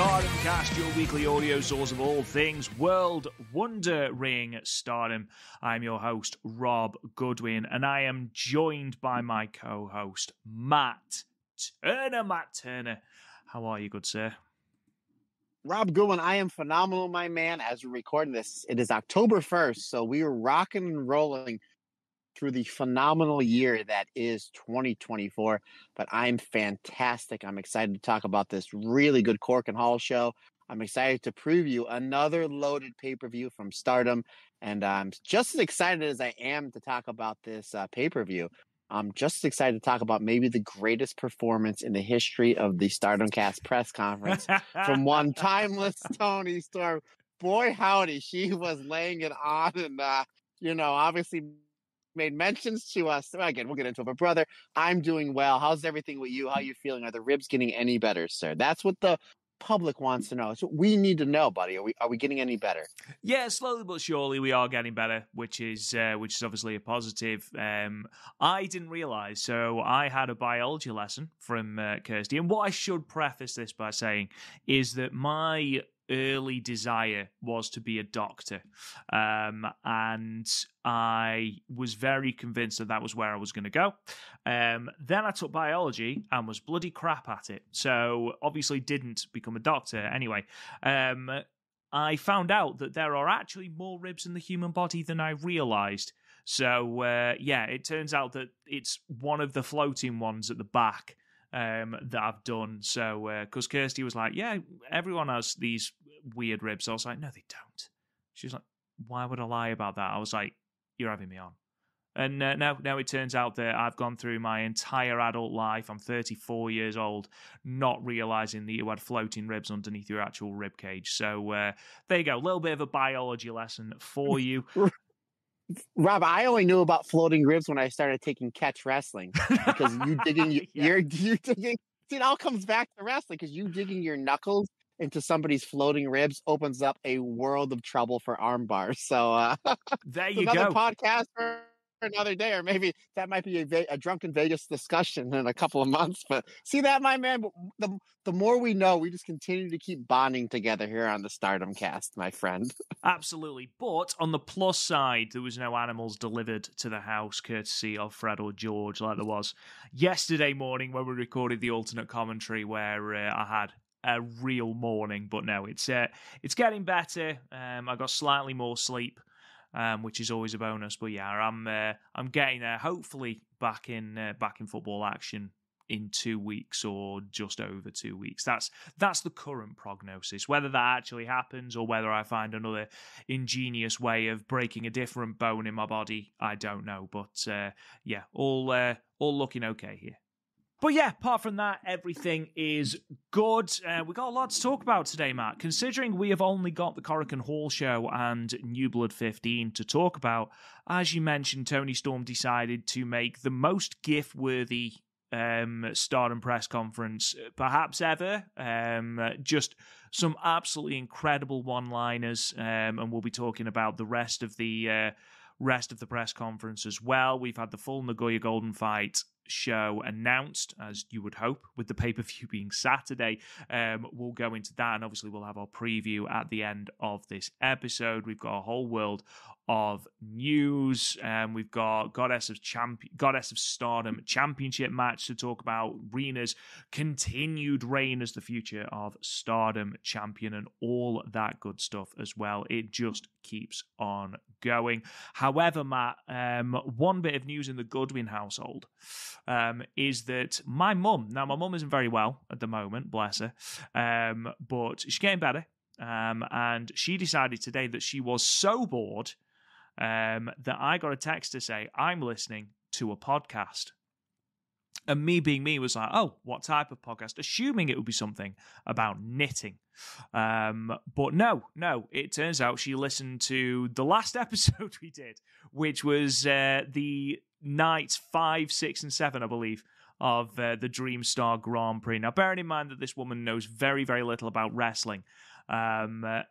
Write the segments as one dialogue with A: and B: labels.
A: to Stardom Cast, your weekly audio source of all things World Wonder Ring Stardom. I'm your host, Rob Goodwin, and I am joined by my co host, Matt Turner. Matt Turner, how are you, good sir?
B: Rob Goodwin, I am phenomenal, my man. As we're recording this, it is October 1st, so we are rocking and rolling through the phenomenal year that is 2024. But I'm fantastic. I'm excited to talk about this really good Korakuen Hall show. I'm excited to preview another loaded pay per view from Stardom. And I'm just as excited as I am to talk about this uh, pay per view. I'm just as excited to talk about maybe the greatest performance in the history of the Stardom Cast press conference from one timeless Toni Storm. Boy, howdy, she was laying it on. And, uh, you know, obviously made mentions to us. Again, we'll get into it. But brother, I'm doing well. How's everything with you? How are you feeling? Are the ribs getting any better, sir? That's what the public wants to know. So we need to know, buddy. Are we are we getting any better?
A: Yeah, slowly but surely we are getting better, which is uh, which is obviously a positive. Um, I didn't realize, so I had a biology lesson from uh, Kirsty, and what I should preface this by saying is that my early desire was to be a doctor. Um, and I was very convinced that that was where I was going to go. Um, then I took biology and was bloody crap at it. So obviously didn't become a doctor anyway. Um, I found out that there are actually more ribs in the human body than I realized. So uh, yeah, it turns out that it's one of the floating ones at the back um, that I've done. So, because uh, Kirsty was like, "Yeah, everyone has these weird ribs." I was like, "No, they don't." She was like, "Why would I lie about that?" I was like, "You're having me on." And uh, now, now it turns out that I've gone through my entire adult life. I'm 34 years old, not realizing that you had floating ribs underneath your actual rib cage. So uh, there you go, a little bit of a biology lesson for you.
B: Rob, I only knew about floating ribs when I started taking catch wrestling because you digging yeah. you're you digging. See, it all comes back to wrestling because you digging your knuckles into somebody's floating ribs opens up a world of trouble for arm bars. So uh,
A: there you
B: another
A: go.
B: podcast for another day, or maybe that might be a, a, drunken Vegas discussion in a couple of months. But see that, my man, the the more we know, we just continue to keep bonding together here on the Stardom Cast, my friend.
A: Absolutely, but on the plus side, there was no animals delivered to the house, courtesy of Fred or George, like there was yesterday morning when we recorded the alternate commentary, where uh, I had a real morning. But no, it's uh, it's getting better. Um, I got slightly more sleep um, which is always a bonus. But yeah, I'm uh, I'm getting there. Hopefully, back in uh, back in football action in two weeks or just over two weeks. That's that's the current prognosis. Whether that actually happens or whether I find another ingenious way of breaking a different bone in my body, I don't know. But uh, yeah, all uh, all looking okay here. But yeah, apart from that, everything is good. Uh, we got a lot to talk about today, Matt. Considering we have only got the Korakuen Hall show and New Blood 15 to talk about, as you mentioned, Toni Storm decided to make the most GIF worthy um, Stardom press conference perhaps ever. Um, just some absolutely incredible one liners, um, and we'll be talking about the rest of the. Uh, rest of the press conference as well. We've had the full Nagoya Golden fight show announced, as you would hope, with the pay per view being Saturday. Um, we'll go into that, and obviously, we'll have our preview at the end of this episode. We've got a whole world of news. Um, we've got Goddess of Champion, Goddess of Stardom Championship match to talk about. Rina's continued reign as the future of Stardom champion and all that good stuff as well. It just keeps on going. However, Matt, um, one bit of news in the Goodwin household um, is that my mum, now my mum isn't very well at the moment, bless her, um, but she's getting better. Um, and she decided today that she was so bored um, that I got a text to say, I'm listening to a podcast. And me being me was like, oh, what type of podcast? Assuming it would be something about knitting. Um, but no, no, it turns out she listened to the last episode we did, which was uh, the nights five, six, and seven, I believe, of uh, the Dreamstar Grand Prix. Now, bearing in mind that this woman knows very, very little about wrestling, um, uh,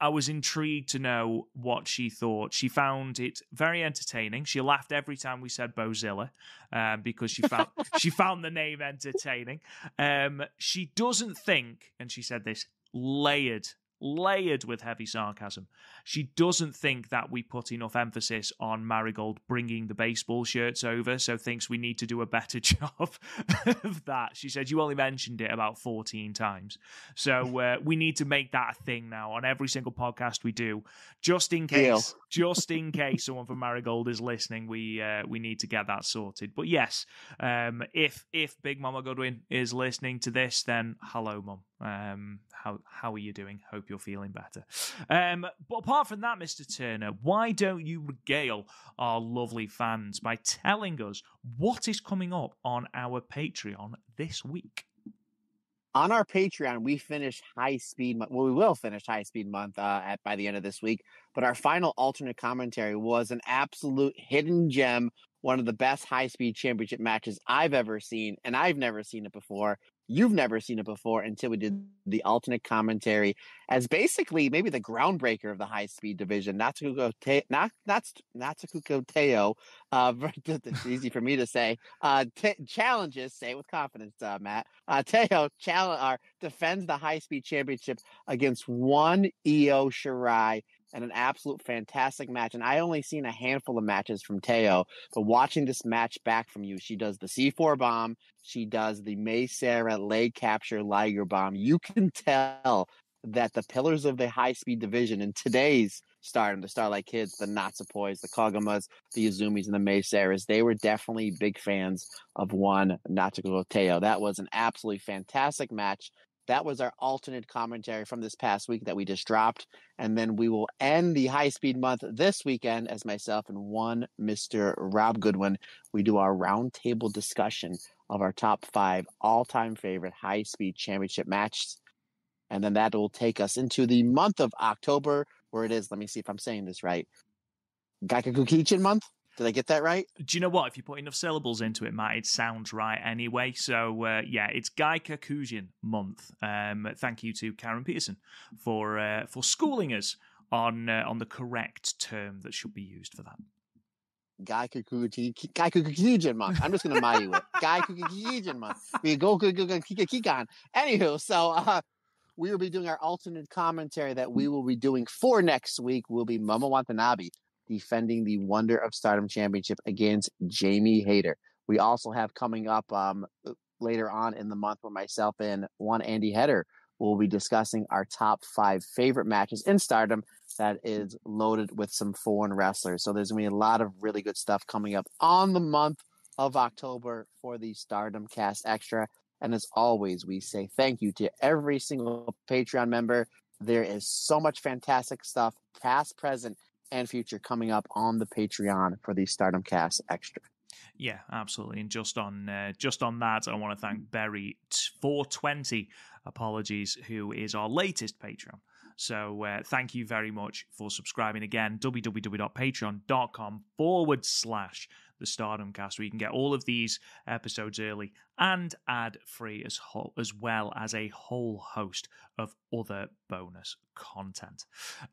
A: I was intrigued to know what she thought. She found it very entertaining. She laughed every time we said Bozilla um, because she found she found the name entertaining. Um, she doesn't think, and she said this layered layered with heavy sarcasm. She doesn't think that we put enough emphasis on Marigold bringing the baseball shirts over, so thinks we need to do a better job of that. She said you only mentioned it about 14 times. So uh, we need to make that a thing now on every single podcast we do, just in case, just in case someone from Marigold is listening, we uh, we need to get that sorted. But yes, um, if if Big Mama Goodwin is listening to this, then hello, Mum. Um, how how are you doing? Hope you're feeling better. Um, but apart from that, Mr. Turner, why don't you regale our lovely fans by telling us what is coming up on our Patreon this week?
B: On our Patreon, we finished High Speed. Well, we will finish High Speed Month uh, at by the end of this week. But our final alternate commentary was an absolute hidden gem, one of the best high speed championship matches I've ever seen, and I've never seen it before. You've never seen it before until we did the alternate commentary as basically maybe the groundbreaker of the high speed division. Natsuko Te- not not Teo. Uh, it's easy for me to say. Uh, challenges, say it with confidence, uh, Matt. Uh, Taiyo challenge uh, defends the high speed championship against one Io Shirai and an absolute fantastic match. And I only seen a handful of matches from Taiyo, but watching this match back from you, she does the C4 bomb, she does the Mei Seira leg capture Liger bomb. You can tell that the pillars of the high speed division in today's stardom, the Starlight Kids, the Natsupois, the Kogumas, the Izumis, and the Mei Seiras, they were definitely big fans of one Natsuko Taiyo. That was an absolutely fantastic match. That was our alternate commentary from this past week that we just dropped. And then we will end the high speed month this weekend as myself and one Mr. Rob Goodwin. We do our roundtable discussion of our top five all time favorite high speed championship matches. And then that will take us into the month of October, where it is, let me see if I'm saying this right. Gaikaku Kichin month? Did I get that right?
A: Do you know what? If you put enough syllables into it, Matt, it sounds right anyway. So uh, yeah, it's Gaikakujin month. Um, thank you to Karen Peterson for uh, for schooling us on uh, on the correct term that should be used for that.
B: Gaikakujin month. I'm just going to buy you it. Gaikakujin month. We go Kikan. Anywho, so uh, we will be doing our alternate commentary that we will be doing for next week. Will be Momo Watanabe defending the Wonder of Stardom Championship against Jamie Hayter. We also have coming up um, later on in the month where myself and one Andy Header will be discussing our top five favorite matches in Stardom that is loaded with some foreign wrestlers. So there's going to be a lot of really good stuff coming up on the month of October for the Stardom Cast Extra. And as always, we say thank you to every single Patreon member. There is so much fantastic stuff, past, present, and future coming up on the Patreon for the Stardom Cast Extra.
A: Yeah, absolutely. And just on uh, just on that, I want to thank Berry four twenty. Apologies, who is our latest Patreon. So uh, thank you very much for subscribing again. www.patreon.com forward slash the Stardom Cast, where you can get all of these episodes early and ad free as as well as a whole host of other bonus content.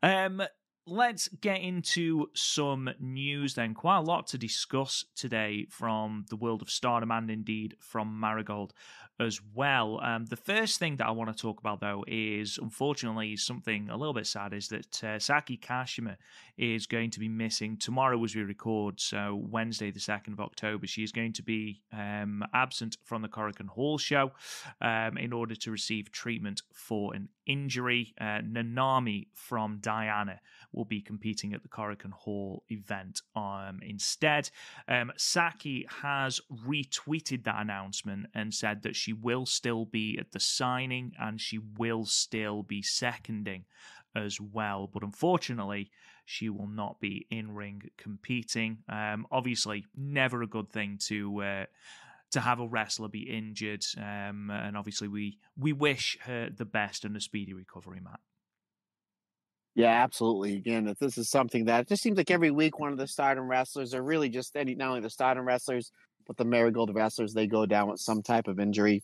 A: Um, let's get into some news then. Quite a lot to discuss today from the world of Stardom and indeed from Marigold as well. Um, the first thing that I want to talk about, though, is unfortunately something a little bit sad is that uh, Saki Kashima is going to be missing tomorrow as we record, so Wednesday, the 2nd of October. She is going to be um, absent from the Korakuen Hall show um, in order to receive treatment for an injury. Uh, Nanami from Diana will be competing at the Korakuen Hall event um, instead. Um, Saki has retweeted that announcement and said that she will still be at the signing and she will still be seconding as well. But unfortunately, she will not be in ring competing. Um, obviously, never a good thing to. Uh, to have a wrestler be injured, um, and obviously we we wish her the best and a speedy recovery, Matt.
B: Yeah, absolutely. Again, if this is something that just seems like every week one of the Stardom wrestlers, are really just any not only the Stardom wrestlers, but the Marigold wrestlers, they go down with some type of injury.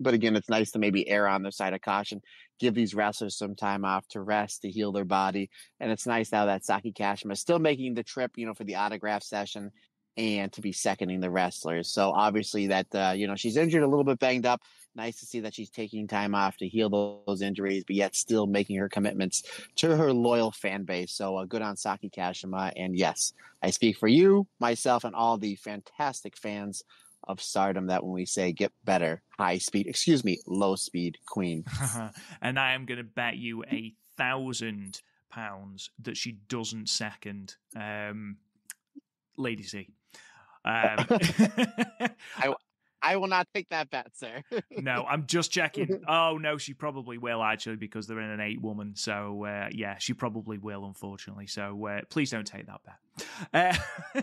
B: but again, it's nice to maybe err on the side of caution, give these wrestlers some time off to rest, to heal their body. And it's nice now that Saki Kashima is still making the trip, you know, for the autograph session and to be seconding the wrestlers. So obviously that uh, you know she's injured, a little bit banged up. Nice to see that she's taking time off to heal those injuries, but yet still making her commitments to her loyal fan base. So uh, good on Saki Kashima, and yes, I speak for you, myself, and all the fantastic fans of Stardom that when we say get better, high speed, excuse me, low speed queen.
A: and I am going to bet you a thousand pounds that she doesn't second um, Lady C. Um,
B: I, I will not take that bet, sir.
A: no, I'm just checking. Oh no, she probably will actually because they're in an eight woman. So uh, yeah, she probably will, unfortunately. So uh, please don't take that bet. Uh,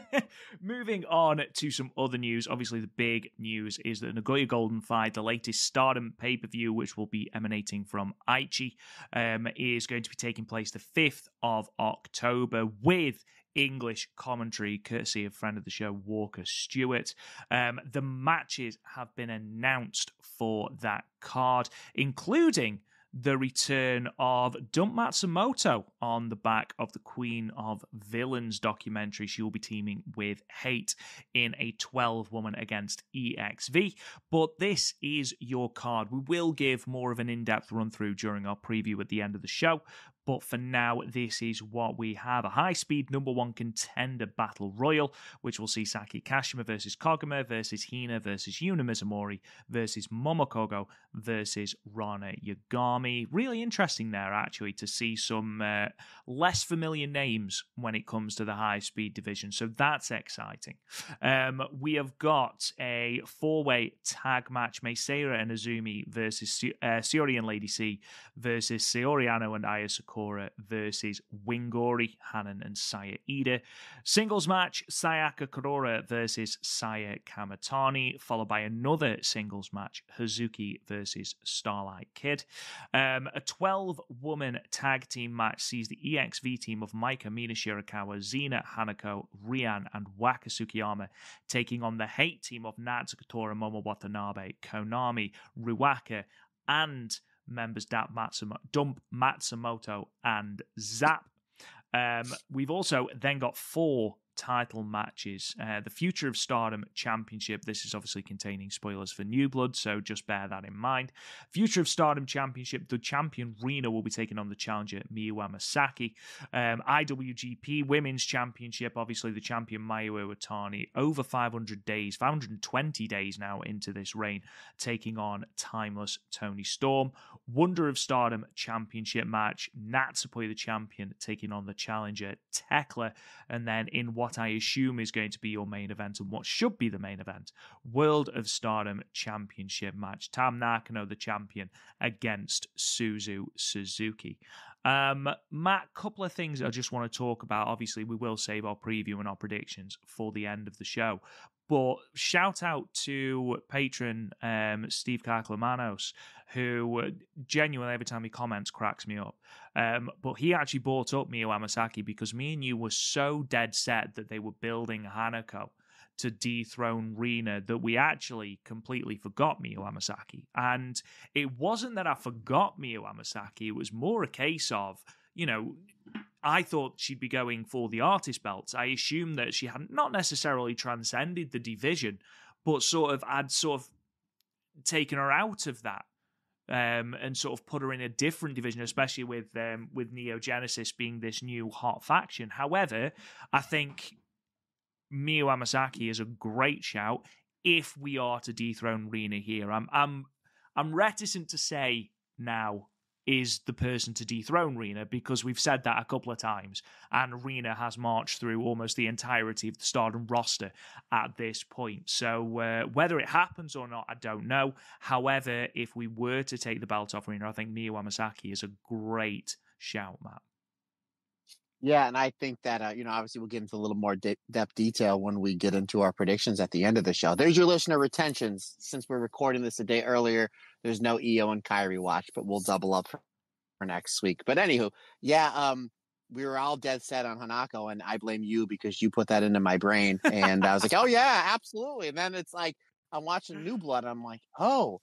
A: moving on to some other news. Obviously, the big news is that Nagoya Golden Fight, the latest Stardom pay per view, which will be emanating from Aichi, um, is going to be taking place the fifth of October with English commentary, courtesy of friend of the show, Walker Stewart. Um, the matches have been announced for that card, including the return of Dump Matsumoto on the back of the Queen of Villains documentary. She will be teaming with Hate in a 12 woman against EXV. But this is your card. We will give more of an in depth run through during our preview at the end of the show. But for now, this is what we have a high speed number one contender battle royal, which will see Saki Kashima versus Koguma versus Hina versus Yuna Mizumori versus Momo Kohgo versus Ranna Yagami. Really interesting there, actually, to see some uh, less familiar names when it comes to the high speed division. So that's exciting. Um, we have got a four way tag match Mei Seira and Azumi versus uh, and Lady C versus Saori Anou and Aya Sakura versus Wingori, Hanan and Saya Iida. Singles match, Sayaka Kurara versus Saya Kamitani, followed by another singles match, Hazuki versus Starlight Kid. Um, a 12 woman tag team match sees the EXV team of Maika, Mina Shirakawa, Xena, Hanako, Rian, and Waka Tsukiyama taking on the hate team of Natsuko Tora, Momo Watanabe, Konami, Ruaka, and members Dump Matsumoto and Zap. Um, we've also then got four title matches. Uh, the Future of Stardom Championship. This is obviously containing spoilers for New Blood, so just bear that in mind. Future of Stardom Championship. The champion Rina will be taking on the challenger Miyu Amasaki. Um, IWGP Women's Championship. Obviously, the champion Mayu Iwatani. Over 500 days, 520 days now into this reign, taking on Timeless Toni Storm. Wonder of Stardom Championship match. Natsupoi, the champion, taking on the challenger Thekla. And then in what I assume is going to be your main event and what should be the main event World of Stardom Championship match. Tam Nakano, the champion, against Suzu Suzuki. Um, Matt, couple of things I just want to talk about. Obviously, we will save our preview and our predictions for the end of the show. But shout out to patron um, Steve Karklamanos, who uh, genuinely every time he comments cracks me up. Um, but he actually brought up Miyu Amasaki because me and you were so dead set that they were building Hanako to dethrone Rina that we actually completely forgot Miyu Amasaki. And it wasn't that I forgot Miyu Amasaki, it was more a case of, you know, I thought she'd be going for the artist belts. I assumed that she had not necessarily transcended the division, but sort of had sort of taken her out of that um, and sort of put her in a different division, especially with um, with Neo Genesis being this new hot faction. However, I think Miyu Amasaki is a great shout if we are to dethrone Rina here. I'm I'm I'm reticent to say now is the person to dethrone Rina because we've said that a couple of times, and Rina has marched through almost the entirety of the Stardom roster at this point. So uh, whether it happens or not, I don't know. However, if we were to take the belt off Rina, I think Miyu Amasaki is a great shout, Matt.
B: Yeah, and I think that uh, you know, obviously, we'll get into a little more de- depth detail when we get into our predictions at the end of the show. There's your listener retentions. Since we're recording this a day earlier, there's no Io and Kairi watch, but we'll double up for, for next week. But anywho, yeah, um, we were all dead set on Hanako, and I blame you because you put that into my brain, and I was like, oh yeah, absolutely. And then it's like I'm watching New Blood, I'm like, oh,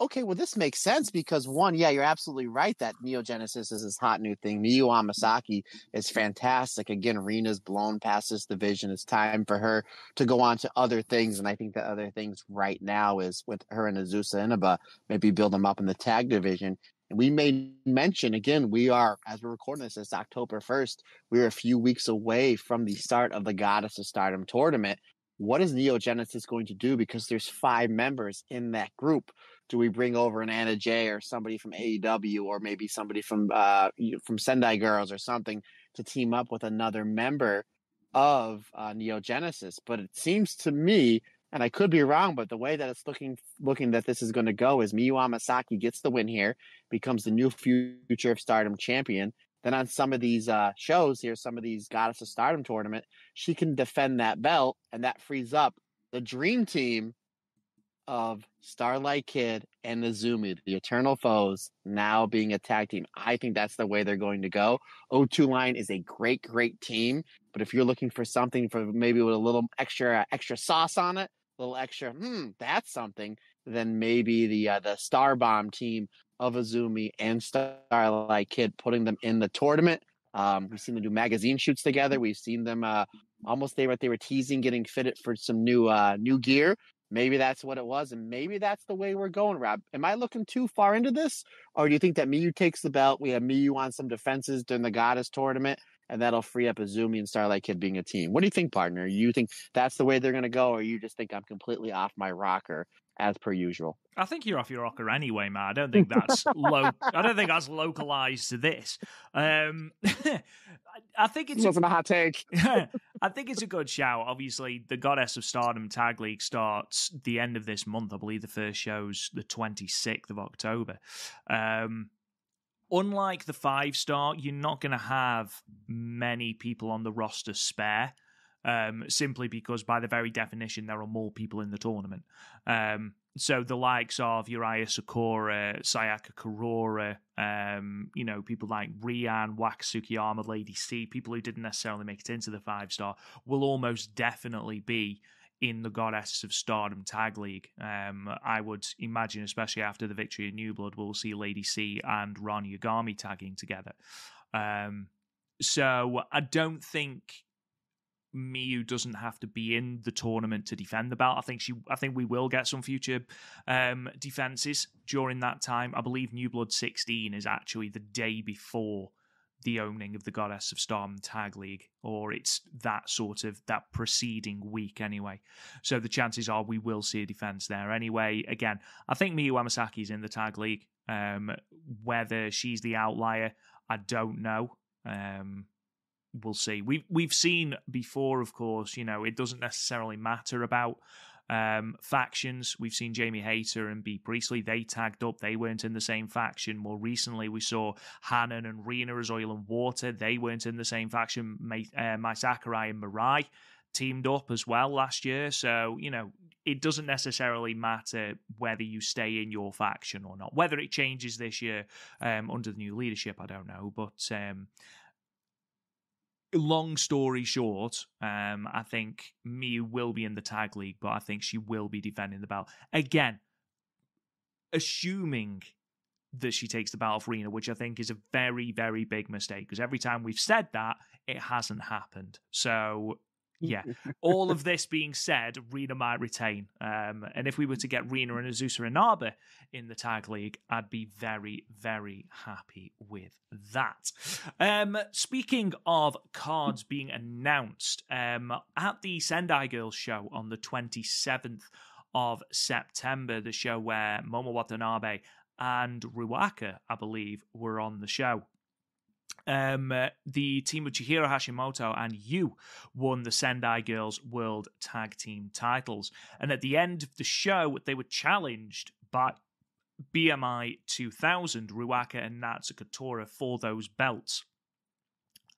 B: okay, well, this makes sense because one, yeah, you're absolutely right that Neo Genesis is this hot new thing. Miyu Amasaki is fantastic. Again, Rina's blown past this division. It's time for her to go on to other things. And I think the other things right now is with her and Azusa Inaba, maybe build them up in the tag division. And we may mention again, we are, as we're recording this, it's October 1st. We're a few weeks away from the start of the Goddess of Stardom tournament. What is Neo Genesis going to do? Because there's five members in that group do we bring over an Anna Jay or somebody from AEW or maybe somebody from uh, from Sendai Girls or something to team up with another member of uh, Neo Genesis? But it seems to me, and I could be wrong, but the way that it's looking looking that this is going to go is Miyu Amasaki gets the win here, becomes the new future of Stardom champion. Then on some of these uh, shows here, some of these Goddess of Stardom tournament, she can defend that belt, and that frees up the Dream Team of Starlight Kid and Azumi, the eternal foes, now being a tag team. I think that's the way they're going to go. O2 line is a great, great team, but if you're looking for something for maybe with a little extra extra sauce on it, a little extra, hmm, that's something, then maybe the uh, the Star Bomb team of Azumi and Starlight Kid putting them in the tournament. Um, we've seen them do magazine shoots together. We've seen them uh, almost they what they were teasing getting fitted for some new uh, new gear. Maybe that's what it was, and maybe that's the way we're going, Rob. Am I looking too far into this? Or do you think that Miyu takes the belt? We have Miyu on some defenses during the Goddess tournament, and that'll free up Azumi and Starlight Kid being a team. What do you think, partner? You think that's the way they're going to go, or you just think I'm completely off my rocker as per usual.
A: I think you're off your rocker anyway, man. I don't think that's low. I don't think that's localized to this. Um, I think it's
B: wasn't a, a hot take.
A: I think it's a good shout. Obviously, the Goddess of Stardom Tag League starts the end of this month. I believe the first show's the 26th of October. Um, unlike the five star, you're not going to have many people on the roster spare um, simply because, by the very definition, there are more people in the tournament. Um, so the likes of Uriah Sakura, Sayaka Kurara, um, you know, people like Rian, Waka Tsukiyama, Lady C, people who didn't necessarily make it into the five star, will almost definitely be in the Goddess of Stardom Tag League. Um, I would imagine, especially after the victory of New Blood, we'll see Lady C and Ranna Yagami tagging together. Um, so I don't think Miyu doesn't have to be in the tournament to defend the belt. I think she I think we will get some future um, defenses during that time. I believe New Blood 16 is actually the day before the owning of the Goddess of Storm Tag League, or it's that sort of that preceding week anyway. So the chances are we will see a defense there anyway. Again, I think Miyu Amasaki is in the tag league. Um, whether she's the outlier, I don't know. Um, we'll see. We've we've seen before, of course. You know, it doesn't necessarily matter about um, factions. We've seen Jamie Hayter and Bea Priestley. They tagged up. They weren't in the same faction. More recently, we saw Hanan and Rina as Oil and Water. They weren't in the same faction. Mai, uh, Sakurai and Mirai teamed up as well last year. So, you know, it doesn't necessarily matter whether you stay in your faction or not. Whether it changes this year um, under the new leadership, I don't know. But um, long story short, um, I think Miyu will be in the tag league, but I think she will be defending the belt again, assuming that she takes the belt off Rina, which I think is a very, very big mistake because every time we've said that, it hasn't happened. So yeah. All of this being said, Rina might retain. Um, and if we were to get Rina and Azusa Inaba in the tag league, I'd be very, very happy with that. Um, speaking of cards being announced, um, at the Sendai Girls show on the 27th of September, the show where Momo Watanabe and Ruaka, I believe, were on the show um, the team of Chihiro Hashimoto and Yuu won the Sendai Girls World Tag Team titles. And at the end of the show, they were challenged by BMI 2000, Ruaka and Natsuko Tora for those belts.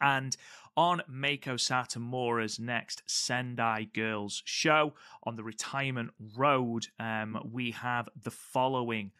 A: And on Meiko Satomura's next Sendai Girls show on the retirement road, um, we have the following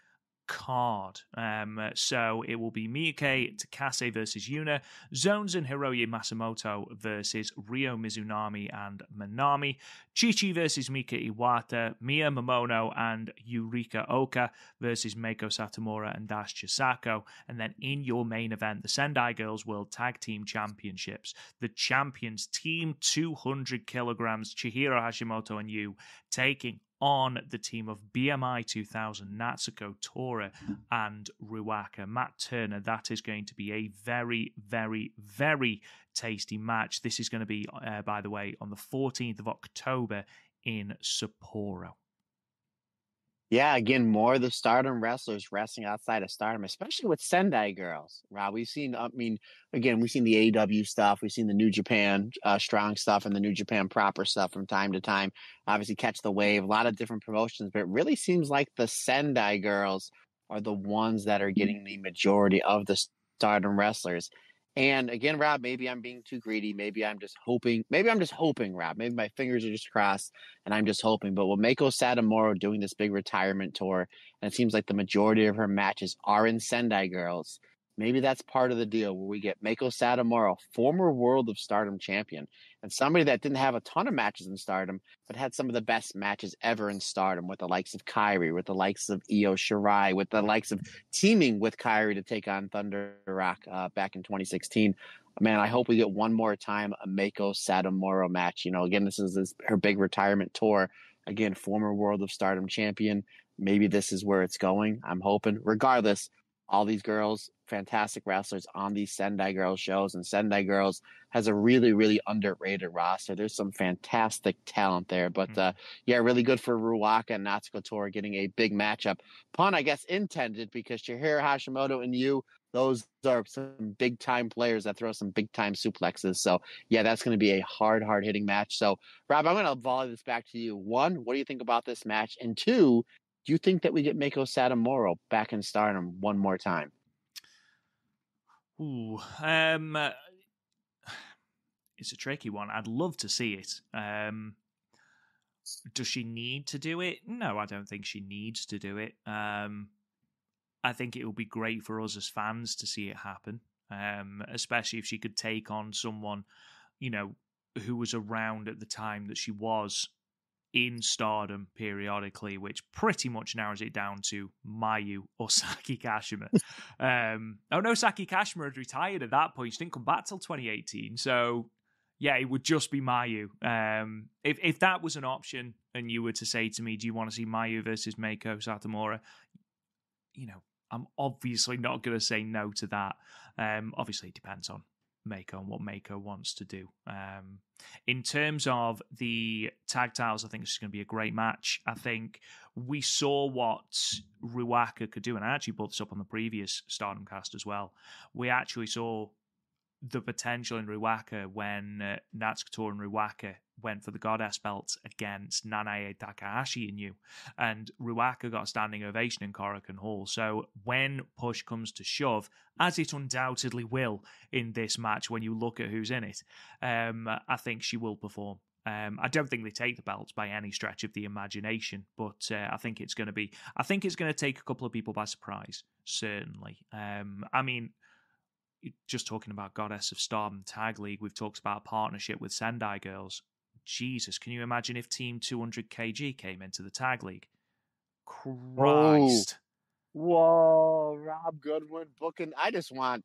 A: card. Um, so it will be Miyake Takase versus Yuna, Zones and Hiroya Matsumoto versus Ryo Mizunami and Manami, Chichi versus Mika Iwata, Mio Momono and Yurika Oka versus Meiko Satomura and Dash Chisako. And then in your main event, the Sendai Girls World Tag Team Championships, the champions team 200 kilograms, Chihiro Hashimoto and Yuu taking on the team of BMI 2000, Natsuko Tora, and Ruaka. Matt Turner, that is going to be a very, very, very tasty match. This is going to be, uh, by the way, on the 14th of October in Sapporo.
B: Yeah, again, more of the stardom wrestlers wrestling outside of stardom, especially with Sendai girls. Rob, we've seen, I mean, again, we've seen the AW stuff, we've seen the New Japan uh, strong stuff and the New Japan proper stuff from time to time. Obviously, catch the wave, a lot of different promotions, but it really seems like the Sendai girls are the ones that are getting the majority of the stardom wrestlers. And again, Rob, maybe I'm being too greedy. Maybe I'm just hoping. Maybe I'm just hoping, Rob. Maybe my fingers are just crossed and I'm just hoping. But with Meiko Satomura doing this big retirement tour, and it seems like the majority of her matches are in Sendai Girls, Maybe that's part of the deal where we get Meiko Satomura, former World of Stardom champion, and somebody that didn't have a ton of matches in Stardom, but had some of the best matches ever in Stardom with the likes of Kairi, with the likes of Io Shirai, with the likes of teaming with Kairi to take on Thunder Rock uh, back in 2016. Man, I hope we get one more time a Meiko Satomura match. You know, again, this is her big retirement tour. Again, former World of Stardom champion. Maybe this is where it's going. I'm hoping. Regardless, all these girls, fantastic wrestlers on these Sendai Girls shows. And Sendai Girls has a really, really underrated roster. There's some fantastic talent there. But mm-hmm. uh, yeah, really good for Ruaka and Natsuko Tora getting a big matchup. Pun, I guess, intended because Chihiro Hashimoto and Yuu, those are some big time players that throw some big time suplexes. So yeah, that's going to be a hard, hard hitting match. So Rob, I'm going to volley this back to you. One, what do you think about this match? And two, do you think that we get Meiko Satomura back in Stardom one more time?
A: Ooh, um, uh, it's a tricky one. I'd love to see it. Um, does she need to do it? No, I don't think she needs to do it. Um, I think it would be great for us as fans to see it happen, um, especially if she could take on someone, you know, who was around at the time that she was in stardom periodically, which pretty much narrows it down to Mayu or Saki Kashima. um, oh no, Saki Kashima had retired at that point. She didn't come back till 2018. So yeah, it would just be Mayu. Um, if if that was an option, and you were to say to me, "Do you want to see Mayu versus Meiko Satomura?" You know, I'm obviously not going to say no to that. Um, obviously, it depends on Meiko and what Meiko wants to do. Um, in terms of the tag titles, I think this is going to be a great match. I think we saw what Ruaka could do, and I actually brought this up on the previous Stardom cast as well. We actually saw the potential in Ruaka when uh, Natsuko and Ruaka went for the goddess belt against Nanae Takahashi and Yuu. And Ruaka got a standing ovation in Korakuen Hall. So when push comes to shove, as it undoubtedly will in this match when you look at who's in it, um, I think she will perform. Um, I don't think they take the belts by any stretch of the imagination, but uh, I think it's going to be. I think it's going to take a couple of people by surprise. Certainly. Um, I mean, just talking about Goddess of Stardom Tag League, we've talked about a partnership with Sendai Girls. Jesus, can you imagine if Team 200 kg came into the tag league? Christ.
B: Whoa, Rob Goodwin booking. I just want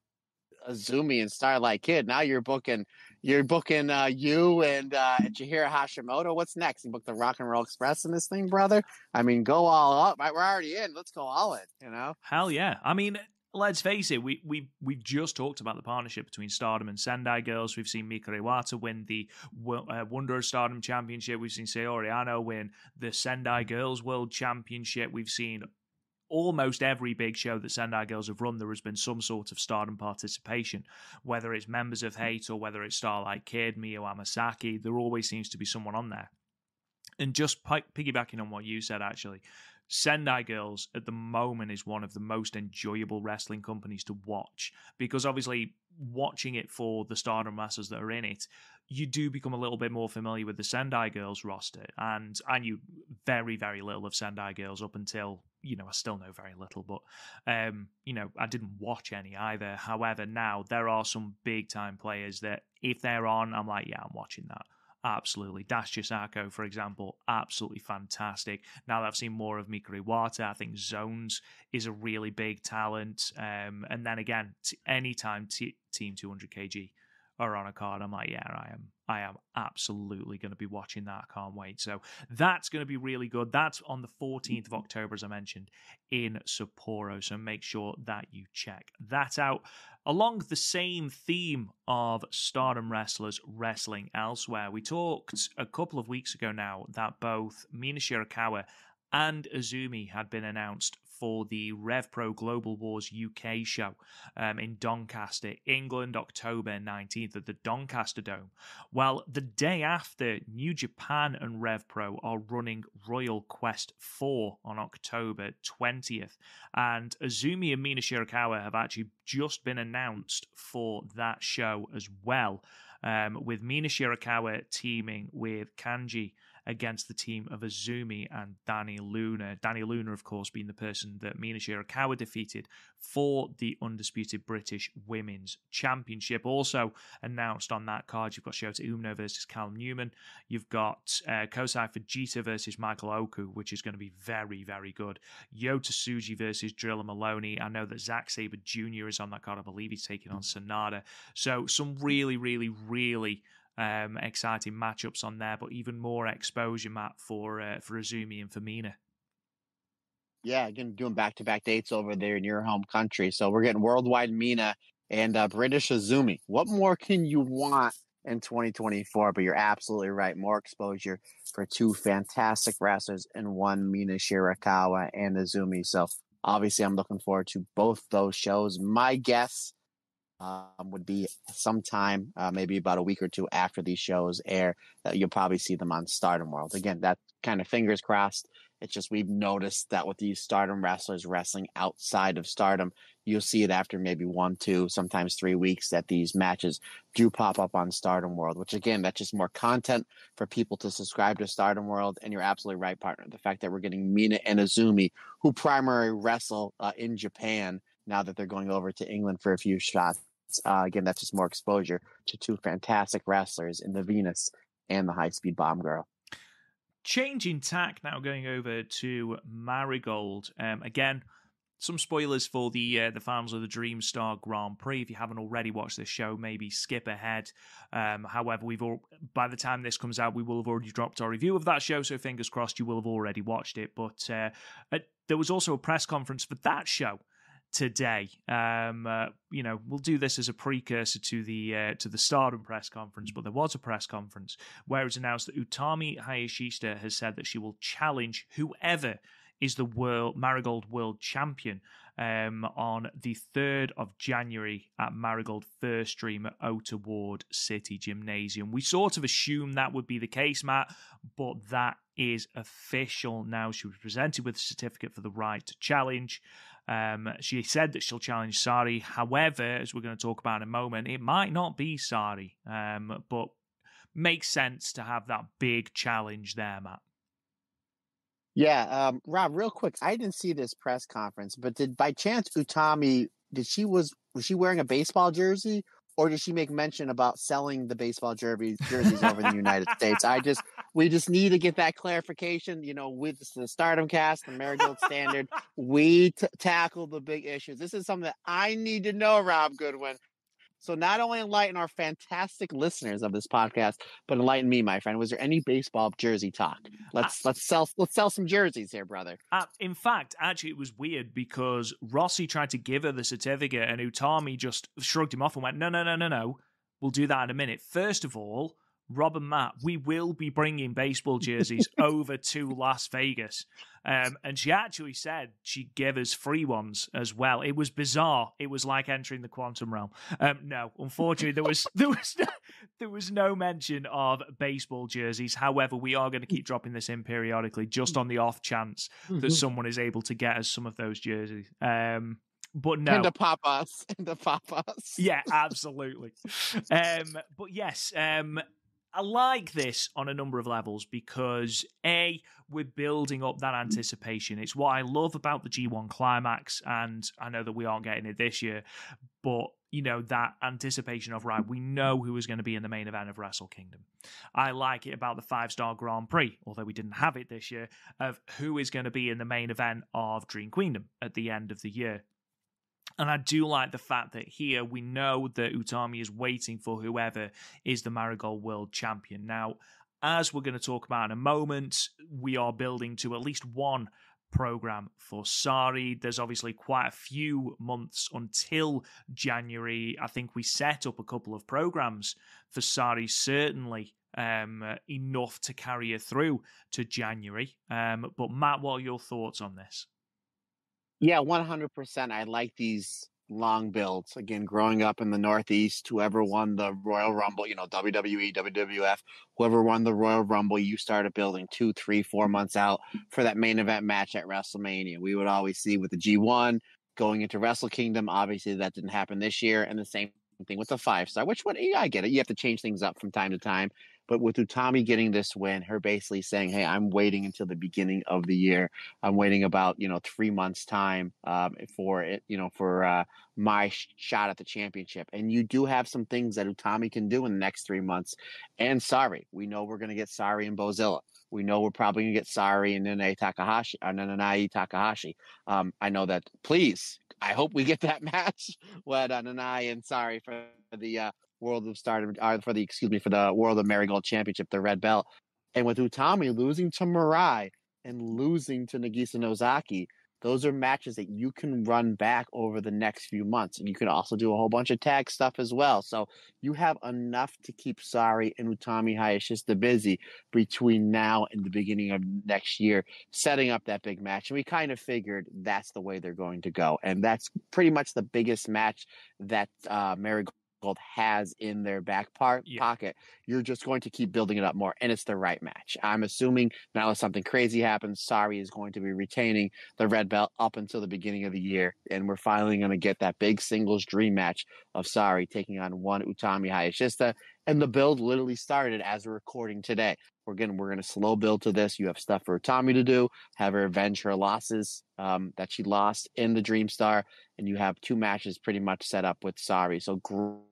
B: Azumi and Starlight Kid. Now you're booking, you're booking uh, Yuu and uh, Chihiro Hashimoto. What's next? You book the Rock and Roll Express in this thing, brother. I mean, go all up. We're already in. Let's go all in. You know?
A: Hell yeah. I mean, let's face it, we we we've just talked about the partnership between Stardom and Sendai Girls. We've seen Mika Iwata win the uh, Wonder of Stardom Championship. We've seen Saori Anou win the Sendai Girls World Championship. We've seen almost every big show that Sendai Girls have run, there has been some sort of stardom participation, whether it's members of Hate or whether it's Starlight Kid, Miyu Amasaki, there always seems to be someone on there. And just piggybacking on what you said, actually, Sendai Girls at the moment is one of the most enjoyable wrestling companies to watch because obviously watching it for the stardom wrestlers that are in it, you do become a little bit more familiar with the Sendai Girls roster, and I knew very, very little of Sendai Girls up until you know I still know very little, but um, you know I didn't watch any either. However, now there are some big time players that if they're on, I'm like, yeah, I'm watching that. Absolutely. Dash Chisako, for example, absolutely fantastic. Now that I've seen more of Mika Iwata, I think Zones is a really big talent. Um, and then again, t- anytime t- Team 200 kg are on a card, I'm like, yeah, I am. I am absolutely going to be watching that. I can't wait. So that's going to be really good. That's on the 14th of October, as I mentioned, in Sapporo. So make sure that you check that out. Along the same theme of stardom wrestlers wrestling elsewhere, we talked a couple of weeks ago now that both Mina Shirakawa and Azumi had been announced for the RevPro Global Wars UK show um, in Doncaster, England, October 19th at the Doncaster Dome. Well, the day after, New Japan and RevPro are running Royal Quest 4 on October 20th. And Azumi and Mina Shirakawa have actually just been announced for that show as well. Um, with Mina Shirakawa teaming with Kanji against the team of Azumi and Dani Luna. Dani Luna, of course, being the person that Mina Shirakawa defeated for the undisputed British Women's Championship. Also announced on that card, you've got Shota Umino versus Callum Newman. You've got uh, Kosei Fujita versus Michael Oku, which is going to be very, very good. Yota Tsuji versus Drilla Moloney. I know that Zack Sabre Jr. is on that card. I believe he's taking on Sanada. So some really, really, really um, exciting matchups on there, but even more exposure, Matt, for uh, for Azumi and for Mina.
B: Yeah, again, doing back to back dates over there in your home country. So we're getting worldwide Mina and uh, British Azumi. What more can you want in 2024? But you're absolutely right. More exposure for two fantastic wrestlers and one Mina Shirakawa and Azumi. So obviously, I'm looking forward to both those shows. My guess um, would be sometime, uh, maybe about a week or two after these shows air, that you'll probably see them on Stardom World. Again, that kind of fingers crossed. It's just we've noticed that with these Stardom wrestlers wrestling outside of Stardom, you'll see it after maybe one, two, sometimes three weeks that these matches do pop up on Stardom World. Which again, that's just more content for people to subscribe to Stardom World. And you're absolutely right, partner. The fact that we're getting Mina and Azumi, who primarily wrestle uh, in Japan now that they're going over to England for a few shots. Uh, again, that's just more exposure to two fantastic wrestlers in the Venus and the High Speed Bomb Girl.
A: Changing tack now, going over to Marigold. Um, again, some spoilers for the uh, the fans of the Dreamstar Grand Prix. If you haven't already watched this show, maybe skip ahead. Um, however, we've all, by the time this comes out, we will have already dropped our review of that show. So fingers crossed, you will have already watched it. But uh, uh, there was also a press conference for that show today. Um, uh, you know, we'll do this as a precursor to the uh, to the Stardom press conference, but there was a press conference where it's announced that Utami Hayashishita has said that she will challenge whoever is the world Marigold World Champion um, on the 3rd of January at Marigold First Stream at Ota Ward City Gymnasium. We sort of assumed that would be the case, Matt, but that is official now. She was presented with a certificate for the right to challenge. Um, she said that she'll challenge Sareee. However, as we're going to talk about in a moment, it might not be Sareee, um, but makes sense to have that big challenge there, Matt.
B: Yeah, um, Rob, real quick, I didn't see this press conference, but did by chance Utami did she was was she wearing a baseball jersey or did she make mention about selling the baseball jerseys jerseys over in the United States? I just we just need to get that clarification. You know, with the Stardom Cast, the Marigold Standard, we t- tackle the big issues. This is something that I need to know, Rob Goodwin. So not only enlighten our fantastic listeners of this podcast, but enlighten me, my friend. Was there any baseball jersey talk? Let's uh, let's sell let's sell some jerseys here, brother.
A: Uh, in fact, actually, it was weird because Rossy tried to give her the certificate, and Utami just shrugged him off and went, "No, no, no, no, no. We'll do that in a minute. First of all." Rob and Matt, we will be bringing baseball jerseys over to Las Vegas. Um, and she actually said she'd give us free ones as well. It was bizarre. It was like entering the quantum realm. Um, no, unfortunately, there was there was no, there was no mention of baseball jerseys. However, we are going to keep dropping this in periodically, just on the off chance that someone is able to get us some of those jerseys. Um, but no,
B: and the papas, and the papas.
A: Yeah, absolutely. um, but yes, um, I like this on a number of levels because A, we're building up that anticipation. It's what I love about the G1 climax, and I know that we aren't getting it this year, but you know, that anticipation of right, we know who is going to be in the main event of Wrestle Kingdom. I like it about the five star Grand Prix, although we didn't have it this year, of who is going to be in the main event of Dream Queendom at the end of the year. And I do like the fact that here we know that Utami is waiting for whoever is the Marigold World Champion. Now, as we're going to talk about in a moment, we are building to at least one program for Sareee. There's obviously quite a few months until January. I think we set up a couple of programs for Sareee, certainly um, enough to carry her through to January. Um, but Matt, what are your thoughts on this?
B: Yeah, 100%. I like these long builds. Again, growing up in the Northeast, whoever won the Royal Rumble, you know, WWE, WWF, whoever won the Royal Rumble, you started building two, three, four months out for that main event match at WrestleMania. We would always see with the G1 going into Wrestle Kingdom. Obviously, that didn't happen this year. And the same thing with the five star, which yeah, I get it. You have to change things up from time to time. But with Utami getting this win, her basically saying, "Hey, I'm waiting until the beginning of the year. I'm waiting about you know three months time um, for it, you know, for uh, my sh- shot at the championship." And you do have some things that Utami can do in the next three months. And Sareee, we know we're going to get Sareee and Bozilla. We know we're probably going to get Sareee and Nanae Takahashi, or uh, Nanae Takahashi. Um, I know that. Please, I hope we get that match with uh, Nanae and Sareee for the uh, World of Stardom, uh, for the excuse me, for the World of Marigold Championship, the red belt. And with Utami losing to Mirai and losing to Nagisa Nozaki, those are matches that you can run back over the next few months. And you can also do a whole bunch of tag stuff as well. So you have enough to keep Sareee and Utami Hayashishita busy between now and the beginning of next year, setting up that big match. And we kind of figured that's the way they're going to go. And that's pretty much the biggest match that uh, Marigold has in their back part yeah. pocket, you're just going to keep building it up more, and it's the right match. I'm assuming now unless something crazy happens, Sareee is going to be retaining the red belt up until the beginning of the year, and we're finally going to get that big singles dream match of Sareee taking on one Utami Hayashishita, and the build literally started as we're recording today. We're gonna we're gonna slow build to this. You have stuff for Tommy to do, have her avenge her losses um, that she lost in the Dream Star, and you have two matches pretty much set up with Sareee. So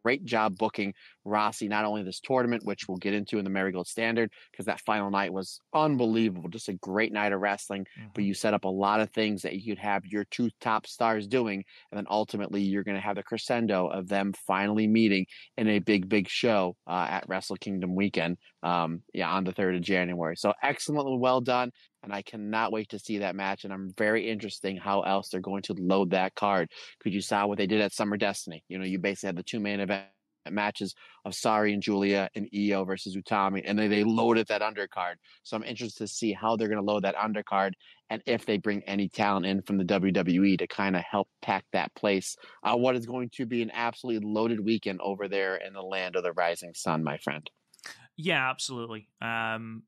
B: great job booking Rossy, not only this tournament, which we'll get into in the Marigold Standard, because that final night was unbelievable, just a great night of wrestling. Mm-hmm. But you set up a lot of things that you could have your two top stars doing, and then ultimately you're going to have the crescendo of them finally meeting in a big, big show uh, at Wrestle Kingdom weekend. Um, yeah, on the third of January. So excellently well done and I cannot wait to see that match. And I'm very interesting how else they're going to load that card. Because you saw what they did at Summer Destiny. You know, you basically had the two main event matches of Sareee and Julia and Io versus Utami, and then they loaded that undercard. So I'm interested to see how they're going to load that undercard and if they bring any talent in from the WWE to kind of help pack that place. Uh, what is going to be an absolutely loaded weekend over there in the land of the rising sun, my friend.
A: Yeah, absolutely. Um,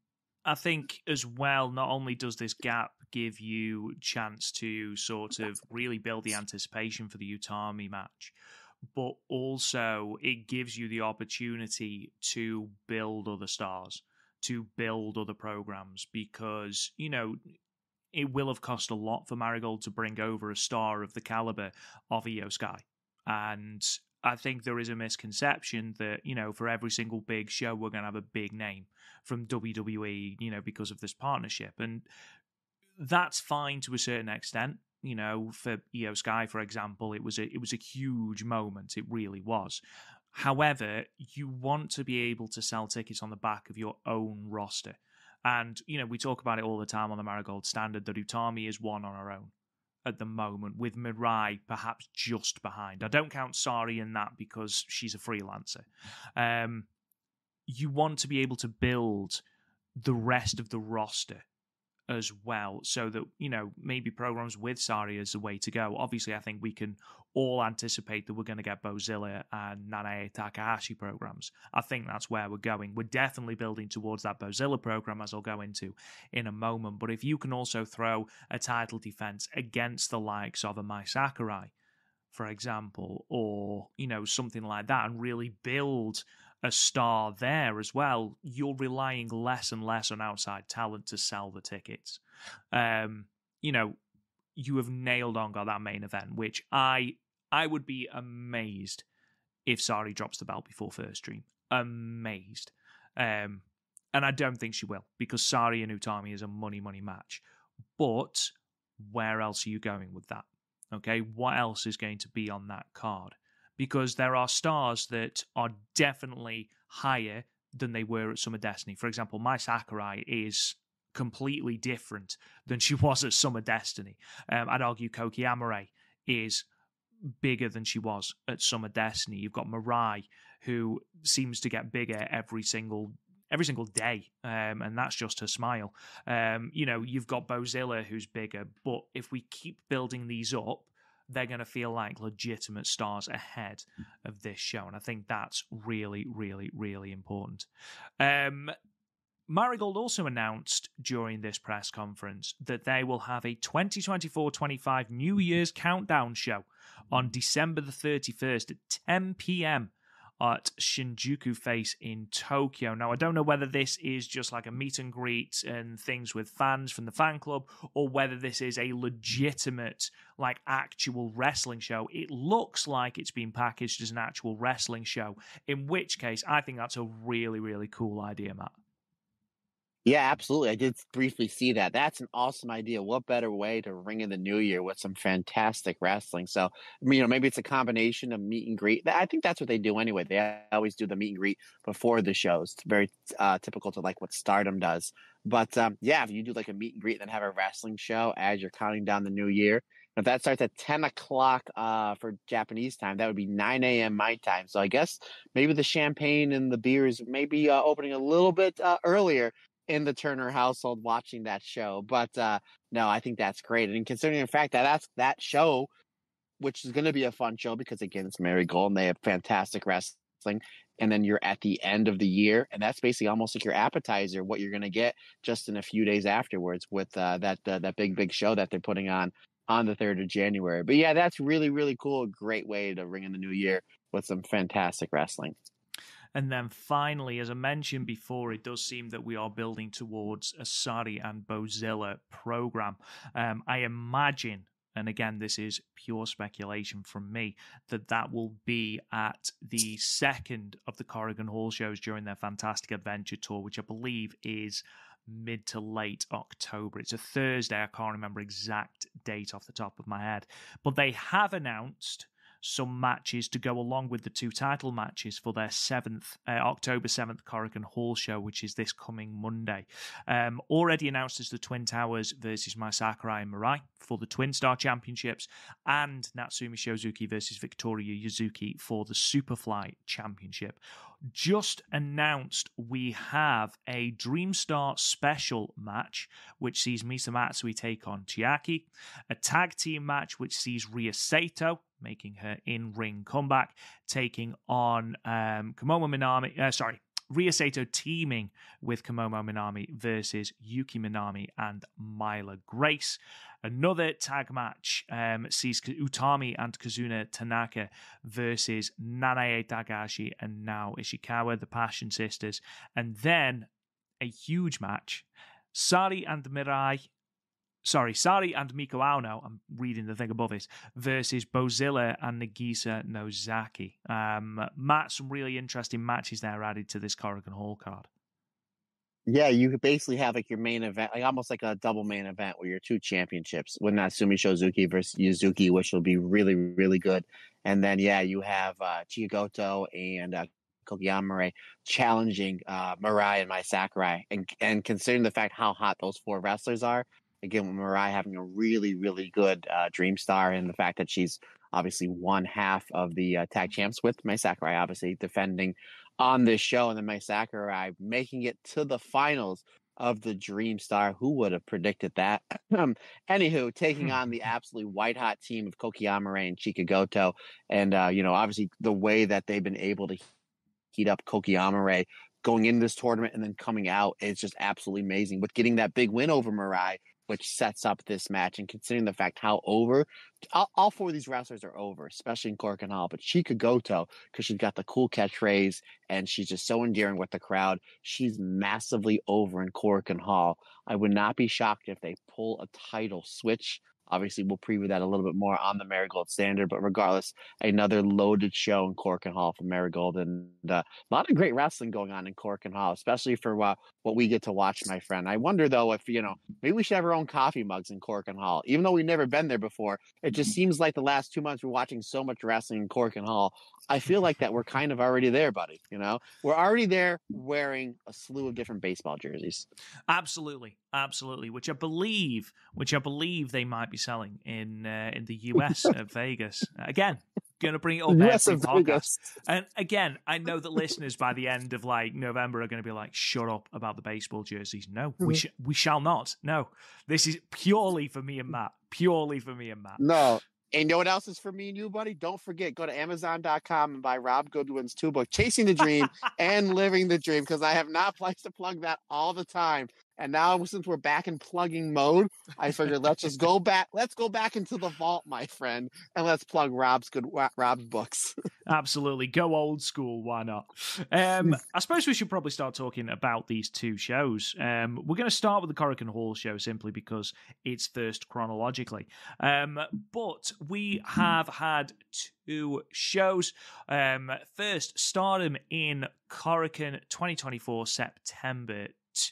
A: I think as well, not only does this gap give you chance to sort of really build the anticipation for the Utami match, but also it gives you the opportunity to build other stars, to build other programs, because, you know, it will have cost a lot for Marigold to bring over a star of the caliber of Io Sky. And I think there is a misconception that, you know, for every single big show, we're going to have a big name from WWE, you know, because of this partnership. And that's fine to a certain extent. You know, for Io Sky, for example, it was a it was a huge moment. It really was. However, you want to be able to sell tickets on the back of your own roster. And, you know, we talk about it all the time on the Marigold Standard that Utami is one on her own at the moment, with Mirai perhaps just behind. I don't count Sareee in that because she's a freelancer. Um, you want to be able to build the rest of the roster as well, so that you know maybe programs with Sareee is the way to go. Obviously, I think we can all anticipate that we're going to get Bozilla and Nanae Takahashi programs. I think that's where we're going. We're definitely building towards that Bozilla program, as I'll go into in a moment. But if you can also throw a title defense against the likes of a Mai Sakurai, for example, or you know something like that, and really build a star there as well, you're relying less and less on outside talent to sell the tickets. Um, you know, you have nailed on got that main event, which I I would be amazed if Sareee drops the belt before first dream. Amazed. Um, and I don't think she will because Sareee and Utami is a money money match. But where else are you going with that? Okay, what else is going to be on that card? because there are stars that are definitely higher than they were at Summer Destiny. For example, Mai Sakurai is completely different than she was at Summer Destiny. Um, I'd argue Kouki Amarei is bigger than she was at Summer Destiny. You've got Mirai, who seems to get bigger every single every single day, um, and that's just her smile. Um, you know, you've got Bozilla, who's bigger, but if we keep building these up, they're going to feel like legitimate stars ahead of this show. And I think that's really, really, really important. Um, Marigold also announced during this press conference that they will have a 2024 25 New Year's countdown show on December the 31st at 10 p.m at Shinjuku Face in Tokyo. Now, I don't know whether this is just like a meet and greet and things with fans from the fan club, or whether this is a legitimate, like, actual wrestling show. It looks like it's been packaged as an actual wrestling show, in which case, I think that's a really, really cool idea, Matt.
B: Yeah, absolutely. I did briefly see that. That's an awesome idea. What better way to ring in the new year with some fantastic wrestling? So, you know, maybe it's a combination of meet and greet. I think that's what they do anyway. They always do the meet and greet before the shows. It's very uh, typical to like what Stardom does. But um, yeah, if you do like a meet and greet, then have a wrestling show as you're counting down the new year. If that starts at 10 o'clock uh, for Japanese time, that would be 9 a.m. my time. So I guess maybe the champagne and the beers maybe uh, opening a little bit uh, earlier in the Turner household watching that show. But uh, no, I think that's great. And considering the fact that that's that show, which is going to be a fun show because again, it's Marigold and they have fantastic wrestling. And then you're at the end of the year, and that's basically almost like your appetizer, what you're going to get just in a few days afterwards with uh, that uh, that big big show that they're putting on on the third of January. But yeah, that's really really cool. A great way to ring in the new year with some fantastic wrestling.
A: And then finally, as I mentioned before, it does seem that we are building towards a Sareee and Bozilla program. Um, I imagine and again, this is pure speculation from me, that that will be at the second of the Korakuen Hall shows during their Fantastic Adventure Tour, which I believe is mid to late October. It's a Thursday. I can't remember exact date off the top of my head, but they have announced some matches to go along with the two title matches for their seventh uh, October seventh Korakuen Hall show, which is this coming Monday. Um, already announced as the Twin Towers versus Mai Sakurai and Mirai for the Twin Star Championships, and Natsumi Showzuki versus Victoria Yuzuki for the Superfly Championship just announced we have a Dreamstar special match, which sees Misa Matsui take on Chiaki, a tag team match which sees Ria Sato making her in ring comeback, taking on um, Komomo Minami. Uh, sorry, Ria Sato teaming with Komomo Minami versus Yuki Minami and Myla Grace. Another tag match um, sees Utami and Kizuna Tanaka versus Nanae Takahashi and Nao Ishikawa, the Passion Sisters. And then a huge match. Sareee and Mirai sorry, Sareee and Miku Aono, I'm reading the thing above it, versus Bozilla and Nagisa Nozaki. Um, Matt, some really interesting matches there added to this Korakuen Hall card.
B: Yeah, you basically have like your main event, like almost like a double main event where your two championships with Natsumi Showzuki versus Yuzuki, which will be really, really good. And then, yeah, you have uh, Chika Goto and uh, Kouki Amarei challenging uh, Mirai and Mai Sakurai. And, and considering the fact how hot those four wrestlers are, again with Mirai having a really really good uh, Dream Star and the fact that she's obviously one half of the uh, tag champs with Mai Sakurai obviously defending on this show, and then Mai Sakurai making it to the finals of the Dream Star. Who would have predicted that? Um, anywho, taking on the absolutely white hot team of Kouki Amarei and Chika Goto, and uh, you know, obviously the way that they've been able to heat up Kouki Amarei going into this tournament and then coming out is just absolutely amazing. With getting that big win over Mirai, which sets up this match. And considering the fact how over all, all four of these wrestlers are over, especially in Korakuen Hall, but Chika Goto, because she's got the cool catchphrase and she's just so endearing with the crowd. She's massively over in Korakuen Hall. I would not be shocked if they pull a title switch Obviously, we'll preview that a little bit more on the Marigold Standard, but regardless, another loaded show in Korakuen Hall for Marigold, and uh, a lot of great wrestling going on in Korakuen Hall, especially for uh, what we get to watch, my friend. I wonder though if you know maybe we should have our own coffee mugs in Korakuen Hall, even though we've never been there before. It just mm-hmm. seems like the last two months we're watching so much wrestling in Korakuen Hall. I feel like that we're kind of already there, buddy. You know, we're already there wearing a slew of different baseball jerseys.
A: Absolutely, absolutely. Which I believe, which I believe they might be selling in uh, in the US at Vegas. Again, gonna bring it up yes, every podcast. And again, I know that listeners by the end of like November are going to be like, "Shut up about the baseball jerseys." No, we mm-hmm. sh- we shall not. No, this is purely for me and Matt. Purely for me and Matt.
B: No, and you know what else is for me and you, buddy? Don't forget, go to Amazon.com and buy Rob Goodwin's two books, Chasing the Dream and Living the Dream, because I have not placed to plug that all the time. And now since we're back in plugging mode, I figured let's just go back. Let's go back into the vault, my friend, and let's plug Rob's good Rob's books.
A: Absolutely, go old school. Why not? Um, I suppose we should probably start talking about these two shows. Um, we're going to start with the Korakuen Hall show simply because it's first chronologically. Um, but we have had two shows. Um, first, Stardom in Korakuen 2024 September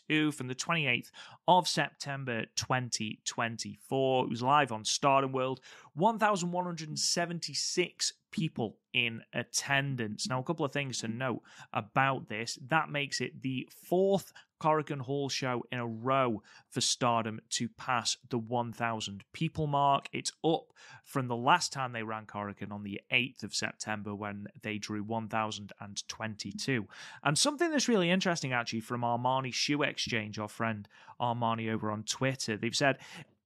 A: 2 from the 28th of September 2024. It was live on Stardom World. 1,176 people in attendance. Now, a couple of things to note about this. That makes it the fourth Korakuen Hall show in a row for Stardom to pass the 1,000 people mark. It's up from the last time they ran Korakuen on the 8th of September when they drew 1,022. And something that's really interesting actually from Armani Shoe Exchange, our friend Armani over on Twitter, they've said,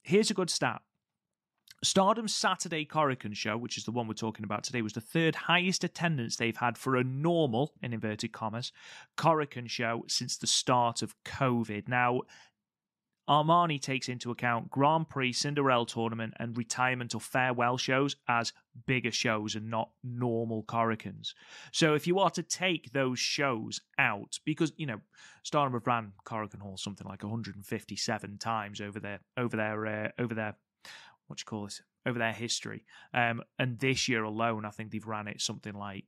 A: here's a good stat. Stardom's Saturday Korakuen show, which is the one we're talking about today, was the third highest attendance they've had for a normal, in inverted commas, Korakuen show since the start of COVID. Now, Armani takes into account Grand Prix, Cinderella tournament, and retirement or farewell shows as bigger shows and not normal Korakuens. So if you are to take those shows out, because you know Stardom have ran Korakuen Hall something like 157 times over their over their uh, over their what you call this over their history. Um, and this year alone, I think they've ran it something like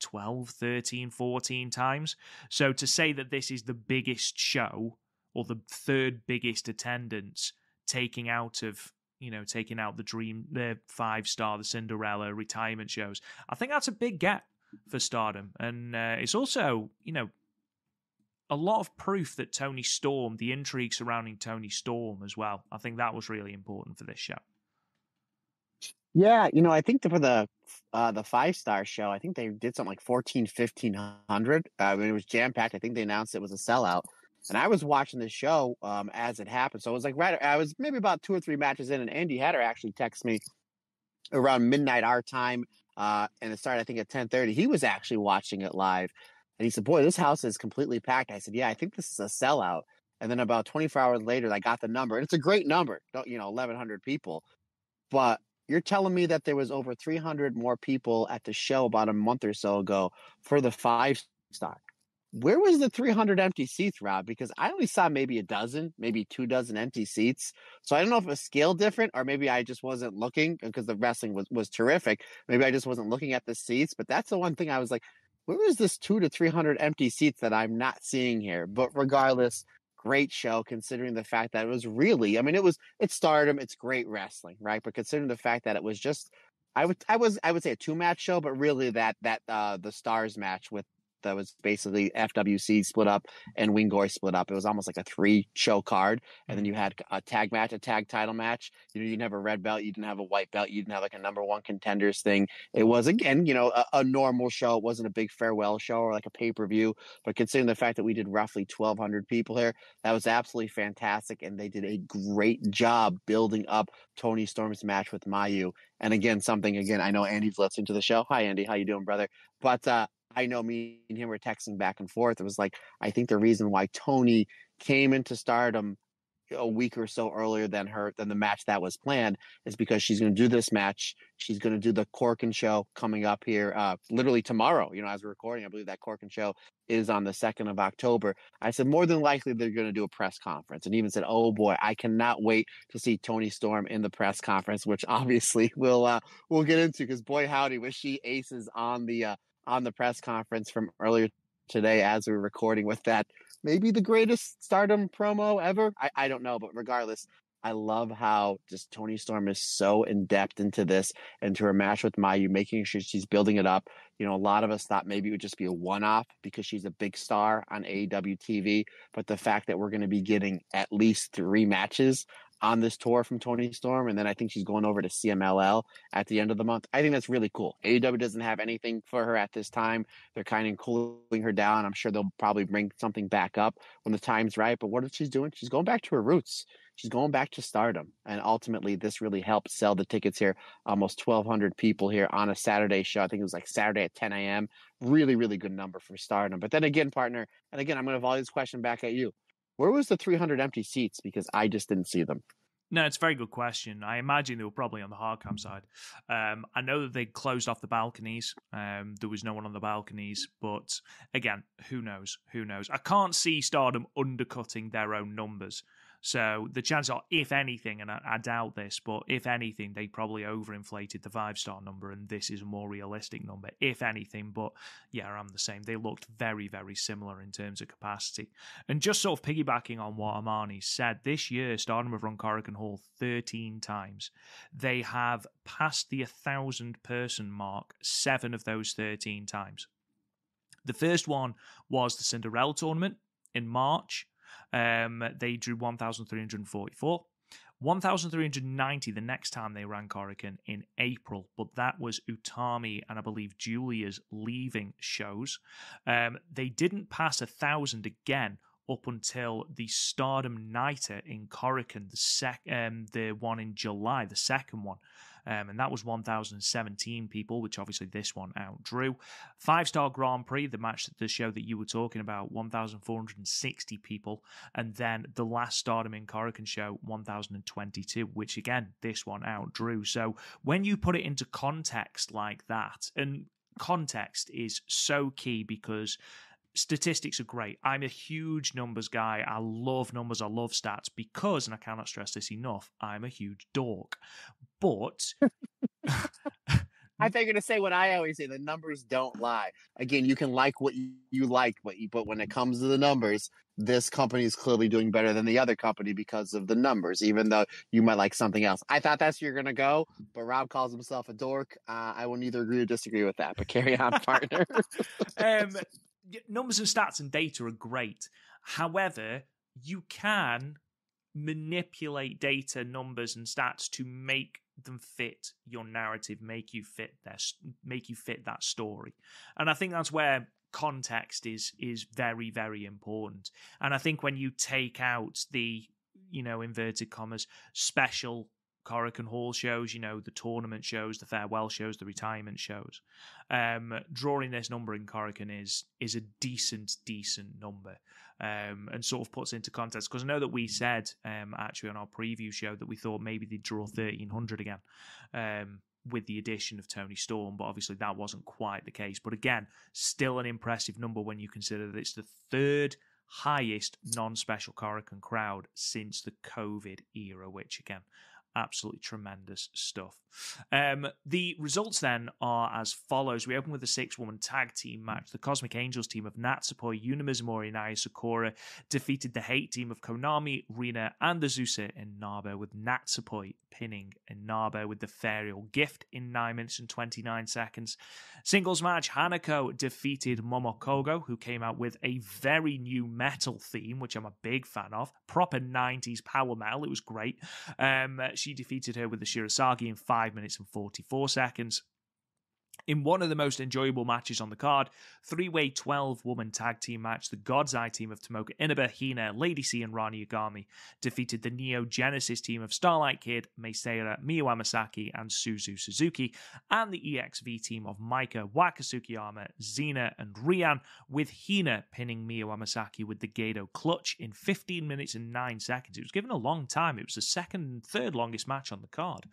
A: 12, 13, 14 times. So to say that this is the biggest show or the third biggest attendance taking out of you know taking out the dream the five star the cinderella retirement shows i think that's a big get for stardom and uh, it's also you know a lot of proof that Toni Storm, the intrigue surrounding Toni Storm as well. I think that was really important for this show.
B: Yeah, you know, I think for the uh, the five star show, I think they did something like 14, 1500. Uh, I mean, it was jam packed. I think they announced it was a sellout. And I was watching the show um, as it happened. So it was like right, I was maybe about two or three matches in, and Andy Hatter actually texted me around midnight our time. Uh, and it started, I think, at 10:30. He was actually watching it live. And he said, Boy, this house is completely packed. I said, Yeah, I think this is a sellout. And then about 24 hours later, I got the number. And it's a great number, you know, 1,100 people. But you're telling me that there was over 300 more people at the show about a month or so ago for the five star. Where was the 300 empty seats, Rob? Because I only saw maybe a dozen, maybe two dozen empty seats. So I don't know if it was scale different or maybe I just wasn't looking because the wrestling was, was terrific. Maybe I just wasn't looking at the seats. But that's the one thing I was like, where is this two to 300 empty seats that I'm not seeing here? But regardless, great show considering the fact that it was really, I mean, it was, it's stardom, it's great wrestling, right? But considering the fact that it was just, I would, I was, I would say a two match show, but really that, that, uh, the stars match with that was basically FWC split up and Wingoi split up. It was almost like a three show card. And then mm-hmm. you had a tag match, a tag title match. You know, you didn't have a red belt, you didn't have a white belt, you didn't have like a number one contenders thing. It was again, you know, a, a normal show. It wasn't a big farewell show or like a pay per view. But considering the fact that we did roughly 1,200 people here, that was absolutely fantastic. And they did a great job building up Toni Storm's match with Mayu. And again, something again, I know Andy's listening to the show. Hi, Andy. How you doing, brother? But uh, I know me and him were texting back and forth. It was like, I think the reason why Toni came into stardom a week or so earlier than her than the match that was planned is because she's going to do this match. She's going to do the Korakuen show coming up here, uh, literally tomorrow. You know, as we're recording, I believe that Korakuen show is on the second of October. I said more than likely they're going to do a press conference, and even said, "Oh boy, I cannot wait to see Toni Storm in the press conference," which obviously we'll uh, we'll get into because boy howdy was she aces on the uh, on the press conference from earlier today as we are recording with that maybe the greatest stardom promo ever. I, I don't know, but regardless, I love how just Toni Storm is so in depth into this, into her match with Mayu, making sure she's building it up. You know, a lot of us thought maybe it would just be a one off because she's a big star on AEW TV. But the fact that we're going to be getting at least three matches on this tour from Toni Storm, and then I think she's going over to CMLL at the end of the month. I think that's really cool. AEW doesn't have anything for her at this time. They're kind of cooling her down. I'm sure they'll probably bring something back up when the time's right. But what is she doing? She's going back to her roots. She's going back to stardom. And ultimately, this really helped sell the tickets here. Almost 1,200 people here on a Saturday show. I think it was like Saturday at 10 a.m. Really, really good number for stardom. But then again, partner, and again, I'm going to volley this question back at you where was the 300 empty seats? Because I just didn't see them.
A: No, it's a very good question. I imagine they were probably on the hard hardcam side. Um, I know that they closed off the balconies. Um, there was no one on the balconies, but again, who knows? Who knows? I can't see Stardom undercutting their own numbers. So the chances are, if anything, and I, I, doubt this, but if anything, they probably overinflated the five star number, and this is a more realistic number, if anything. But yeah, I'm the same. They looked very, very similar in terms of capacity. And just sort of piggybacking on what Amani said, this year, Stardom have run Korakuen Hall 13 times. They have passed the 1,000 person mark seven of those 13 times. The first one was the Cinderella tournament in March. Um, they drew 1,344. 1,390 the next time they ran Korakuen in April, but that was Utami and I believe Julia's leaving shows. Um, they didn't pass a thousand again up until the Stardom Nighter in Korakuen, the sec, um, the one in July, the second one. Um, and that was 1,017 people, which obviously this one outdrew. Five Star Grand Prix, the match, the show that you were talking about, 1,460 people. And then the last Stardom in Korakuen show, 1,022, which again, this one outdrew. So when you put it into context like that, and context is so key because statistics are great. I'm a huge numbers guy. I love numbers. I love stats because, and I cannot stress this enough, I'm a huge dork. But.
B: I going to say what I always say: the numbers don't lie. Again, you can like what you, like, but you, but when it comes to the numbers, this company is clearly doing better than the other company because of the numbers. Even though you might like something else, I thought that's where you're going to go. But Rob calls himself a dork. Uh, I will neither agree or disagree with that. But carry on, partner.
A: um, numbers and stats and data are great. However, you can manipulate data, numbers, and stats to make them fit your narrative, make you fit their, make you fit that story. And I think that's where context is is very very important. And I think when you take out the you know inverted commas special Korakuen Hall shows, you know, the tournament shows, the farewell shows, the retirement shows. Um, drawing this number in Korakuen is is a decent, decent number. Um, and sort of puts into context because I know that we said um, actually on our preview show that we thought maybe they'd draw 1300 again um, with the addition of Toni Storm, but obviously that wasn't quite the case. But again, still an impressive number when you consider that it's the third highest non special Korakuen crowd since the COVID era, which again, absolutely tremendous stuff. Um, the results then are as follows. We open with a six woman tag team match. The Cosmic Angels team of Natsupoi, Yuna Mizumori, and Aya Sakura defeated the Hate team of Konami, Rina, and Azusa in Inaba, with Natsupoi pinning in Inaba with the Ferial gift in 9 minutes and 29 seconds. Singles match Hanako defeated Momo Kohgo, who came out with a very new metal theme, which I'm a big fan of. Proper 90s power metal. It was great. Um, she defeated her with the Shirasagi in 5 minutes and 44 seconds in one of the most enjoyable matches on the card, three-way 12-woman tag team match, the God's Eye team of Tomoka Inaba, Hina, Lady C, and Ranna Yagami defeated the Neo Genesis team of Starlight Kid, Mei Seira, Miyu Amasaki, and Suzu Suzuki, and the EXV team of Maika, Waka Tsukiyama, Xena, and Rian, with Hina pinning Miyu Amasaki with the Gedo clutch in 15 minutes and 9 seconds. It was given a long time. It was the second and third longest match on the card.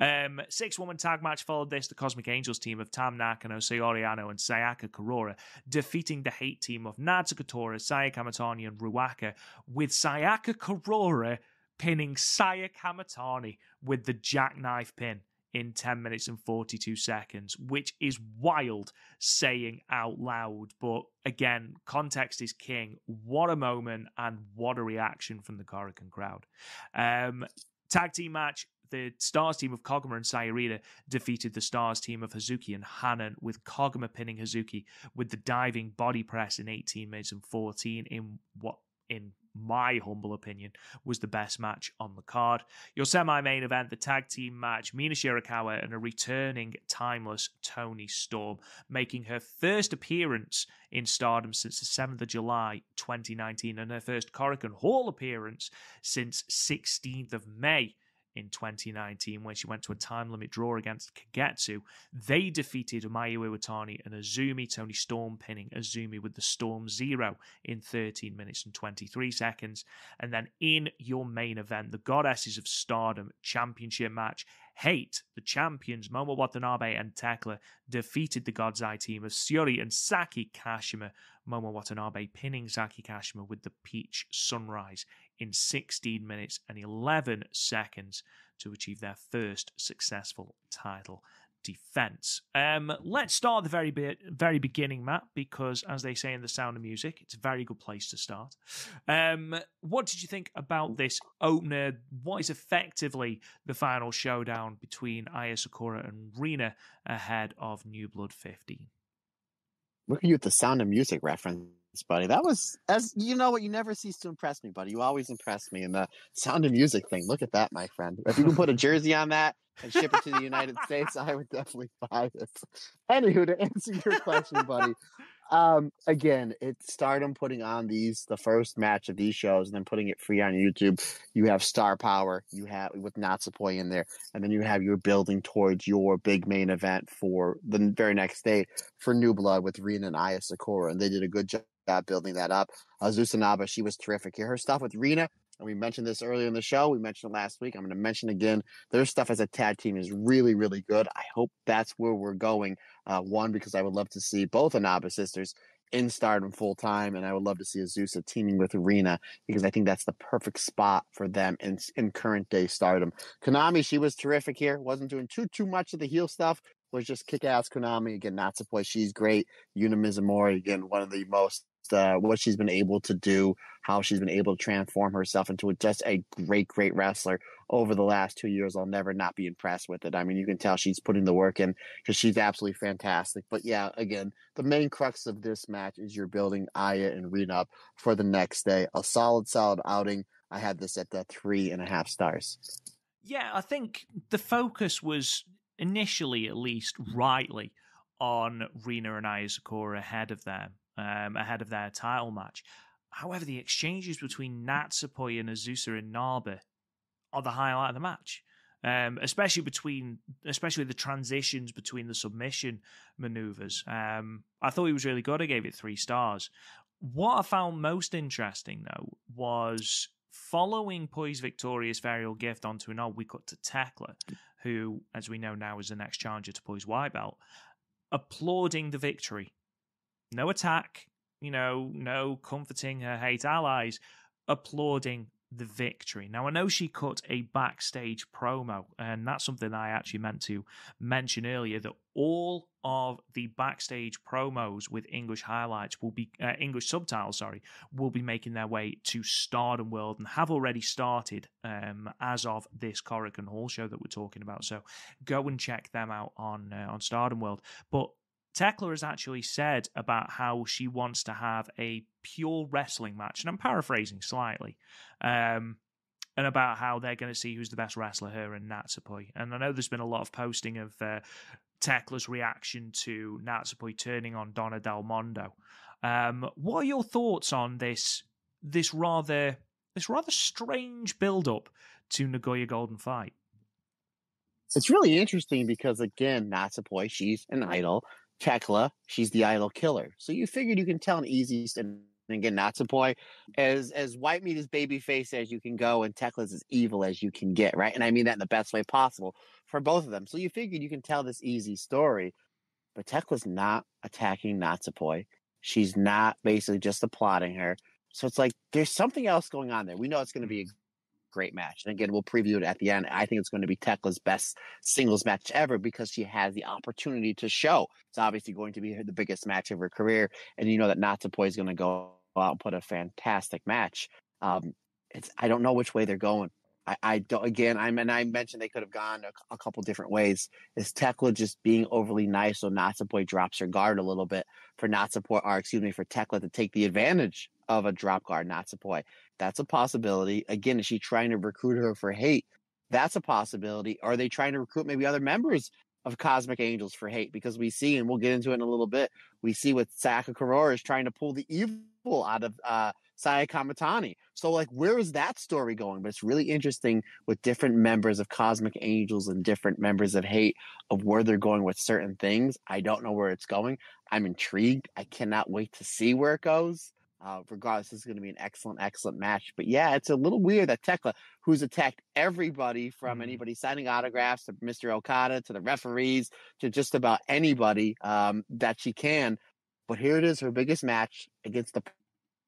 A: Um, six-woman tag match followed this, the Cosmic Angels team of Tam Nakano, Saori Anou, and Sayaka Kurara, defeating the hate team of Natsuko Tora, Saya Kamitani, and Ruaka, with Sayaka Kurara pinning Saya Kamitani with the jackknife pin in 10 minutes and 42 seconds, which is wild saying out loud. But again, context is king. What a moment and what a reaction from the Korakuen crowd. Um, tag team match the Stars team of Koguma and Saya Iida defeated the Stars team of Hazuki and Hanan, with Koguma pinning Hazuki with the diving body press in 18 minutes and 14 in what, in my humble opinion, was the best match on the card. Your semi main event, the tag team match, Mina Shirakawa and a returning timeless Toni Storm, making her first appearance in stardom since the 7th of July 2019 and her first Korakuen Hall appearance since 16th of May in 2019 when she went to a time limit draw against Kagetsu. They defeated Mayu Iwatani and Azumi, Toni Storm pinning Azumi with the Storm Zero in 13 minutes and 23 seconds. And then in your main event, the Goddesses of Stardom Championship match, Hate, the champions Momo Watanabe and Thekla defeated the God's Eye team of Syuri and Saki Kashima. Momo Watanabe pinning Saki Kashima with the Peach Sunrise in 16 minutes and 11 seconds to achieve their first successful title defense. Um, let's start at the very bit, very beginning, Matt, because as they say in The Sound of Music, it's a very good place to start. Um, what did you think about this opener? What is effectively the final showdown between Aya Sakura and Rina ahead of New Blood 15?
B: Look at you with the Sound of Music reference buddy. That was as you know what you never cease to impress me, buddy. You always impress me in the sound of music thing. Look at that, my friend. If you can put a jersey on that and ship it to the United States, I would definitely buy it. Anywho, to answer your question, buddy, um, again, it's Stardom putting on these the first match of these shows and then putting it free on YouTube. You have star power, you have with Natsupoi in there, and then you have your building towards your big main event for the very next day for New Blood with Rina and Aya Sakura, and they did a good job building that up. Uh, Naba, she was terrific. Here. Her stuff with Rina, and we mentioned this earlier in the show. We mentioned it last week. I'm going to mention again. Their stuff as a tag team is really, really good. I hope that's where we're going. Uh, one, because I would love to see both Inaba sisters in stardom full time, and I would love to see Azusa teaming with Rina because I think that's the perfect spot for them in in current day stardom. Konami, she was terrific here. wasn't doing too too much of the heel stuff. Was just kick ass Konami again. Not to play. She's great. Yuna Mizumori again, one of the most uh, what she's been able to do, how she's been able to transform herself into just a great, great wrestler over the last two years. I'll never not be impressed with it. I mean, you can tell she's putting the work in because she's absolutely fantastic. But yeah, again, the main crux of this match is you're building Aya and Rina up for the next day. A solid, solid outing. I had this at the three and a half stars.
A: Yeah, I think the focus was initially, at least rightly, on Rina and Aya Sakura ahead of them um, ahead of their title match. However, the exchanges between Natsupoi and Azusa Inaba are the highlight of the match. Um, especially between, especially the transitions between the submission maneuvers. Um, I thought he was really good. I gave it three stars. What I found most interesting though was following Poi's victorious Ferial gift onto an odd, we cut to Thekla, who, as we know now, is the next challenger to Poi's white belt, applauding the victory no attack, you know, no comforting her hate allies, applauding the victory. Now, I know she cut a backstage promo, and that's something I actually meant to mention earlier that all of the backstage promos with English highlights will be uh, English subtitles, sorry, will be making their way to Stardom World and have already started um, as of this Korakuen Hall show that we're talking about. So go and check them out on uh, on Stardom World. But Thekla has actually said about how she wants to have a pure wrestling match, and I'm paraphrasing slightly, um, and about how they're going to see who's the best wrestler, her and Natsupoi. And I know there's been a lot of posting of uh, Thekla's reaction to Natsupoi turning on Donna Del Mondo. Um, what are your thoughts on this? This rather this rather strange build up to Nagoya Golden Fight.
B: It's really interesting because again, Natsupoi, she's an idol. Thekla, she's the idol killer. So you figured you can tell an easy story. and again Natsupoi as as white meat as baby face as you can go and Thekla's as evil as you can get, right? And I mean that in the best way possible for both of them. So you figured you can tell this easy story. But Thekla's not attacking Natsupoi. She's not basically just applauding her. So it's like there's something else going on there. We know it's going to be great match. And again, we'll preview it at the end. I think it's going to be Thekla's best singles match ever because she has the opportunity to show. It's obviously going to be the biggest match of her career. And you know that Natsupoi is going to go out and put a fantastic match. Um, it's I don't know which way they're going. I, I don't again I'm and I mentioned they could have gone a, a couple different ways. Is Thekla just being overly nice so Natsupoi drops her guard a little bit for Natsupoi or excuse me for Thekla to take the advantage of a drop guard not Natsupoi? That's a possibility. Again, is she trying to recruit her for hate? That's a possibility. Are they trying to recruit maybe other members of Cosmic Angels for hate? Because we see, and we'll get into it in a little bit, we see what Sayaka Kurara is trying to pull the evil out of uh, Saya Kamitani. So, like, where is that story going? But it's really interesting with different members of Cosmic Angels and different members of Hate of where they're going with certain things. I don't know where it's going. I'm intrigued. I cannot wait to see where it goes. Uh, regardless, this is going to be an excellent, excellent match. But yeah, it's a little weird that Thekla, who's attacked everybody from mm. anybody signing autographs to Mr. Okada to the referees to just about anybody um, that she can. But here it is, her biggest match against the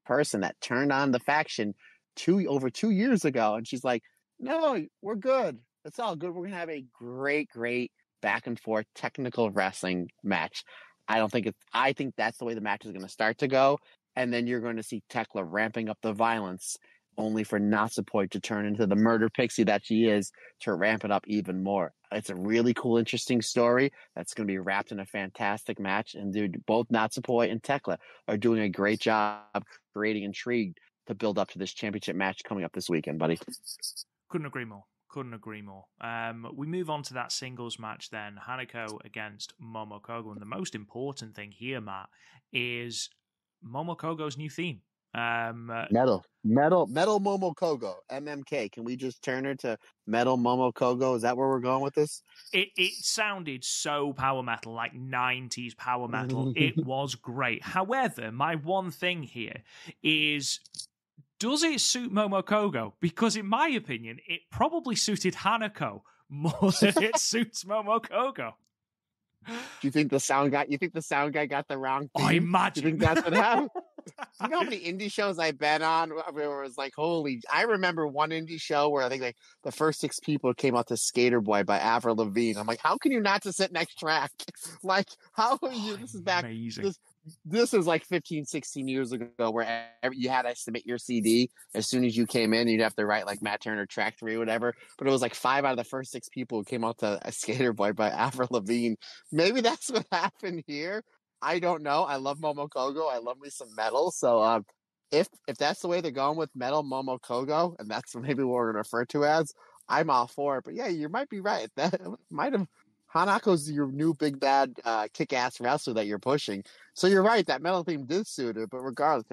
B: person that turned on the faction two over two years ago, and she's like, "No, we're good. It's all good. We're gonna have a great, great back and forth technical wrestling match." I don't think it's. I think that's the way the match is going to start to go, and then you're going to see Thekla ramping up the violence, only for Natsupoi to turn into the murder pixie that she is to ramp it up even more. It's a really cool, interesting story that's going to be wrapped in a fantastic match. And dude, both Natsupoi and Thekla are doing a great job creating intrigue to build up to this championship match coming up this weekend, buddy.
A: Couldn't agree more. Couldn't agree more. Um, we move on to that singles match then, Hanako against Momo Kohgo. And the most important thing here, Matt, is Momo Kohgo's new theme. Um, uh,
B: metal, metal, metal Momo Kohgo, MMK. Can we just turn her to metal Momo Kohgo? Is that where we're going with this?
A: It it sounded so power metal, like '90s power metal. it was great. However, my one thing here is does it suit Momo Kohgo? Because in my opinion, it probably suited Hanako more than it suits Momo Kohgo.
B: Do you think the sound guy? You think the sound guy got the wrong?
A: Theme? I imagine.
B: Do you think that's what happened? you know how many indie shows I've been on where it was like, holy! I remember one indie show where I think like the first six people came out to Skater Boy by Avril Lavigne. I'm like, how can you not just sit next track? like, how are you? This is back. Amazing. This, this was like 15, 16 years ago where you had to submit your CD as soon as you came in. You'd have to write like Matt Turner track three or whatever. But it was like five out of the first six people who came out to a Skater Boy by Avril Lavigne. Maybe that's what happened here. I don't know. I love Momo Kohgo. I love me some metal. So um, if if that's the way they're going with metal Momo Kohgo, and that's maybe what we're gonna refer to as, I'm all for it. But yeah, you might be right. That might have Hanako's your new big bad uh, kick ass wrestler that you're pushing. So you're right, that metal theme did suit her, but regardless,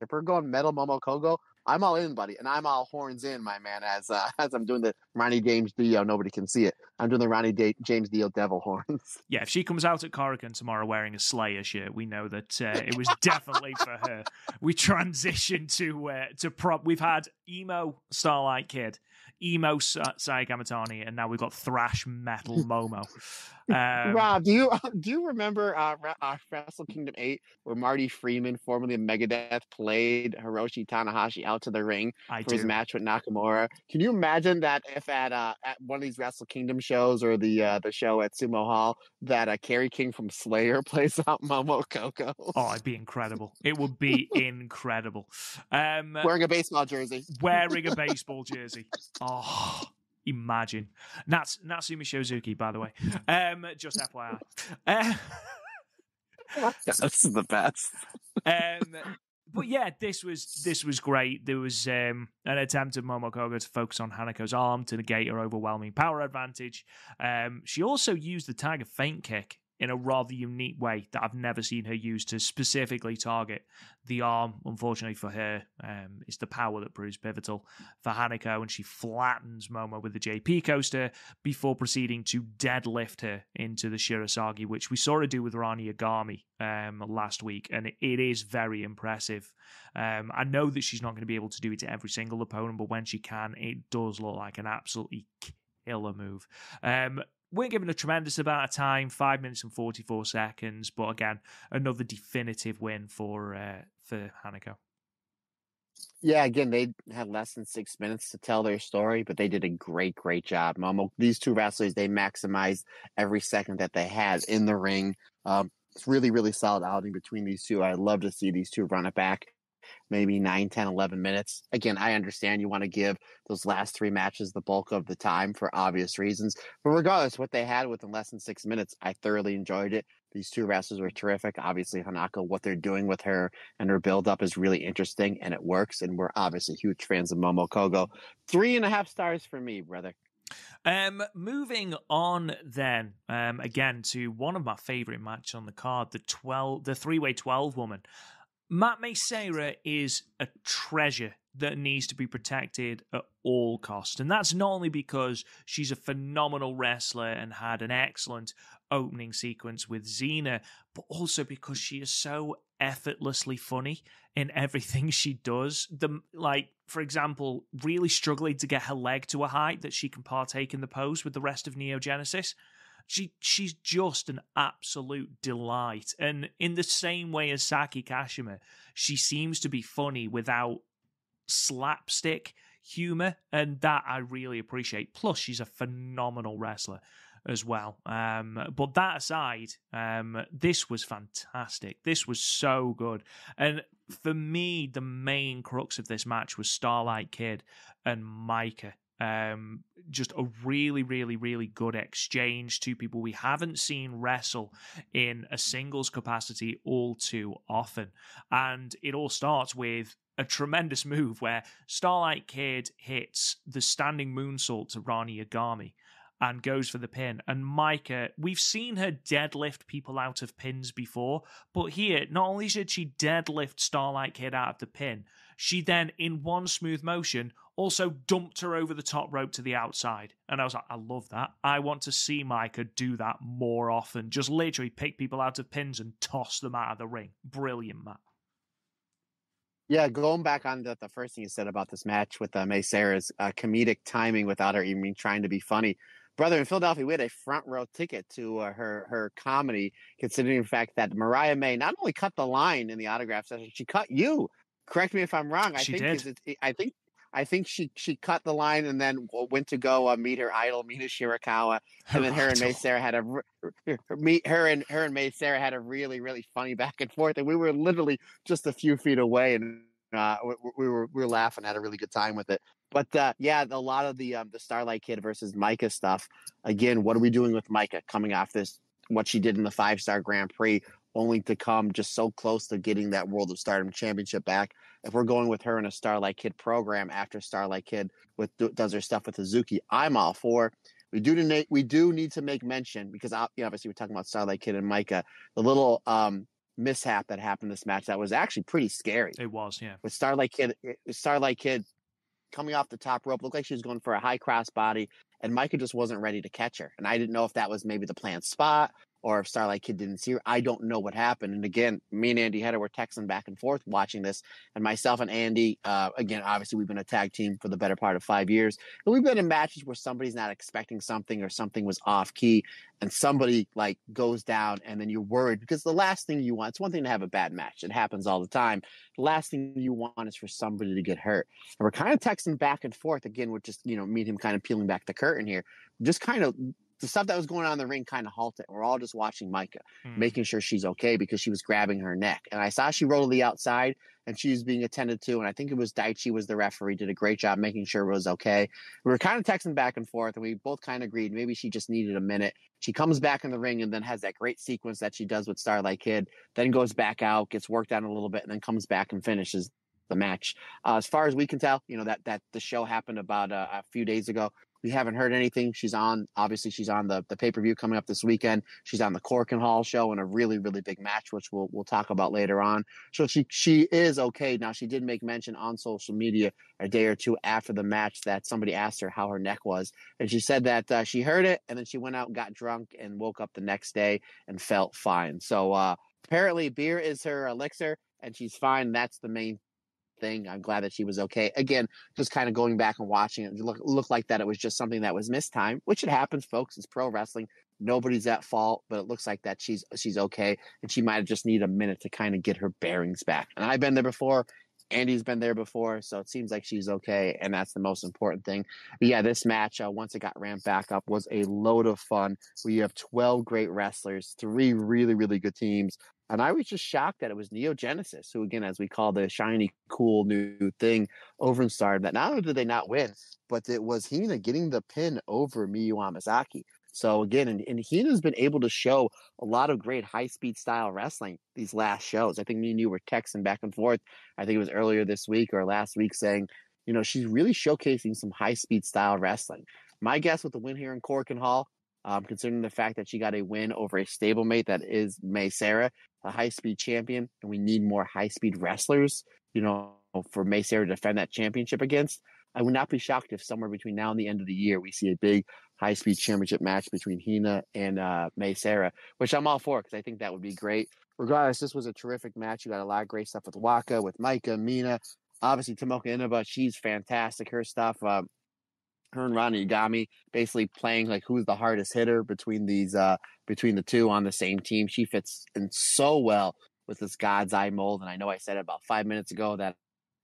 B: if we're going metal Momo Kohgo, I'm all in, buddy, and I'm all horns in, my man. As uh, as I'm doing the Ronnie James Dio, nobody can see it. I'm doing the Ronnie da- James Dio devil horns.
A: Yeah, if she comes out at Korakuen tomorrow wearing a Slayer shirt, we know that uh, it was definitely for her. We transition to uh, to prop. We've had emo Starlight Kid emo Saya Kamitani, and now we've got thrash metal Momo. Um,
B: Rob, do you do you remember uh, uh, Wrestle Kingdom Eight, where Marty Friedman, formerly of Megadeth, played Hiroshi Tanahashi out to the ring
A: I
B: for
A: do.
B: his match with Nakamura? Can you imagine that if at uh, at one of these Wrestle Kingdom shows or the uh, the show at Sumo Hall that uh, Kerry King from Slayer plays out Momo Kohgo?
A: Oh, it'd be incredible. It would be incredible. Um,
B: Wearing a baseball jersey.
A: wearing a baseball jersey. Oh, imagine. Nats, Natsumi Showzuki, by the way. Um, just FYI. Uh,
B: this is the best.
A: um, but yeah, this was this was great. There was um, an attempt of Momo Kohgo to focus on Hanako's arm to negate her overwhelming power advantage. Um, she also used the Tiger Feint Kick in a rather unique way that I've never seen her use to specifically target the arm. Unfortunately for her, um, it's the power that proves pivotal for Hanako, and she flattens Momo with the JP coaster before proceeding to deadlift her into the Shirasagi, which we saw her do with Ranna Yagami um, last week, and it, it is very impressive. Um, I know that she's not going to be able to do it to every single opponent, but when she can, it does look like an absolutely killer move. Um, we're given a tremendous amount of time, five minutes and forty four seconds. But again, another definitive win for uh, for Hanako.
B: Yeah, again, they had less than six minutes to tell their story, but they did a great, great job. Momo, these two wrestlers, they maximized every second that they had in the ring. Um, it's really, really solid outing between these two. I'd love to see these two run it back maybe 9, 10, 11 minutes. Again, I understand you want to give those last three matches the bulk of the time for obvious reasons. But regardless, what they had within less than six minutes, I thoroughly enjoyed it. These two wrestlers were terrific. Obviously, Hanako, what they're doing with her and her build up is really interesting and it works. And we're obviously huge fans of Momo Kohgo. Three and a half stars for me, brother.
A: Um, moving on then, um, again to one of my favorite matches on the card, the twelve, the three way twelve woman. Matt Mei Seira is a treasure that needs to be protected at all costs. And that's not only because she's a phenomenal wrestler and had an excellent opening sequence with Xena, but also because she is so effortlessly funny in everything she does. The like, for example, really struggling to get her leg to a height that she can partake in the pose with the rest of Neo Genesis she she's just an absolute delight. And in the same way as Saki Kashima, she seems to be funny without slapstick humor, and that I really appreciate. Plus, she's a phenomenal wrestler as well. Um, but that aside, um, this was fantastic. This was so good. And for me, the main crux of this match was Starlight Kid and Maika. Um, just a really, really, really good exchange. Two people we haven't seen wrestle in a singles capacity all too often. And it all starts with a tremendous move where Starlight Kid hits the standing moonsault to Ranna Yagami and goes for the pin. And Maika, we've seen her deadlift people out of pins before, but here, not only did she deadlift Starlight Kid out of the pin, she then, in one smooth motion, also dumped her over the top rope to the outside. And I was like, I love that. I want to see Maika do that more often. Just literally pick people out of pins and toss them out of the ring. Brilliant, Matt.
B: Yeah, going back on the, the first thing you said about this match with uh, Mei Seira's uh, comedic timing without her even trying to be funny. Brother, in Philadelphia, we had a front row ticket to uh, her her comedy, considering the fact that Mariah May not only cut the line in the autograph session, she cut you. Correct me if I'm wrong. I
A: She
B: think
A: did.
B: It, I think I think she she cut the line and then went to go uh, meet her idol, Mina Shirakawa, and then her and Mei Seira had a meet her and her and Mei Seira had a really really funny back and forth, and we were literally just a few feet away, and uh, we, we were we were laughing, had a really good time with it. But uh, yeah, a lot of the um, the Starlight Kid versus Maika stuff. Again, what are we doing with Maika coming off this? What she did in the five star Grand Prix, only to come just so close to getting that World of Stardom championship back. If we're going with her in a Starlight Kid program after Starlight Kid with does her stuff with Hazuki, I'm all for. We do need we do need to make mention because obviously we're talking about Starlight Kid and Maika. The little um, mishap that happened this match that was actually pretty scary.
A: It was, yeah.
B: With Starlight Kid, Starlight Kid coming off the top rope, looked like she was going for a high cross body, and Maika just wasn't ready to catch her. And I didn't know if that was maybe the planned spot or if Starlight Kid didn't see her. I don't know what happened. And again, me and Andy Header were texting back and forth watching this. And myself and Andy, uh, again, obviously we've been a tag team for the better part of five years. And we've been in matches where somebody's not expecting something or something was off key and somebody like goes down and then you're worried because the last thing you want, it's one thing to have a bad match. It happens all the time. The last thing you want is for somebody to get hurt. And we're kind of texting back and forth again, with just, you know, me and him kind of peeling back the curtain here. Just kind of the stuff that was going on in the ring kind of halted. We're all just watching Maika, mm. making sure she's okay because she was grabbing her neck. And I saw she rolled to the outside and she was being attended to. And I think it was Daichi was the referee, did a great job making sure it was okay. We were kind of texting back and forth, and we both kind of agreed maybe she just needed a minute. She comes back in the ring and then has that great sequence that she does with Starlight Kid, then goes back out, gets worked out a little bit, and then comes back and finishes the match. Uh, as far as we can tell, you know that that the show happened about uh, a few days ago. We haven't heard anything. She's on, obviously, she's on the, the pay per view coming up this weekend. She's on the Korakuen Hall show in a really, really big match, which we'll we'll talk about later on. So she she is okay now. She did make mention on social media a day or two after the match that somebody asked her how her neck was, and she said that uh, she heard it, and then she went out and got drunk and woke up the next day and felt fine. So uh, apparently, beer is her elixir, and she's fine. That's the main thing. I'm glad that she was okay. Again, just kind of going back and watching it, look looked like that it was just something that was missed time, which it happens, folks. It's pro wrestling. Nobody's at fault, but it looks like that she's she's okay, and she might have just need a minute to kind of get her bearings back. And I've been there before. Andy's been there before, so it seems like she's okay, and that's the most important thing. But yeah, this match, uh, once it got ramped back up, was a load of fun. We have 12 great wrestlers, three really, really good teams. And I was just shocked that it was Neo Genesis, who again, as we call the shiny, cool new thing over in Stardom, that not only did they not win, but it was Hina getting the pin over Miyu Amasaki. So again, and, and Hina's been able to show a lot of great high speed style wrestling these last shows. I think me and you were texting back and forth. I think it was earlier this week or last week saying, you know, she's really showcasing some high speed style wrestling. My guess with the win here in Korakuen Hall, um, considering the fact that she got a win over a stablemate that is Mei Seira, a high speed champion, and we need more high speed wrestlers, you know, for Mei Seira to defend that championship against. I would not be shocked if somewhere between now and the end of the year we see a big high speed championship match between Hina and uh, Mei Seira, which I'm all for because I think that would be great. Regardless, this was a terrific match. You got a lot of great stuff with Waka, with Maika, Mina, obviously Tomoka Inaba. She's fantastic. Her stuff. Um, her and Ranna Yagami basically playing like who's the hardest hitter between these uh between the two on the same team. She fits in so well with this God's Eye mold. And I know I said it about five minutes ago that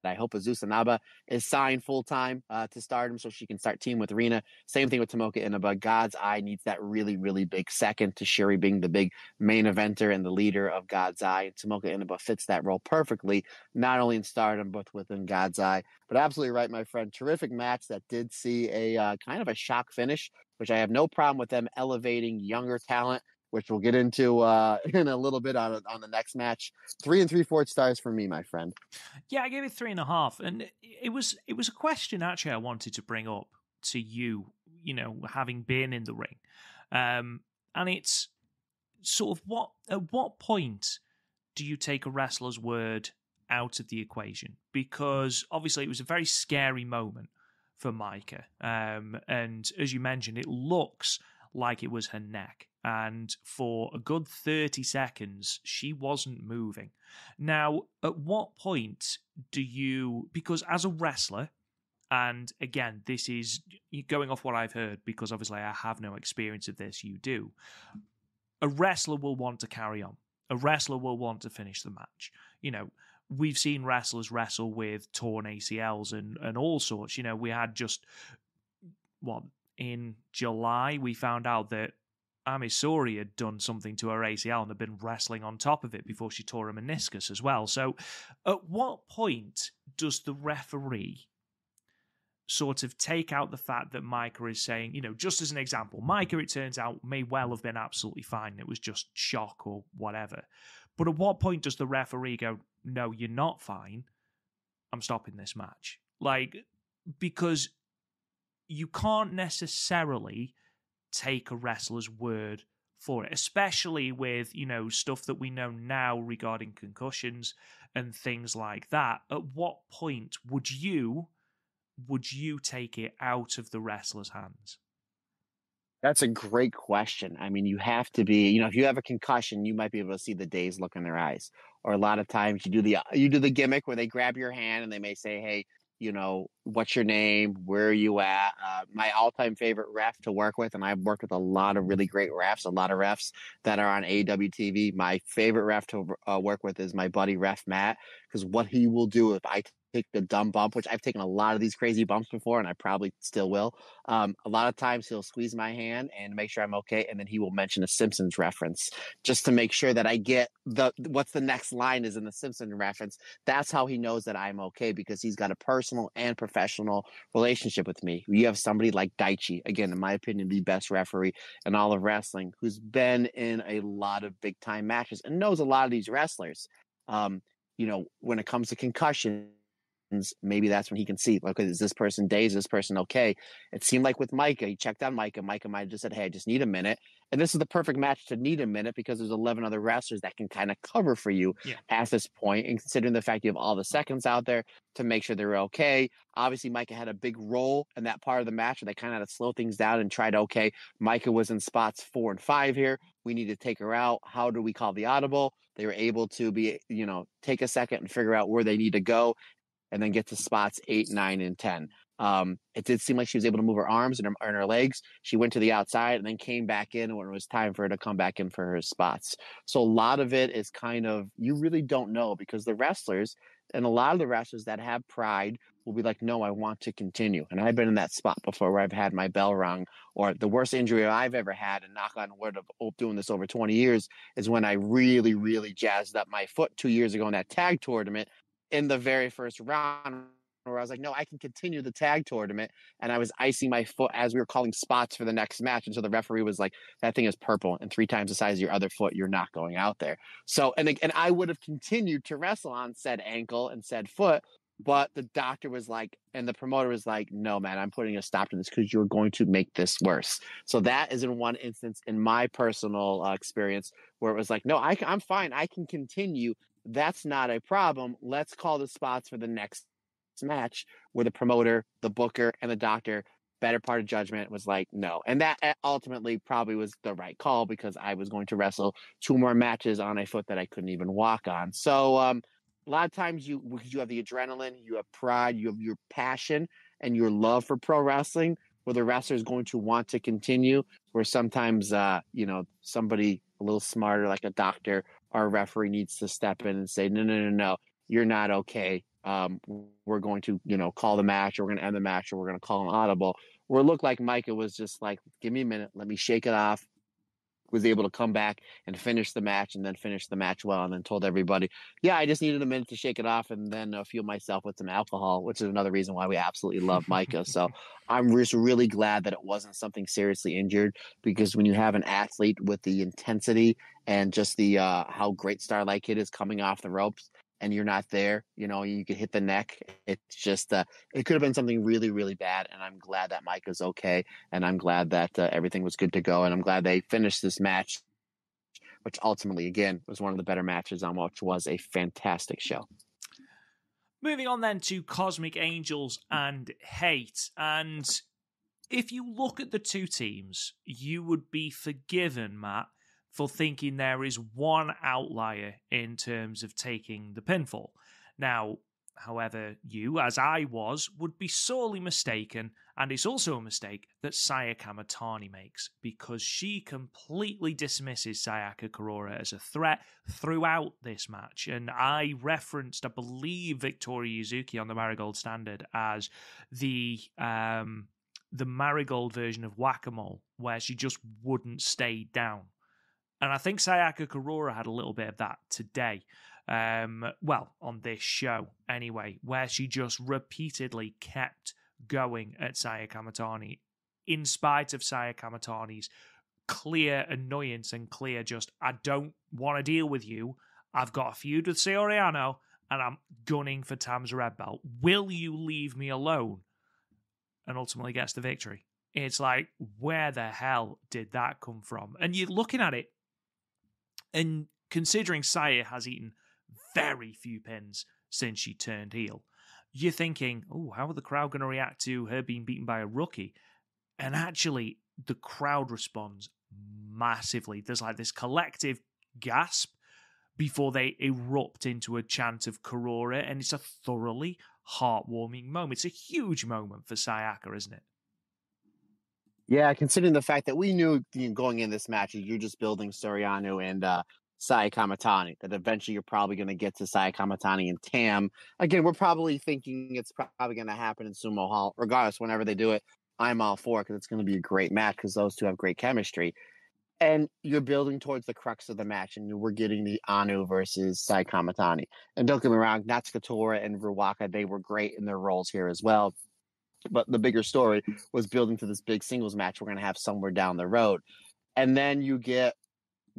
B: I hope Azusa Naba is signed full time uh, to Stardom so she can start team with Rena. Same thing with Tomoka Inaba. God's Eye needs that really, really big second to Syuri being the big main eventer and the leader of God's Eye. And Tomoka Inaba fits that role perfectly, not only in Stardom but within God's Eye. But absolutely right, my friend. Terrific match that did see a uh, kind of a shock finish, which I have no problem with them elevating younger talent which we'll get into uh, in a little bit on on the next match. Three and three fourth stars for me, my friend.
A: Yeah, I gave it three and a half, and it was it was a question actually I wanted to bring up to you. You know, having been in the ring, um, and it's sort of what at what point do you take a wrestler's word out of the equation? Because obviously it was a very scary moment for Maika, um, and as you mentioned, it looks like it was her neck and for a good 30 seconds, she wasn't moving. Now, at what point do you, because as a wrestler, and again, this is going off what I've heard because obviously I have no experience of this, you do. A wrestler will want to carry on. A wrestler will want to finish the match. You know, we've seen wrestlers wrestle with torn ACLs and, and all sorts. You know, we had just what in July we found out that Ami Sohrei had done something to her ACL and had been wrestling on top of it before she tore a meniscus as well. So, at what point does the referee sort of take out the fact that Maika is saying, you know, just as an example, Maika, it turns out, may well have been absolutely fine. It was just shock or whatever. But at what point does the referee go, no, you're not fine? I'm stopping this match. Like, because you can't necessarily take a wrestler's word for it, especially with, you know, stuff that we know now regarding concussions and things like that. At what point would you would you take it out of the wrestler's hands?
B: That's a great question. I mean, you have to be, you know, if you have a concussion, you might be able to see the dazed look in their eyes. Or a lot of times you do the you do the gimmick where they grab your hand and they may say, "Hey, you know, what's your name? Where are you at? Uh, my all time favorite ref to work with, and I've worked with a lot of really great refs, a lot of refs that are on AWTV. My favorite ref to uh, work with is my buddy Ref Matt, because what he will do if I take the dumb bump, which I've taken a lot of these crazy bumps before, and I probably still will. Um, a lot of times he'll squeeze my hand and make sure I'm okay, and then he will mention a Simpsons reference just to make sure that I get the what's the next line is in the Simpsons reference. That's how he knows that I'm okay because he's got a personal and professional relationship with me. You have somebody like Daichi, again, in my opinion, the best referee in all of wrestling, who's been in a lot of big time matches and knows a lot of these wrestlers. Um, you know, when it comes to concussion maybe that's when he can see, like, is this person dazed? Is this person okay? It seemed like with Maika, he checked on Maika. Maika might have just said, Hey, I just need a minute. And this is the perfect match to need a minute because there's 11 other wrestlers that can kind of cover for you yeah. at this point. And considering the fact you have all the seconds out there to make sure they're okay. Obviously, Maika had a big role in that part of the match where they kind of had to slow things down and tried, okay, Maika was in spots four and five here. We need to take her out. How do we call the audible? They were able to be, you know, take a second and figure out where they need to go and then get to spots eight, nine, and 10. Um, it did seem like she was able to move her arms and her, and her legs. She went to the outside and then came back in when it was time for her to come back in for her spots. So a lot of it is kind of, you really don't know because the wrestlers and a lot of the wrestlers that have pride will be like, no, I want to continue. And I've been in that spot before where I've had my bell rung or the worst injury I've ever had, and knock on wood of doing this over 20 years, is when I really, really jazzed up my foot two years ago in that tag tournament in the very first round where I was like, no, I can continue the tag tournament. And I was icing my foot as we were calling spots for the next match. And so the referee was like, that thing is purple and three times the size of your other foot. You're not going out there. So, and, and I would have continued to wrestle on said ankle and said foot. But the doctor was like, and the promoter was like, no, man, I'm putting a stop to this because you're going to make this worse. So that is in one instance in my personal uh, experience where it was like, no, I, I'm fine. I can continue that's not a problem. Let's call the spots for the next match where the promoter, the booker, and the doctor, better part of judgment, was like, no. And that eh, ultimately probably was the right call because I was going to wrestle two more matches on a foot that I couldn't even walk on. So, um, a lot of times you you have the adrenaline, you have pride, you have your passion and your love for pro wrestling, where the wrestler is going to want to continue. Where sometimes, uh, you know, somebody a little smarter, like a doctor our referee needs to step in and say, no, no, no, no, you're not okay. Um, we're going to, you know, call the match or we're going to end the match or we're going to call an audible. Where it looked like Maika was just like, give me a minute, let me shake it off was able to come back and finish the match and then finish the match well and then told everybody, yeah, I just needed a minute to shake it off and then uh, fuel myself with some alcohol, which is another reason why we absolutely love Maika. so I'm just really glad that it wasn't something seriously injured because when you have an athlete with the intensity and just the uh, how great Starlight Kid is coming off the ropes, and you're not there, you know, you could hit the neck. It's just, uh, it could have been something really, really bad. And I'm glad that Mike is okay. And I'm glad that uh, everything was good to go. And I'm glad they finished this match, which ultimately, again, was one of the better matches on which was a fantastic show.
A: Moving on then to Cosmic Angels and Hate. And if you look at the two teams, you would be forgiven, Matt, for thinking there is one outlier in terms of taking the pinfall. Now, however, you, as I was, would be sorely mistaken, and it's also a mistake that Saya Kamitani makes because she completely dismisses Sayaka Kurara as a threat throughout this match. And I referenced, I believe, Victoria Yuzuki on the Marigold Standard as the um, the Marigold version of Whack a Mole, where she just wouldn't stay down. And I think Sayaka Kurara had a little bit of that today. Um, well, on this show anyway, where she just repeatedly kept going at Saya Kamitani, in spite of Saya Kamitani's clear annoyance and clear just, I don't want to deal with you. I've got a feud with Saori Anou and I'm gunning for Tam's red belt. Will you leave me alone? And ultimately gets the victory. It's like, where the hell did that come from? And you're looking at it and considering Saya has eaten very few pins since she turned heel, you're thinking, oh, how are the crowd going to react to her being beaten by a rookie? And actually, the crowd responds massively. There's like this collective gasp before they erupt into a chant of Kurara, and it's a thoroughly heartwarming moment. It's a huge moment for Sayaka, isn't it?
B: Yeah, considering the fact that we knew going in this match, you're just building Saori Anou and uh, Kamitani, that eventually you're probably going to get to Sai Kamitani and Tam. Again, we're probably thinking it's probably going to happen in Sumo Hall. Regardless, whenever they do it, I'm all for it because it's going to be a great match because those two have great chemistry. And you're building towards the crux of the match, and we're getting the Anou versus Sai Kamitani. And don't get me wrong, Natsuko Tora and Ruaka, they were great in their roles here as well. But the bigger story was building to this big singles match we're going to have somewhere down the road. And then you get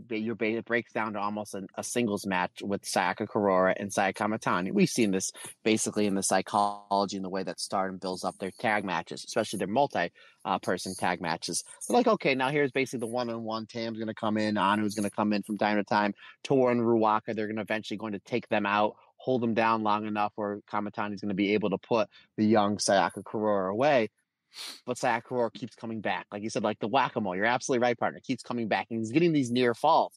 B: your it breaks down to almost an, a singles match with Sayaka Kurara and Saya Kamitani. We've seen this basically in the psychology and the way that Stardom builds up their tag matches, especially their multi uh, person tag matches. They're like, okay, now here's basically the one on one. Tam's going to come in, Anou's going to come in from time to time. Tor and Ruaka, they're going to eventually going to take them out hold them down long enough where Kamitani is going to be able to put the young Sayaka Kurara away. But Sayaka Kurara keeps coming back. Like you said, like the whack-a-mole. You're absolutely right, partner. Keeps coming back. And he's getting these near falls.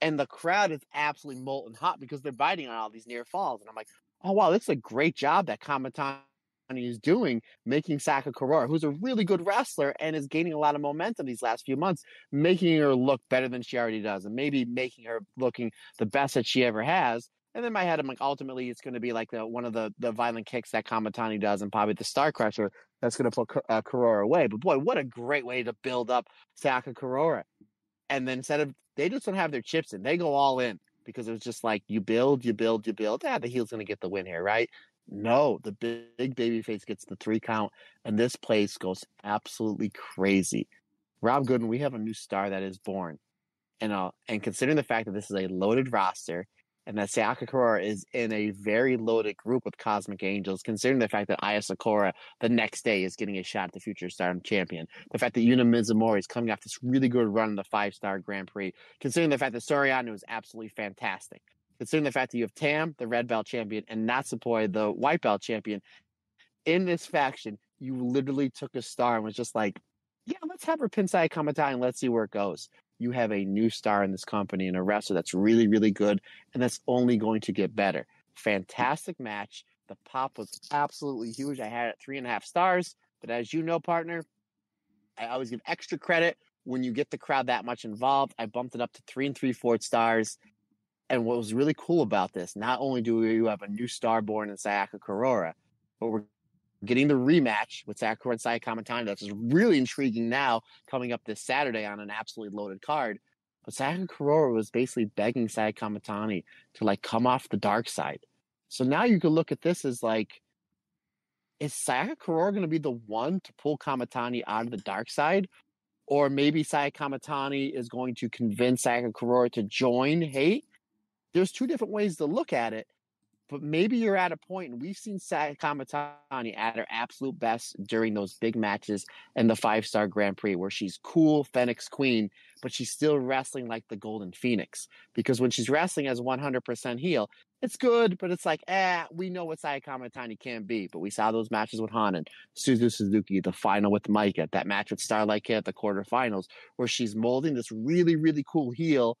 B: And the crowd is absolutely molten hot because they're biting on all these near falls. And I'm like, oh, wow, this is a great job that Kamitani is doing, making Sayaka Kurara, who's a really good wrestler and is gaining a lot of momentum these last few months, making her look better than she already does, and maybe making her looking the best that she ever has. And then my head, I'm like, ultimately, it's going to be like the one of the the violent kicks that Kamitani does, and probably the Star Crusher that's going to put uh, Kurara away. But boy, what a great way to build up Sayaka Kurara. And then instead of they just don't have their chips in, they go all in because it was just like you build, you build, you build. Yeah, the heel's going to get the win here, right? No, the big, big baby face gets the three count, and this place goes absolutely crazy. Rob Gooden, we have a new star that is born, and uh, and considering the fact that this is a loaded roster and that Sayaka Kurara is in a very loaded group with Cosmic Angels, considering the fact that Aya Sakura the next day is getting a shot at the future Stardom champion. The fact that Yuna Mizumori is coming off this really good run in the five star Grand Prix, considering the fact that Saori Anou is absolutely fantastic. Considering the fact that you have Tam, the red belt champion, and Natsupoi, the white belt champion, in this faction, you literally took a star and was just like, yeah, let's have her pin Saya Kamitani and let's see where it goes you have a new star in this company and a wrestler that's really, really good, and that's only going to get better. Fantastic match. The pop was absolutely huge. I had it three and a half stars, but as you know, partner, I always give extra credit when you get the crowd that much involved. I bumped it up to three and three fourths stars. And what was really cool about this, not only do you have a new star born in Sayaka Kurara, but we're getting the rematch with Sakura and Sai Kamitani. That's really intriguing now coming up this Saturday on an absolutely loaded card. But Kurara was basically begging Kamitani to like come off the dark side. So now you can look at this as like, is Kurara going to be the one to pull Kamitani out of the dark side? Or maybe Saya is going to convince Kurara to join Hate? There's two different ways to look at it but maybe you're at a point, and we've seen Kamitani at her absolute best during those big matches in the five star Grand Prix, where she's cool, Phoenix Queen, but she's still wrestling like the Golden Phoenix. Because when she's wrestling as 100% heel, it's good, but it's like, eh, we know what Saya Kamitani can be. But we saw those matches with Hanan, Suzu Suzuki, the final with Maika, that match with Starlight Kid at the quarterfinals, where she's molding this really, really cool heel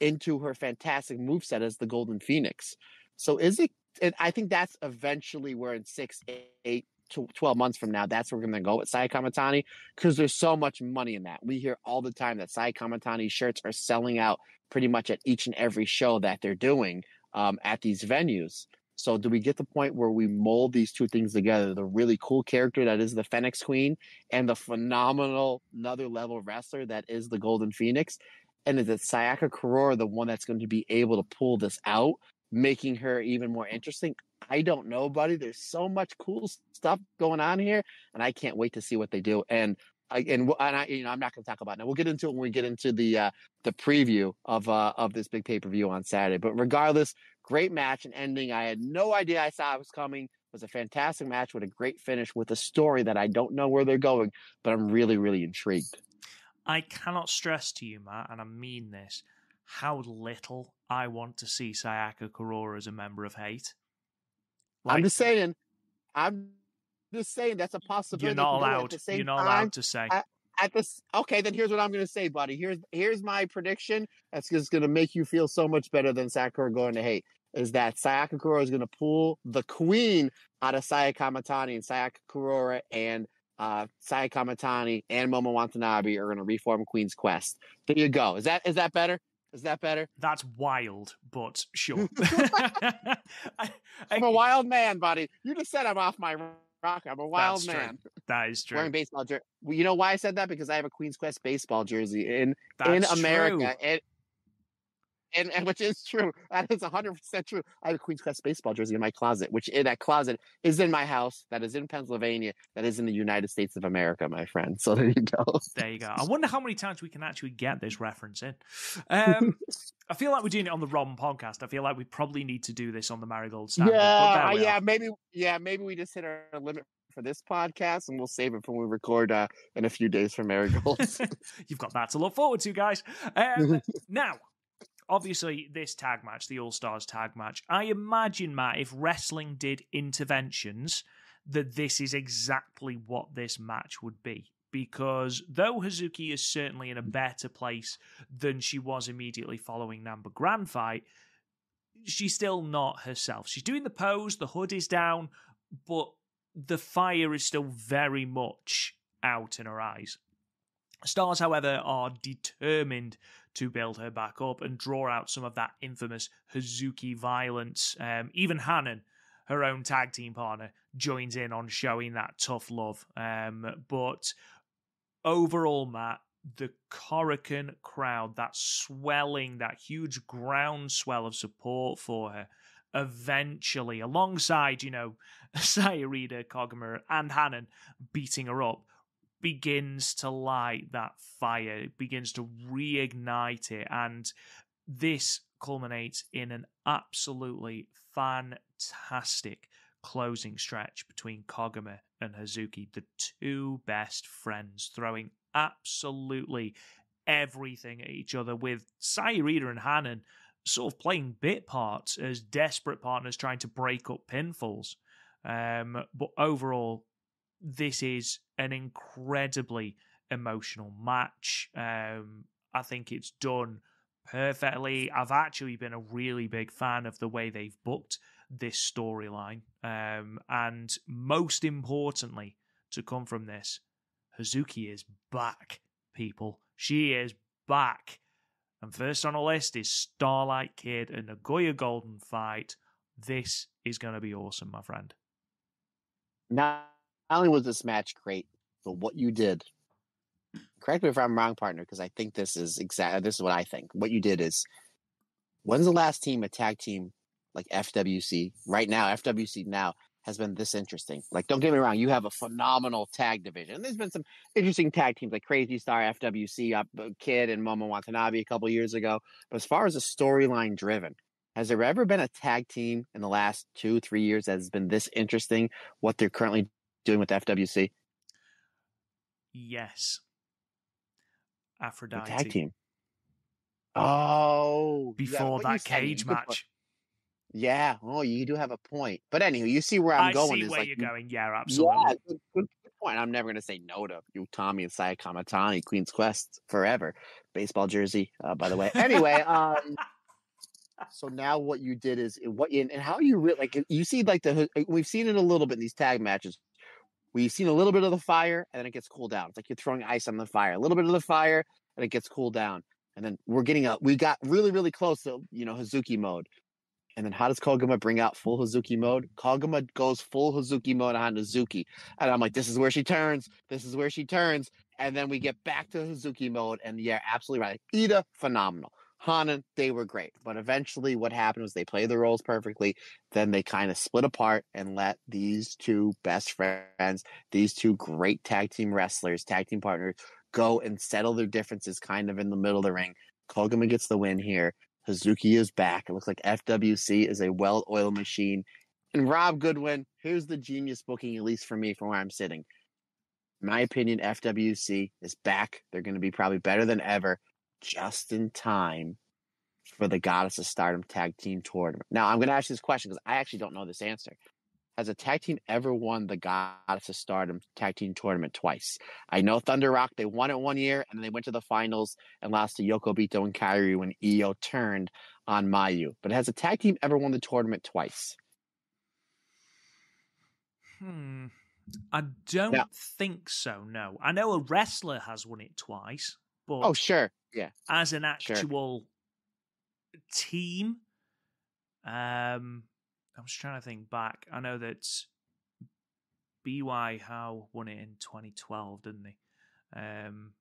B: into her fantastic moveset as the Golden Phoenix. So is it? And I think that's eventually where in six, eight, to 12 months from now, that's where we're going to go with Sai Kamitani because there's so much money in that. We hear all the time that Sai Kamitani shirts are selling out pretty much at each and every show that they're doing um, at these venues. So do we get the point where we mold these two things together? The really cool character that is the Phoenix Queen and the phenomenal another level wrestler that is the Golden Phoenix. And is it Sayaka Kurara the one that's going to be able to pull this out making her even more interesting. I don't know, buddy. There's so much cool stuff going on here, and I can't wait to see what they do. And I, and, and I, you know, I'm not going to talk about it now. We'll get into it when we get into the uh, the preview of uh, of this big pay per view on Saturday. But regardless, great match and ending. I had no idea I saw it was coming. It was a fantastic match with a great finish with a story that I don't know where they're going, but I'm really, really intrigued.
A: I cannot stress to you, Matt, and I mean this how little I want to see Sayaka Kurara as a member of Hate.
B: Like, I'm just saying. I'm just saying that's a possibility.
A: You're not allowed. You're not allowed to say.
B: I, at this. Okay, then here's what I'm going to say, buddy. Here's here's my prediction. That's just going to make you feel so much better than Sakura going to hate. Is that Sayaka Kurara is going to pull the queen out of Saya Kamitani and Sayaka Kurara and uh, Saya Kamitani and Momo Watanabe are going to reform Queen's Quest. There you go. Is that is that better? Is that better?
A: That's wild, but sure.
B: I, am a wild man, buddy. You just said I'm off my rock. I'm a wild
A: That's
B: man.
A: True. That is true.
B: Wearing baseball jersey. You know why I said that? Because I have a Queen's Quest baseball jersey in That's in America. True and, and which is true. That is 100% true. I have a Queen's Quest baseball jersey in my closet, which in that closet is in my house. That is in Pennsylvania. That is in the United States of America, my friend. So there you go.
A: There you go. I wonder how many times we can actually get this reference in. Um, I feel like we're doing it on the Rom podcast. I feel like we probably need to do this on the Marigold Standard.
B: Yeah, yeah, maybe. Yeah, maybe we just hit our limit for this podcast, and we'll save it for when we record uh, in a few days for Marigolds.
A: You've got that to look forward to, guys. Um, now, obviously this tag match, the All Stars tag match, I imagine, Matt, if wrestling did interventions, that this is exactly what this match would be. Because though Hazuki is certainly in a better place than she was immediately following Namba Grand fight, she's still not herself. She's doing the pose, the hood is down, but the fire is still very much out in her eyes. Stars, however, are determined to build her back up and draw out some of that infamous Hazuki violence. Um, even Hanan, her own tag team partner, joins in on showing that tough love. Um, but overall, Matt, the Korakuen crowd, that swelling, that huge groundswell of support for her, eventually, alongside, you know, Saya Iida, Koguma, and Hanan beating her up, begins to light that fire, begins to reignite it, and this culminates in an absolutely fantastic closing stretch between Koguma and Hazuki, the two best friends, throwing absolutely everything at each other, with Saya Iida and Hanan sort of playing bit parts as desperate partners trying to break up pinfalls. Um, but overall, this is an incredibly emotional match. Um, I think it's done perfectly. I've actually been a really big fan of the way they've booked this storyline. Um, and most importantly, to come from this, Hazuki is back, people. She is back. And first on the list is Starlight Kid and Nagoya Golden fight. This is going to be awesome, my friend.
B: Now, not only was this match great, but what you did. Correct me if I'm wrong, partner, because I think this is exactly this is what I think. What you did is, when's the last team a tag team like FWC right now? FWC now has been this interesting. Like, don't get me wrong, you have a phenomenal tag division. There's been some interesting tag teams like Crazy Star, FWC, uh, Kid, and Momo Watanabe a couple years ago. But as far as a storyline driven, has there ever been a tag team in the last two, three years that has been this interesting? What they're currently doing with FWC?
A: Yes. Aphrodite.
B: The tag team. Oh,
A: before that cage match.
B: Yeah. Oh, you do have a point. But anyway, you see where I'm
A: I
B: going.
A: See where
B: like,
A: you're going. Yeah, absolutely. Yeah,
B: good, good, point. I'm never going to say no to you, Tommy and Saya Kamitani, Queen's Quest forever. Baseball jersey, uh, by the way. Anyway, um, so now what you did is what and how you really like you see like the we've seen it a little bit in these tag matches We've seen a little bit of the fire and then it gets cooled down. It's like you're throwing ice on the fire. A little bit of the fire and it gets cooled down. And then we're getting a we got really, really close to, you know, Hazuki mode. And then how does Koguma bring out full Hazuki mode? Koguma goes full Hazuki mode on Hazuki. And I'm like, this is where she turns. This is where she turns. And then we get back to Hazuki mode. And yeah, absolutely right. Iida, phenomenal. Hanan, they were great. But eventually, what happened was they played the roles perfectly. Then they kind of split apart and let these two best friends, these two great tag team wrestlers, tag team partners, go and settle their differences kind of in the middle of the ring. Koguma gets the win here. Hazuki is back. It looks like FWC is a well oiled machine. And Rob Goodwin, here's the genius booking, at least for me, from where I'm sitting. In my opinion, FWC is back. They're going to be probably better than ever just in time for the Goddess of Stardom Tag Team Tournament. Now, I'm going to ask you this question because I actually don't know this answer. has a tag team ever won the Goddess of Stardom tag team tournament twice? I know Thunder Rock, they won it one year and then they went to the finals and lost to Yoko Bito and Kairi when Io turned on Mayu. But has a tag team ever won the tournament twice?
A: Hmm. I don't think so. No, I know a wrestler has won it twice, but
B: oh sure, yeah,
A: as an actual sure. team, um, I was trying to think back. I know that BY Howe won it in 2012, didn't he? Um,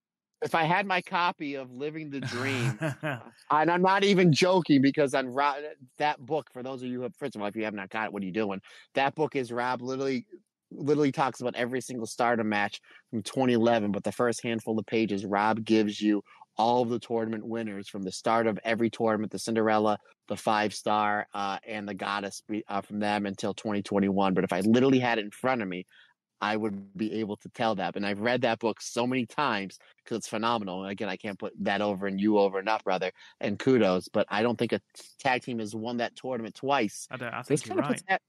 B: if I had my copy of Living the Dream, and I'm not even joking because on Rob, that book, for those of you who have, first of all, if you have not got it, what are you doing? That book is Rob literally literally talks about every single stardom match from 2011 but the first handful of pages rob gives you all of the tournament winners from the start of every tournament the cinderella the five star uh, and the goddess uh, from them until 2021 but if i literally had it in front of me I would be able to tell that. And I've read that book so many times because it's phenomenal. And again, I can't put that over and you over, enough, brother. And kudos, but I don't think a tag team has won that tournament twice.
A: I, don't, I think this you're right.
B: F,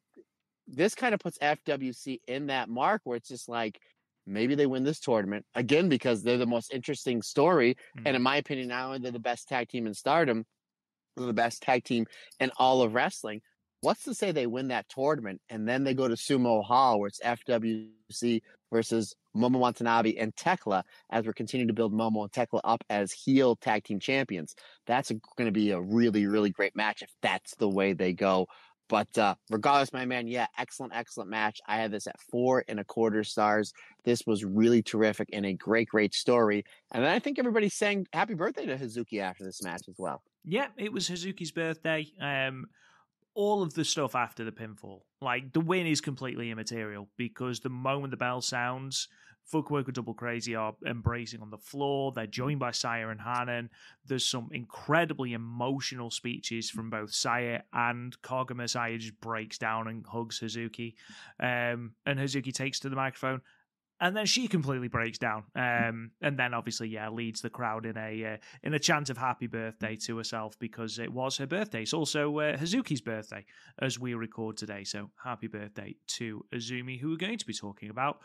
B: this kind of puts FWC in that mark where it's just like maybe they win this tournament again because they're the most interesting story. Mm-hmm. And in my opinion, not only they're the best tag team in Stardom, they're the best tag team in all of wrestling what's to say they win that tournament and then they go to Sumo Hall where it's FWC versus Momo Watanabe and Thekla as we're continuing to build Momo and Thekla up as heel tag team champions. That's going to be a really, really great match if that's the way they go. But uh, regardless, my man, yeah, excellent, excellent match. I had this at four and a quarter stars. This was really terrific and a great, great story. And then I think everybody sang happy birthday to Hazuki after this match as well.
A: Yeah, it was Hazuki's birthday. Um, all of the stuff after the pinfall. Like the win is completely immaterial because the moment the bell sounds, Fukuoka Double Crazy are embracing on the floor. They're joined by Saya and Hanan. There's some incredibly emotional speeches from both Saya and Koguma. Saya just breaks down and hugs Hazuki. Um, and Hazuki takes to the microphone and then she completely breaks down um, and then obviously yeah leads the crowd in a uh, in a chant of happy birthday to herself because it was her birthday. It's also uh, hazuki's birthday as we record today. So happy birthday to azumi who we're going to be talking about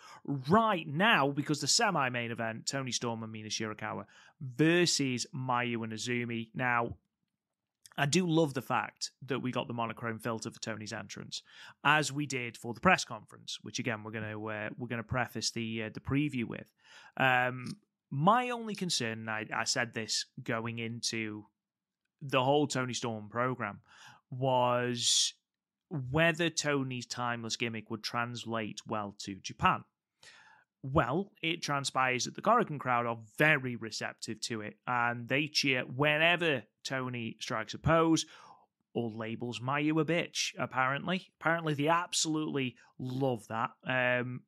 A: right now because the semi-main event Toni storm and mina shirakawa versus mayu and azumi. Now I do love the fact that we got the monochrome filter for Toni's entrance, as we did for the press conference, which again we're going to uh, we're going to preface the uh, the preview with. Um, my only concern, I, I said this going into the whole Toni Storm program, was whether Toni's timeless gimmick would translate well to Japan. Well, it transpires that the Korakuen crowd are very receptive to it, and they cheer whenever Toni strikes a pose or labels Mayu a bitch, apparently. Apparently, they absolutely love that. Um,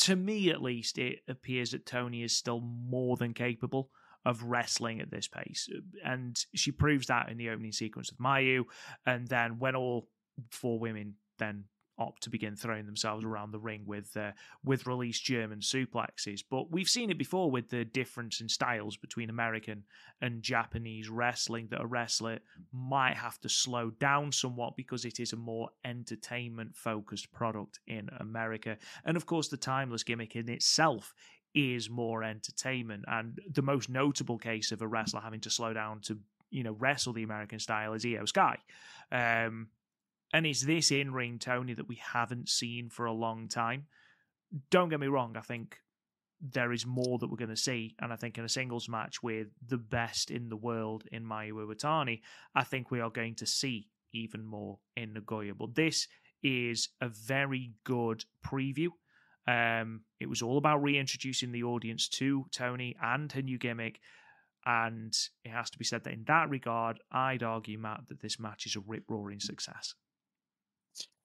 A: to me, at least, it appears that Toni is still more than capable of wrestling at this pace. And she proves that in the opening sequence with Mayu. And then when all four women then opt to begin throwing themselves around the ring with uh, with released German suplexes. But we've seen it before with the difference in styles between American and Japanese wrestling that a wrestler might have to slow down somewhat because it is a more entertainment focused product in America. And of course, the timeless gimmick in itself is more entertainment. And the most notable case of a wrestler having to slow down to you know wrestle the American style is Iyo Sky. Um, and it's this in ring Toni that we haven't seen for a long time. Don't get me wrong, I think there is more that we're going to see. And I think in a singles match with the best in the world in Mayu Iwatani, I think we are going to see even more in Nagoya. But this is a very good preview. Um, it was all about reintroducing the audience to Toni and her new gimmick. And it has to be said that in that regard, I'd argue, Matt, that this match is a rip roaring success.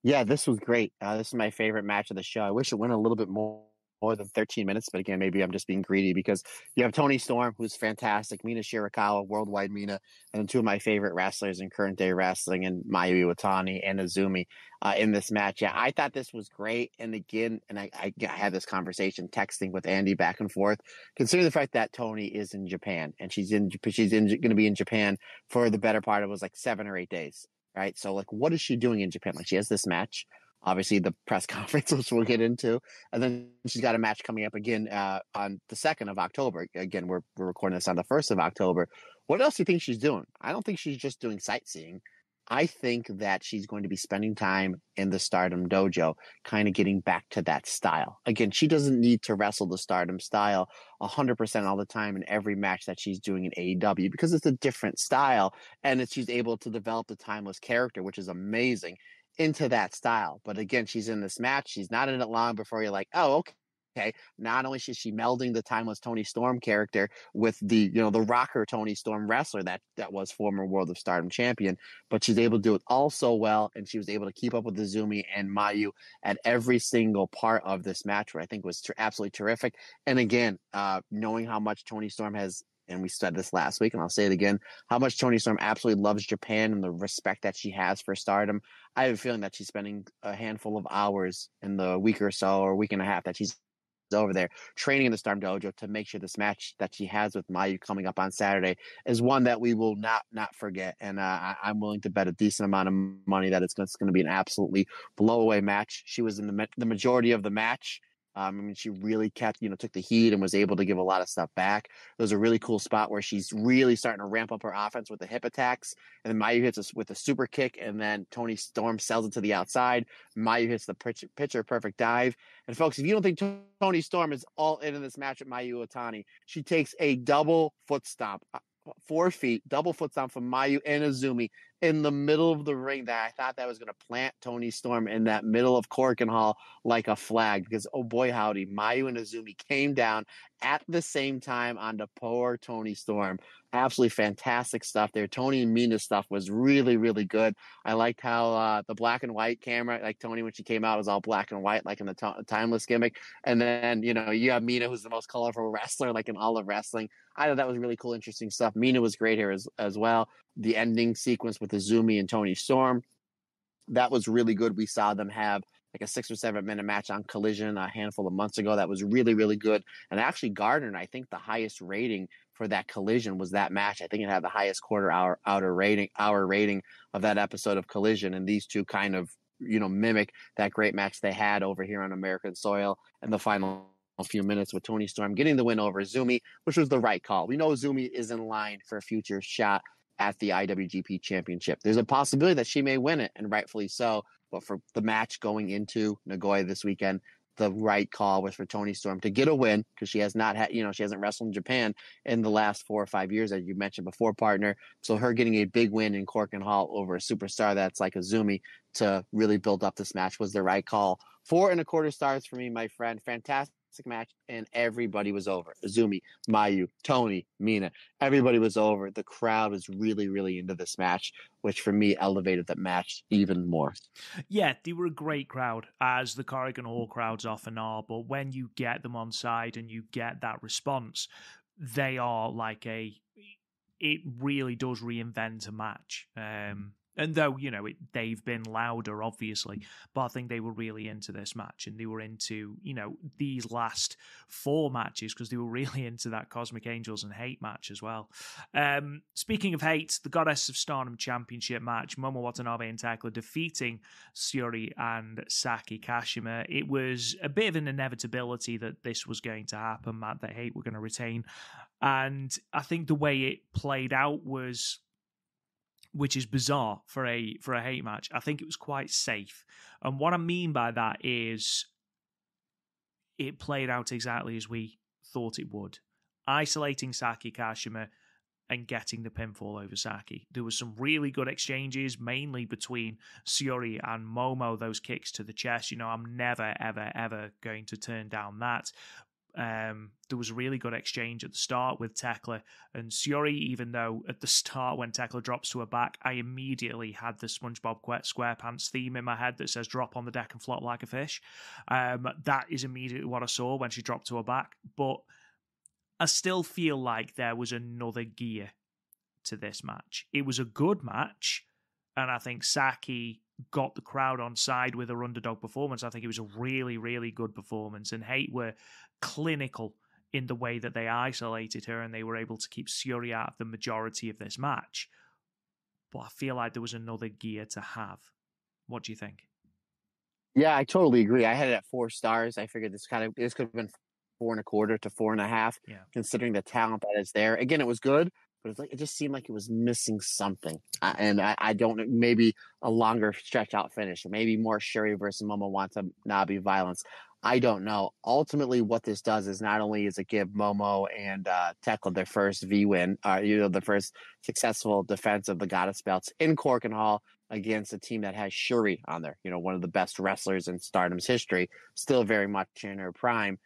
B: Yeah, this was great. Uh, this is my favorite match of the show. I wish it went a little bit more more than 13 minutes, but again, maybe I'm just being greedy because you have Toni Storm, who's fantastic, Mina Shirakawa, worldwide Mina, and two of my favorite wrestlers in current day wrestling, and Mayu Iwatani and Azumi uh, in this match. Yeah, I thought this was great. And again, and I, I, I had this conversation texting with Andy back and forth, considering the fact that Toni is in Japan and she's in she's in going to be in Japan for the better part of it was like seven or eight days right? So like, what is she doing in Japan? Like, she has this match. obviously the press conference, which we'll get into, and then she's got a match coming up again uh, on the second of October. Again, we're we're recording this on the first of October. What else do you think she's doing? I don't think she's just doing sightseeing. I think that she's going to be spending time in the Stardom dojo, kind of getting back to that style. Again, she doesn't need to wrestle the Stardom style 100% all the time in every match that she's doing in AEW because it's a different style and she's able to develop the timeless character, which is amazing, into that style. But again, she's in this match. She's not in it long before you're like, oh, okay Okay, not only is she melding the timeless Toni Storm character with the you know the rocker Toni Storm wrestler that that was former World of Stardom champion, but she's able to do it all so well, and she was able to keep up with the Zumi and Mayu at every single part of this match, where I think was ter- absolutely terrific. And again, uh, knowing how much Toni Storm has and we said this last week, and I'll say it again, how much Toni Storm absolutely loves Japan and the respect that she has for stardom. I have a feeling that she's spending a handful of hours in the week or so or week and a half that she's over there training in the Storm Dojo to make sure this match that she has with Mayu coming up on Saturday is one that we will not not forget. And uh, I, am willing to bet a decent amount of money that it's, going to be an absolutely blow away match. She was in the the majority of the match. Um, I mean, she really kept, you know, took the heat and was able to give a lot of stuff back. There was a really cool spot where she's really starting to ramp up her offense with the hip attacks. And then Mayu hits us with a super kick, and then Toni Storm sells it to the outside. Mayu hits the pitcher, pitcher perfect dive. And folks, if you don't think Toni Storm is all in in this match with Mayu Iwatani, she takes a double foot stomp, uh, four feet, double foot stomp from Mayu and Azumi in the middle of the ring that I thought that was going to plant Toni Storm in that middle of Korakuen Hall like a flag because oh boy howdy, Mayu and Azumi came down at the same time on the poor Toni Storm. Absolutely fantastic stuff there. Toni and Mina's stuff was really, really good. I liked how uh, the black and white camera, like Toni when she came out, was all black and white, like in the t- timeless gimmick. And then, you know, you have Mina, who's the most colorful wrestler, like in all of wrestling. I thought that was really cool, interesting stuff. Mina was great here as, as well the ending sequence with Azumi and Toni Storm. That was really good. We saw them have like a six or seven minute match on Collision a handful of months ago. That was really, really good. And actually Gardner, I think, the highest rating for that collision was that match. I think it had the highest quarter hour outer rating hour rating of that episode of Collision. And these two kind of, you know, mimic that great match they had over here on American soil and the final few minutes with Toni Storm getting the win over Zumi, which was the right call. We know Zumi is in line for a future shot at the IWGP Championship. There's a possibility that she may win it, and rightfully so. But for the match going into Nagoya this weekend, the right call was for Toni Storm to get a win because she has not had, you know, she hasn't wrestled in Japan in the last four or five years, as you mentioned before, partner. So her getting a big win in Korakuen Hall over a superstar that's like a Azumi to really build up this match was the right call. Four and a quarter stars for me, my friend. Fantastic match, and everybody was over. Azumi, Mayu, Toni, Mina, everybody was over. The crowd was really, really into this match, which for me elevated that match even more.
A: Yeah, they were a great crowd, as the Korakuen Hall crowds often are. But when you get them on side and you get that response, they are like a. It really does reinvent a match. Um, and though, you know, it, they've been louder, obviously, but I think they were really into this match and they were into, you know, these last four matches because they were really into that Cosmic Angels and Hate match as well. Um, speaking of Hate, the Goddess of Stardom Championship match, Momo Watanabe and Thekla defeating Syuri and Saki Kashima. It was a bit of an inevitability that this was going to happen, Matt, that Hate were going to retain. And I think the way it played out was which is bizarre for a for a hate match. I think it was quite safe, and what I mean by that is it played out exactly as we thought it would, isolating Saki Kashima and getting the pinfall over Saki. There was some really good exchanges, mainly between Syuri and Momo. Those kicks to the chest. You know, I'm never, ever, ever going to turn down that. Um, there was a really good exchange at the start with Thekla and Syuri, even though at the start when Thekla drops to her back, I immediately had the SpongeBob SquarePants theme in my head that says drop on the deck and flop like a fish. Um, that is immediately what I saw when she dropped to her back. But I still feel like there was another gear to this match. It was a good match, and I think Saki got the crowd on side with her underdog performance. I think it was a really, really good performance, and Hate were clinical in the way that they isolated her and they were able to keep Syuri out of the majority of this match. But I feel like there was another gear to have. What do you think?
B: Yeah, I totally agree. I had it at four stars. I figured this kind of this could have been four and a quarter to four and a half,
A: Yeah.
B: considering the talent that is there. Again, it was good, but it's like it just seemed like it was missing something. Uh, and I, I don't know, maybe a longer stretch out finish, or maybe more Syuri versus Momo Watanabe violence. I don't know. Ultimately, what this does is not only is it give Momo and uh, Thekla their first V win, uh, you know, the first successful defense of the Goddess belts in Korakuen Hall against a team that has Syuri on there, you know, one of the best wrestlers in Stardom's history, still very much in her prime.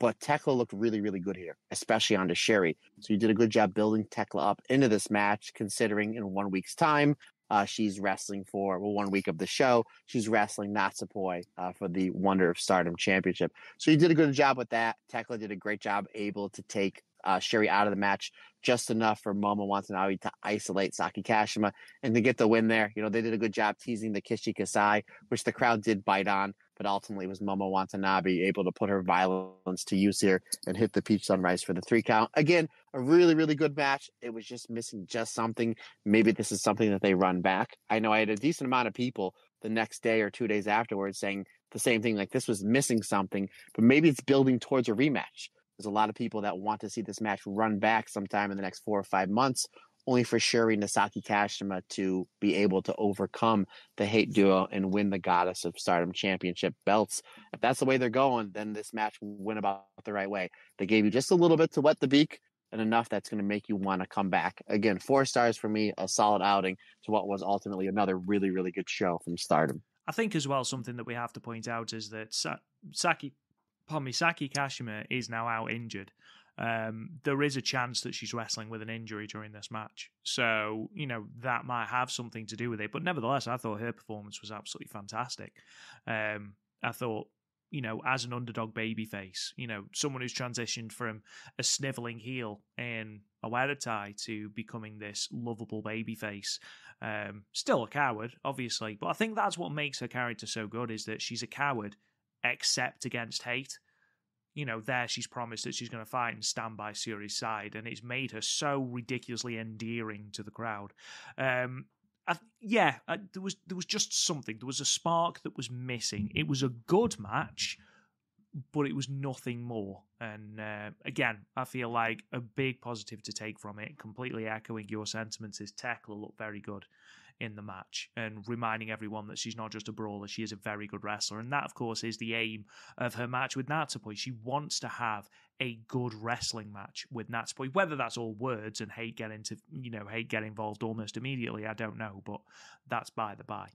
B: But Thekla looked really, really good here, especially onto Syuri. So you did a good job building Thekla up into this match, considering in one week's time, uh, she's wrestling for well, one week of the show. She's wrestling Natsupoi uh, for the Wonder of Stardom Championship. So you did a good job with that. Thekla did a great job able to take uh, Syuri out of the match just enough for Momo Watanabe to isolate Saki Kashima and to get the win there. You know, they did a good job teasing the Kishi Kasai, which the crowd did bite on, but ultimately was Momo Watanabe able to put her violence to use here and hit the Peach Sunrise for the three count. Again, a really, really good match. It was just missing just something. Maybe this is something that they run back. I know I had a decent amount of people the next day or two days afterwards saying the same thing, like this was missing something, but maybe it's building towards a rematch. There's a lot of people that want to see this match run back sometime in the next four or five months, only for Syuri Nasaki Kashima to be able to overcome the hate duo and win the Goddess of Stardom Championship belts. If that's the way they're going, then this match went about the right way. They gave you just a little bit to wet the beak and enough that's going to make you want to come back. Again, four stars for me, a solid outing to what was ultimately another really, really good show from Stardom.
A: I think as well something that we have to point out is that Sa- Saki, pardon me, Saki Kashima is now out injured. Um, there is a chance that she's wrestling with an injury during this match, so you know that might have something to do with it. But nevertheless, I thought her performance was absolutely fantastic. Um, I thought you know, as an underdog babyface, you know, someone who's transitioned from a sniveling heel in Oedo to becoming this lovable babyface. Um, still a coward, obviously, but I think that's what makes her character so good is that she's a coward except against hate. You know, there she's promised that she's going to fight and stand by Syuri's side, and it's made her so ridiculously endearing to the crowd. Um, I, yeah, I, there was there was just something. There was a spark that was missing. It was a good match, but it was nothing more. And uh, again, I feel like a big positive to take from it, completely echoing your sentiments, is Thekla looked very good in the match and reminding everyone that she's not just a brawler, she is a very good wrestler. And that, of course, is the aim of her match with Natsupoi. She wants to have a good wrestling match with Natsupoi. Whether that's all words and hate get into, you know, hate get involved almost immediately, I don't know, but that's by the by.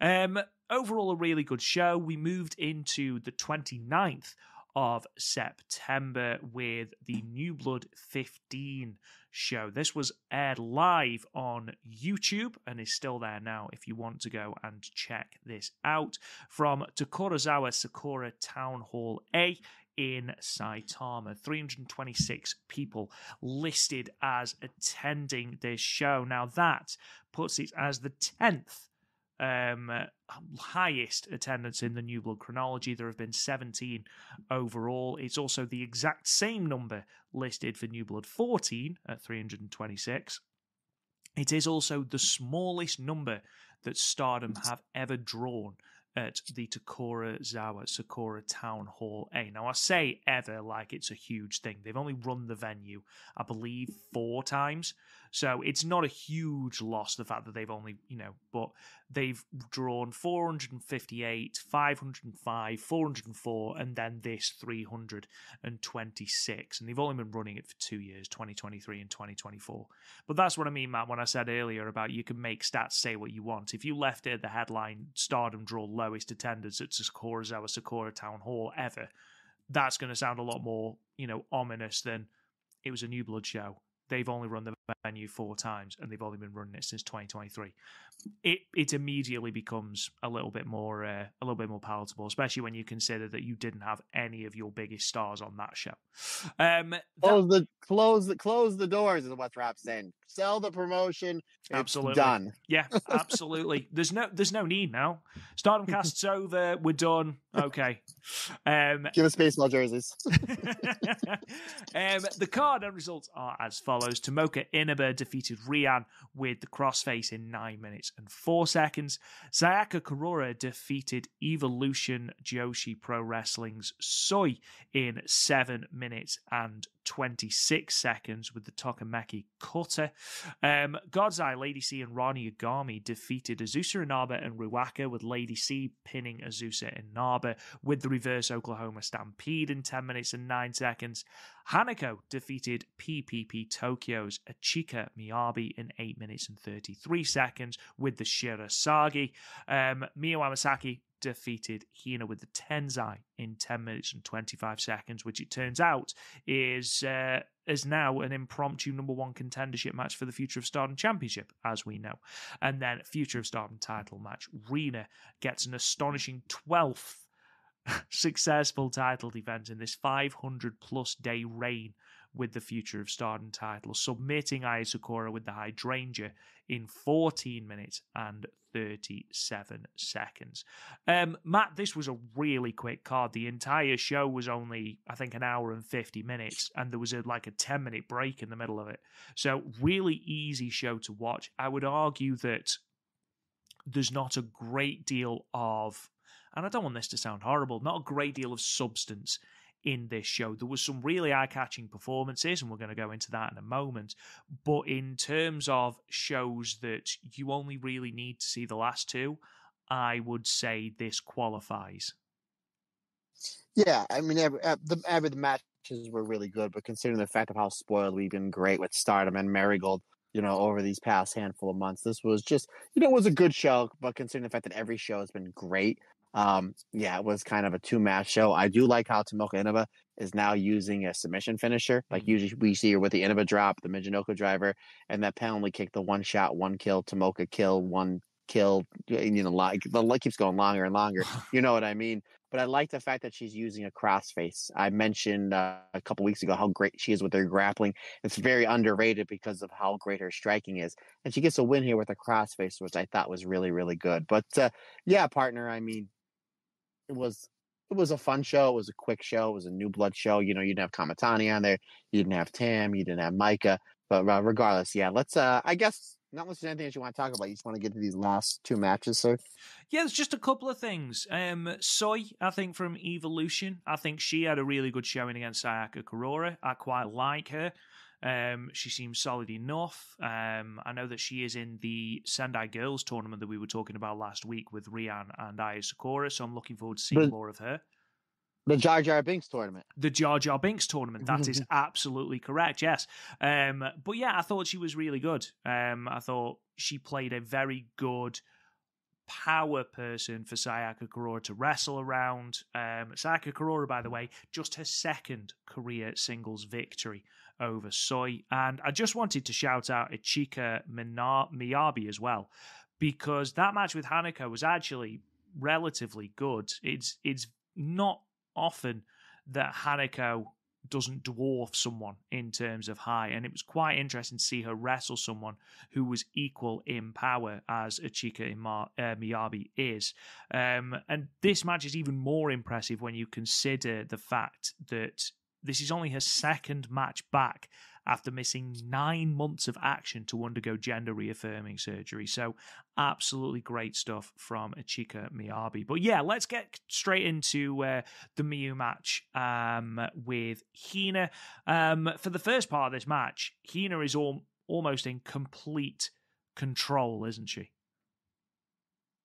A: Um, overall, a really good show. We moved into the 29th of September with the New Blood 15 show. This was aired live on YouTube and is still there now if you want to go and check this out from Tokorozawa Sakura Town Hall A in Saitama. 326 people listed as attending this show. Now that puts it as the 10th um, highest attendance in the New Blood chronology. There have been 17 overall. It's also the exact same number listed for New Blood 14 at 326. It is also the smallest number that Stardom have ever drawn at the Tokorozawa Sakura Town Hall A. Now, I say ever like it's a huge thing. They've only run the venue, I believe, four times. So it's not a huge loss, the fact that they've only, you know, but they've drawn 458, 505, 404, and then this 326. And they've only been running it for two years, 2023 and 2024. But that's what I mean, Matt, when I said earlier about you can make stats say what you want. If you left it at the headline, Stardom draw lowest attendance at Sakurazawa Sakura Town Hall ever, that's going to sound a lot more, you know, ominous than it was a New Blood show they've only run the venue four times and they've only been running it since 2023 it it immediately becomes a little bit more uh, a little bit more palatable especially when you consider that you didn't have any of your biggest stars on that show. Um that,
B: close the close the close the doors is what Rob's saying. Sell the promotion it's
A: absolutely.
B: done.
A: Yeah absolutely. There's no there's no need now. Stardom cast's over we're done. Okay. Um
B: give us baseball jerseys.
A: Um, the card and results are as follows. Tomoka Inaba defeated Rian with the crossface in 9 minutes and 4 seconds. Sayaka Kurara defeated Evolution Joshi Pro Wrestling's Soy in 7 minutes and 26 seconds with the Tokameki cutter. Um, God's Eye, Lady C, and Ranna Yagami defeated Azusa Inaba and Ruaka, with Lady C pinning Azusa Inaba with the reverse Oklahoma Stampede in 10 minutes and 9 seconds. Hanako defeated PPP Tokyo's Ichika Miyabi in 8 minutes and 33 seconds with the Shirasagi. Um, Miyu Amasaki defeated Hina with the Tenzai in 10 minutes and 25 seconds, which it turns out is uh, is now an impromptu number one contendership match for the Future of Stardom Championship, as we know. And then Future of Stardom title match. Rina gets an astonishing 12th successful title defense in this 500 plus day reign with the Future of Stardom title, submitting Aya Sakura with the Hydrangea in 14 minutes and 37 seconds. Um, Matt, this was a really quick card. The entire show was only, I think, an hour and 50 minutes, and there was a, like a 10 minute break in the middle of it. So, really easy show to watch. I would argue that there's not a great deal of, and I don't want this to sound horrible, not a great deal of substance in this show. There was some really eye-catching performances, and we're going to go into that in a moment. But in terms of shows that you only really need to see the last two, I would say this qualifies.
B: Yeah, I mean, every, the every the matches were really good, but considering the fact of how spoiled we've been great with Stardom and Marigold, you know, over these past handful of months, this was just, you know, it was a good show. But considering the fact that every show has been great, um, yeah, it was kind of a two match show. I do like how Tomoka Inaba is now using a submission finisher. Like mm-hmm. usually we see her with the Inaba drop, the Mijinoko driver, and that penalty kick, the one shot, one kill, Tomoka kill, one kill. You know, like the light keeps going longer and longer. You know what I mean? But I like the fact that she's using a crossface. I mentioned uh, a couple weeks ago how great she is with her grappling. It's very underrated because of how great her striking is, and she gets a win here with a crossface, which I thought was really, really good. But uh, yeah, partner. I mean, it was it was a fun show. It was a quick show. It was a new blood show. You know, you didn't have Kamitani on there. You didn't have Tam. You didn't have Maika. But uh, regardless, yeah, let's. uh I guess not much anything that you want to talk about. You just want to get to these last two matches, sir.
A: Yeah, there's just a couple of things. Um, Soy, I think from Evolution, I think she had a really good showing against Sayaka Kurara. I quite like her. Um, she seems solid enough. Um, I know that she is in the Sendai Girls tournament that we were talking about last week with Rian and Aya Sakura, so I'm looking forward to seeing more of her.
B: The Jar Jar Binks tournament.
A: The Jar Jar Binks tournament. That is absolutely correct. Yes. Um, but yeah, I thought she was really good. Um, I thought she played a very good power person for Sayaka Kurara to wrestle around. Um, Sayaka Kurara, by the way, just her second career singles victory over Soy. And I just wanted to shout out Ichika Miyabi as well, because that match with Hanako was actually relatively good. It's it's not often that Hanako doesn't dwarf someone in terms of height, and it was quite interesting to see her wrestle someone who was equal in power as Ichika Ima- uh, Miyabi is. Um, and this match is even more impressive when you consider the fact that this is only her second match back after missing nine months of action to undergo gender reaffirming surgery. So, absolutely great stuff from Ichika Miyabi. But yeah, let's get straight into uh, the Miyu match um, with Hina. Um, for the first part of this match, Hina is all, almost in complete control, isn't she?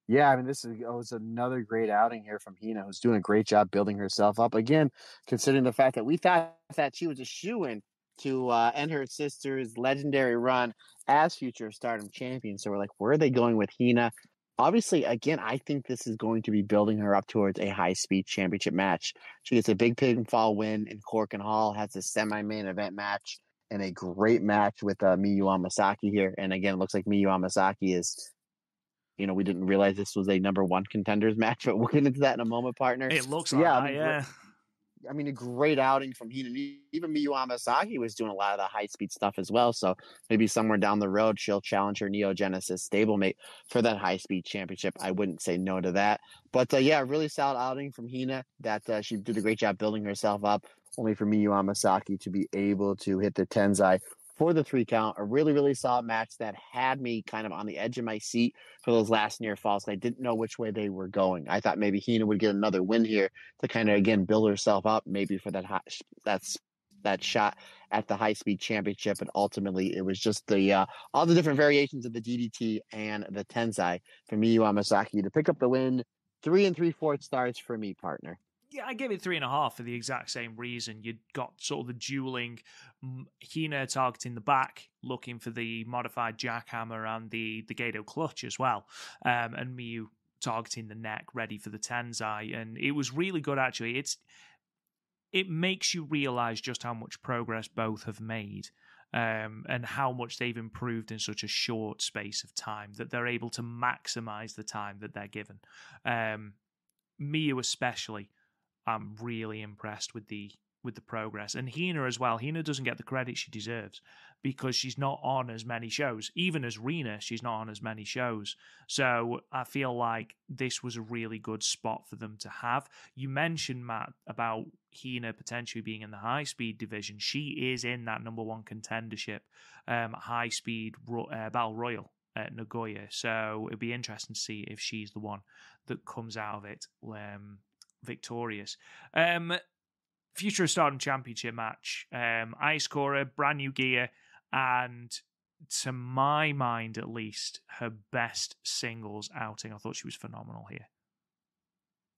B: Yeah, I mean, this is oh, another great outing here from Hina, who's doing a great job building herself up. Again, considering the fact that we thought that she was a shoe in to uh, end her sister's legendary run as future Stardom champion. So we're like, where are they going with Hina? Obviously, again, I think this is going to be building her up towards a high speed championship match. She gets a big pinfall win in Korakuen Hall, has a semi main event match, and a great match with uh, Miyu Amasaki here. And again, it looks like Miyu Amasaki is you know, we didn't realize this was a number one contenders match, but we'll get into that in a moment, partner.
A: It looks so, yeah, I mean,
B: yeah. I mean, a great outing from Hina. Even Miyu Amasaki was doing a lot of the high speed stuff as well. So maybe somewhere down the road, she'll challenge her Neo Genesis stablemate for that high speed championship. I wouldn't say no to that. But uh, yeah, really solid outing from Hina that uh, she did a great job building herself up, only for Miyu Amasaki to be able to hit the Tenzai for the three count. A really, really solid match that had me kind of on the edge of my seat for those last near falls. I didn't know which way they were going. I thought maybe Hina would get another win here to kind of again build herself up, maybe for that hot, that's that shot at the high speed championship. And ultimately, it was just the uh, all the different variations of the DDT and the Tensai for Miyu Amasaki to pick up the win. Three and three fourth stars for me, partner
A: yeah, I gave it three and a half for the exact same reason. You'd got sort of the dueling Hina targeting the back, looking for the modified jackhammer and the the Gedo clutch as well, um, and Miyu targeting the neck, ready for the Tensai, and it was really good actually. It's it makes you realize just how much progress both have made. Um, and how much they've improved in such a short space of time that they're able to maximize the time that they're given. Um, Miyu especially I'm really impressed with the with the progress. And Hina as well. Hina doesn't get the credit she deserves because she's not on as many shows. Even as Rina, she's not on as many shows. So I feel like this was a really good spot for them to have. You mentioned, Matt, about Hina potentially being in the high speed division. She is in that number one contendership, um, high speed uh, battle royal at Nagoya. So it'd be interesting to see if she's the one that comes out of it. Um, victorious. Um, Future of Stardom Championship match. Um, Aya Sakura, brand new gear, and to my mind at least, her best singles outing. I thought she was phenomenal here.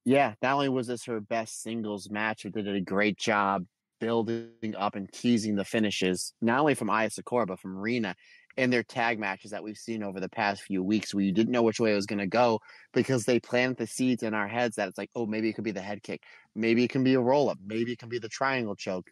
B: Yeah, not only was this her best singles match, but they did a great job building up and teasing the finishes, not only from Aya Sakura, but from Rina in their tag matches that we've seen over the past few weeks where you didn't know which way it was going to go because they planted the seeds in our heads that it's like, oh, maybe it could be the head kick. Maybe it can be a roll up. Maybe it can be the triangle choke.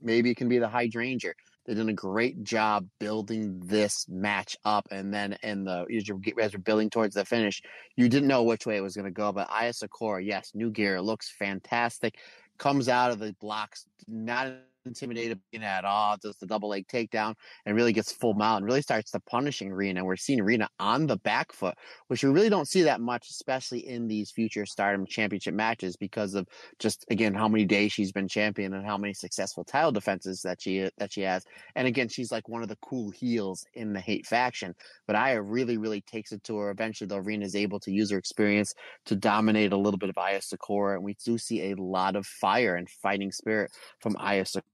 B: Maybe it can be the hydrangea. They did a great job building this match up, and then in the as you guys were building towards the finish, you didn't know which way it was going to go. But Aya Sakura, yes, new gear looks fantastic. Comes out of the blocks, not intimidated at all, does the double leg takedown and really gets full mount and really starts to punishing Rina. We're seeing Rina on the back foot, which we really don't see that much, especially in these future stardom championship matches because of just again how many days she's been champion and how many successful title defenses that she that she has. And again, she's like one of the cool heels in the hate faction. But Aya really, really takes it to her. Eventually, though, Rina is able to use her experience to dominate a little bit of Aya Sakura. And we do see a lot of fire and fighting spirit from Aya Sakura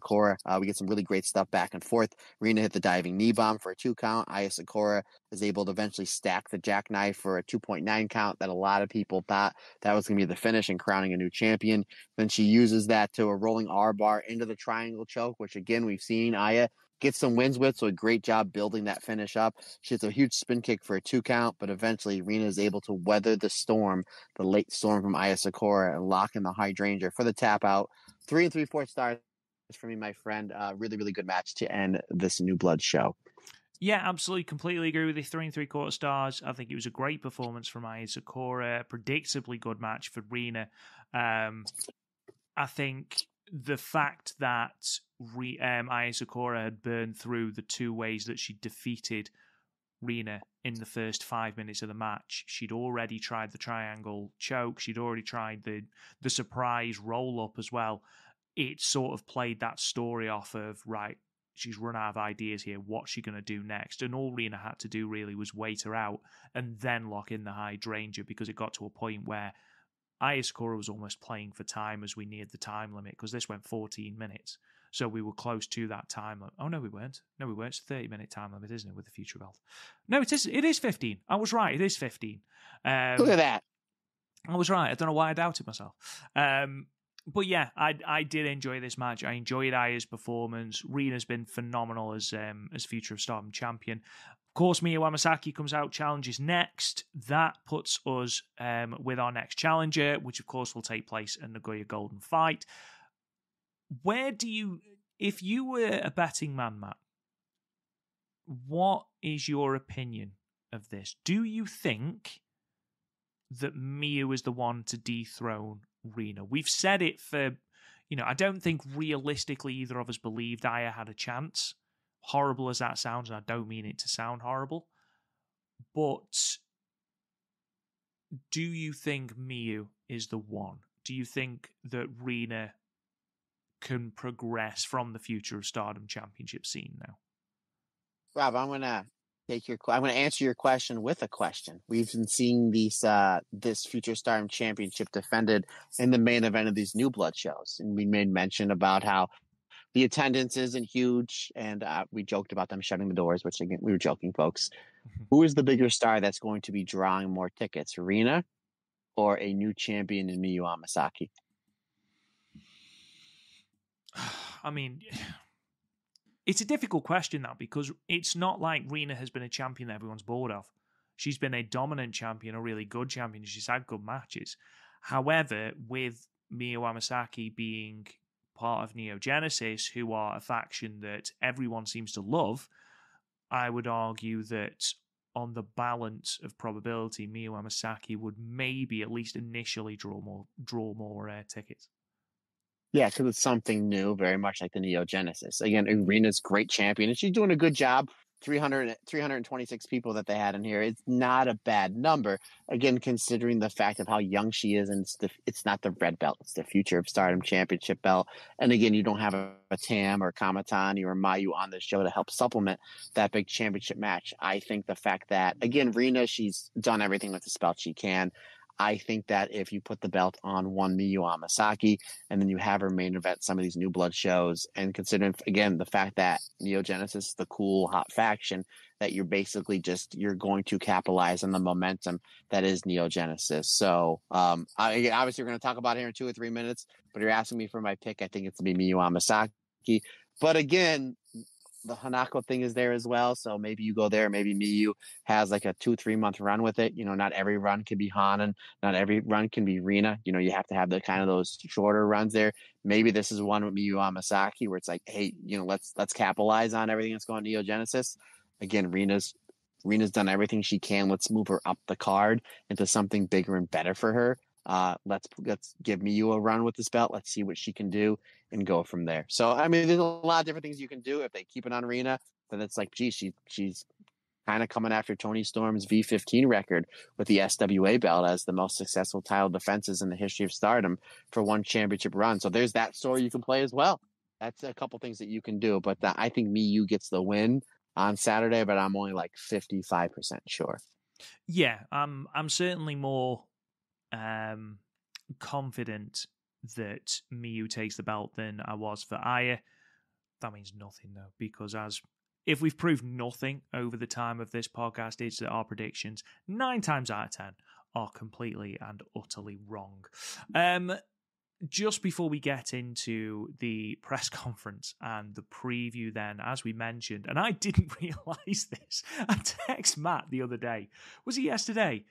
B: Sakura. Uh, we get some really great stuff back and forth. Rina hit the diving knee bomb for a two count. Aya Sakura is able to eventually stack the jackknife for a 2.9 count that a lot of people thought that was going to be the finish and crowning a new champion. Then she uses that to a rolling armbar into the triangle choke, which again, we've seen Aya get some wins with. So a great job building that finish up. She hits a huge spin kick for a two count, but eventually Rina is able to weather the storm, the late storm from Aya Sakura, and lock in the hydrangea for the tap out. Three and three fourths stars for me, my friend. Uh, really, really good match to end this New Blood show.
A: Yeah, absolutely. Completely agree with the three and three quarter stars. I think it was a great performance from Aya Sakura. Predictably good match for Rina. Um, I think the fact that Re- um, Aya Sakura had burned through the two ways that she defeated Rina in the first five minutes of the match. She'd already tried the triangle choke. She'd already tried the the surprise roll up as well it sort of played that story off of right she's run out of ideas here what's she going to do next and all Rina had to do really was wait her out and then lock in the hydrangea because it got to a point where Aya Sakura was almost playing for time as we neared the time limit because this went 14 minutes so we were close to that time limit. Oh no, we weren't. No, we weren't. It's a 30 minute time limit, isn't it, with the future belt? No, it is. It is 15. I was right. It is 15.
B: Um, Look at that.
A: I was right. I don't know why I doubted myself. Um, but yeah, I I did enjoy this match. I enjoyed Aya's performance. Rina's been phenomenal as um as Future of Stardom champion. Of course, Miyu Amasaki comes out, challenges next. That puts us um, with our next challenger, which of course will take place in Nagoya Golden Fight. Where do you, if you were a betting man, Matt, what is your opinion of this? Do you think that Miyu is the one to dethrone Rina. We've said it for, you know, I don't think realistically either of us believed Aya had a chance. Horrible as that sounds, and I don't mean it to sound horrible. But do you think Miyu is the one? Do you think that Rina can progress from the Future of Stardom Championship scene now.
B: Rob, I'm gonna take your. I'm gonna answer your question with a question. We've been seeing these uh, this Future Stardom Championship defended in the main event of these New Blood shows, and we made mention about how the attendance isn't huge, and uh, we joked about them shutting the doors, which again we were joking, folks. Mm-hmm. Who is the bigger star that's going to be drawing more tickets, Rina or a new champion in Miyu Amasaki?
A: I mean, it's a difficult question that because it's not like Rina has been a champion that everyone's bored of. She's been a dominant champion, a really good champion. She's had good matches. However, with Miyu Amasaki being part of Neo Genesis, who are a faction that everyone seems to love, I would argue that on the balance of probability, Miyu Amasaki would maybe at least initially draw more draw more uh, tickets.
B: Yeah, because it's something new, very much like the Neo Genesis. Again, Rina's great champion, and she's doing a good job 300, 326 people that they had in here. It's not a bad number. Again, considering the fact of how young she is, and it's, the, it's not the red belt, it's the future of Stardom Championship belt. And again, you don't have a, a Tam or Kamitani or Mayu on the show to help supplement that big championship match. I think the fact that, again, Rina, she's done everything with the spell she can. I think that if you put the belt on one Miyu Amasaki and then you have her main event some of these new blood shows, and considering again the fact that Neo Genesis is the cool hot faction, that you're basically just you're going to capitalize on the momentum that is Neo Genesis. So um, I, obviously we're going to talk about here in two or three minutes, but you're asking me for my pick. I think it's to be Miyu Amasaki. But again, the Hanako thing is there as well. So maybe you go there. Maybe Miyu has like a two, three month run with it. You know, not every run can be Hanan. Not every run can be Rina. You know, you have to have the kind of those shorter runs there. Maybe this is one with Miyu Amasaki where it's like, hey, you know, let's let's capitalize on everything that's going on Neo Genesis. Again, Rina's Rina's done everything she can. Let's move her up the card into something bigger and better for her. Uh, let's let's give Miyu a run with this belt. Let's see what she can do and go from there. So I mean, there's a lot of different things you can do if they keep it on Rina. Then it's like, gee, she she's kind of coming after Toni Storm's V15 record with the SWA belt as the most successful title defenses in the history of Stardom for one championship run. So there's that story you can play as well. That's a couple things that you can do. But the, I think Miyu gets the win on Saturday, but I'm only like 55% sure.
A: Yeah, I'm I'm certainly more um, confident that Miyu takes the belt than I was for Aya. That means nothing though, because as if we've proved nothing over the time of this podcast, it's that our predictions nine times out of ten are completely and utterly wrong. Um, just before we get into the press conference and the preview, then, as we mentioned, and I didn't realize this, I text Matt the other day. Was it yesterday?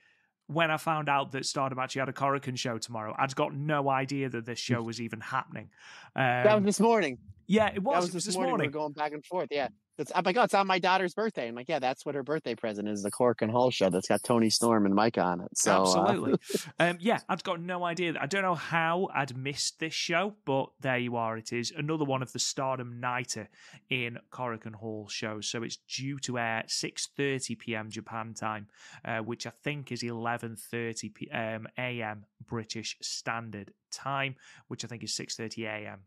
A: When I found out that Stardom actually had a Korakuen show tomorrow. I'd got no idea that this show was even happening.
B: Um, that was this morning.
A: Yeah, it was.
B: That was this,
A: this
B: morning.
A: morning.
B: We are going back and forth. Yeah. It's, I'm like, oh, it's on my daughter's birthday. I'm like, yeah, that's what her birthday present is the Korakuen Hall show that's got Toni Storm and Maika on it. So,
A: uh, Absolutely. Uh... um, yeah, I'd got no idea. I don't know how I'd missed this show, but there you are. It is another one of the Stardom Nighter in Korakuen Hall shows. So it's due to air 6.30 p.m. Japan time, uh, which I think is 11.30 p.m. a.m. British Standard Time, which I think is 6.30 a.m.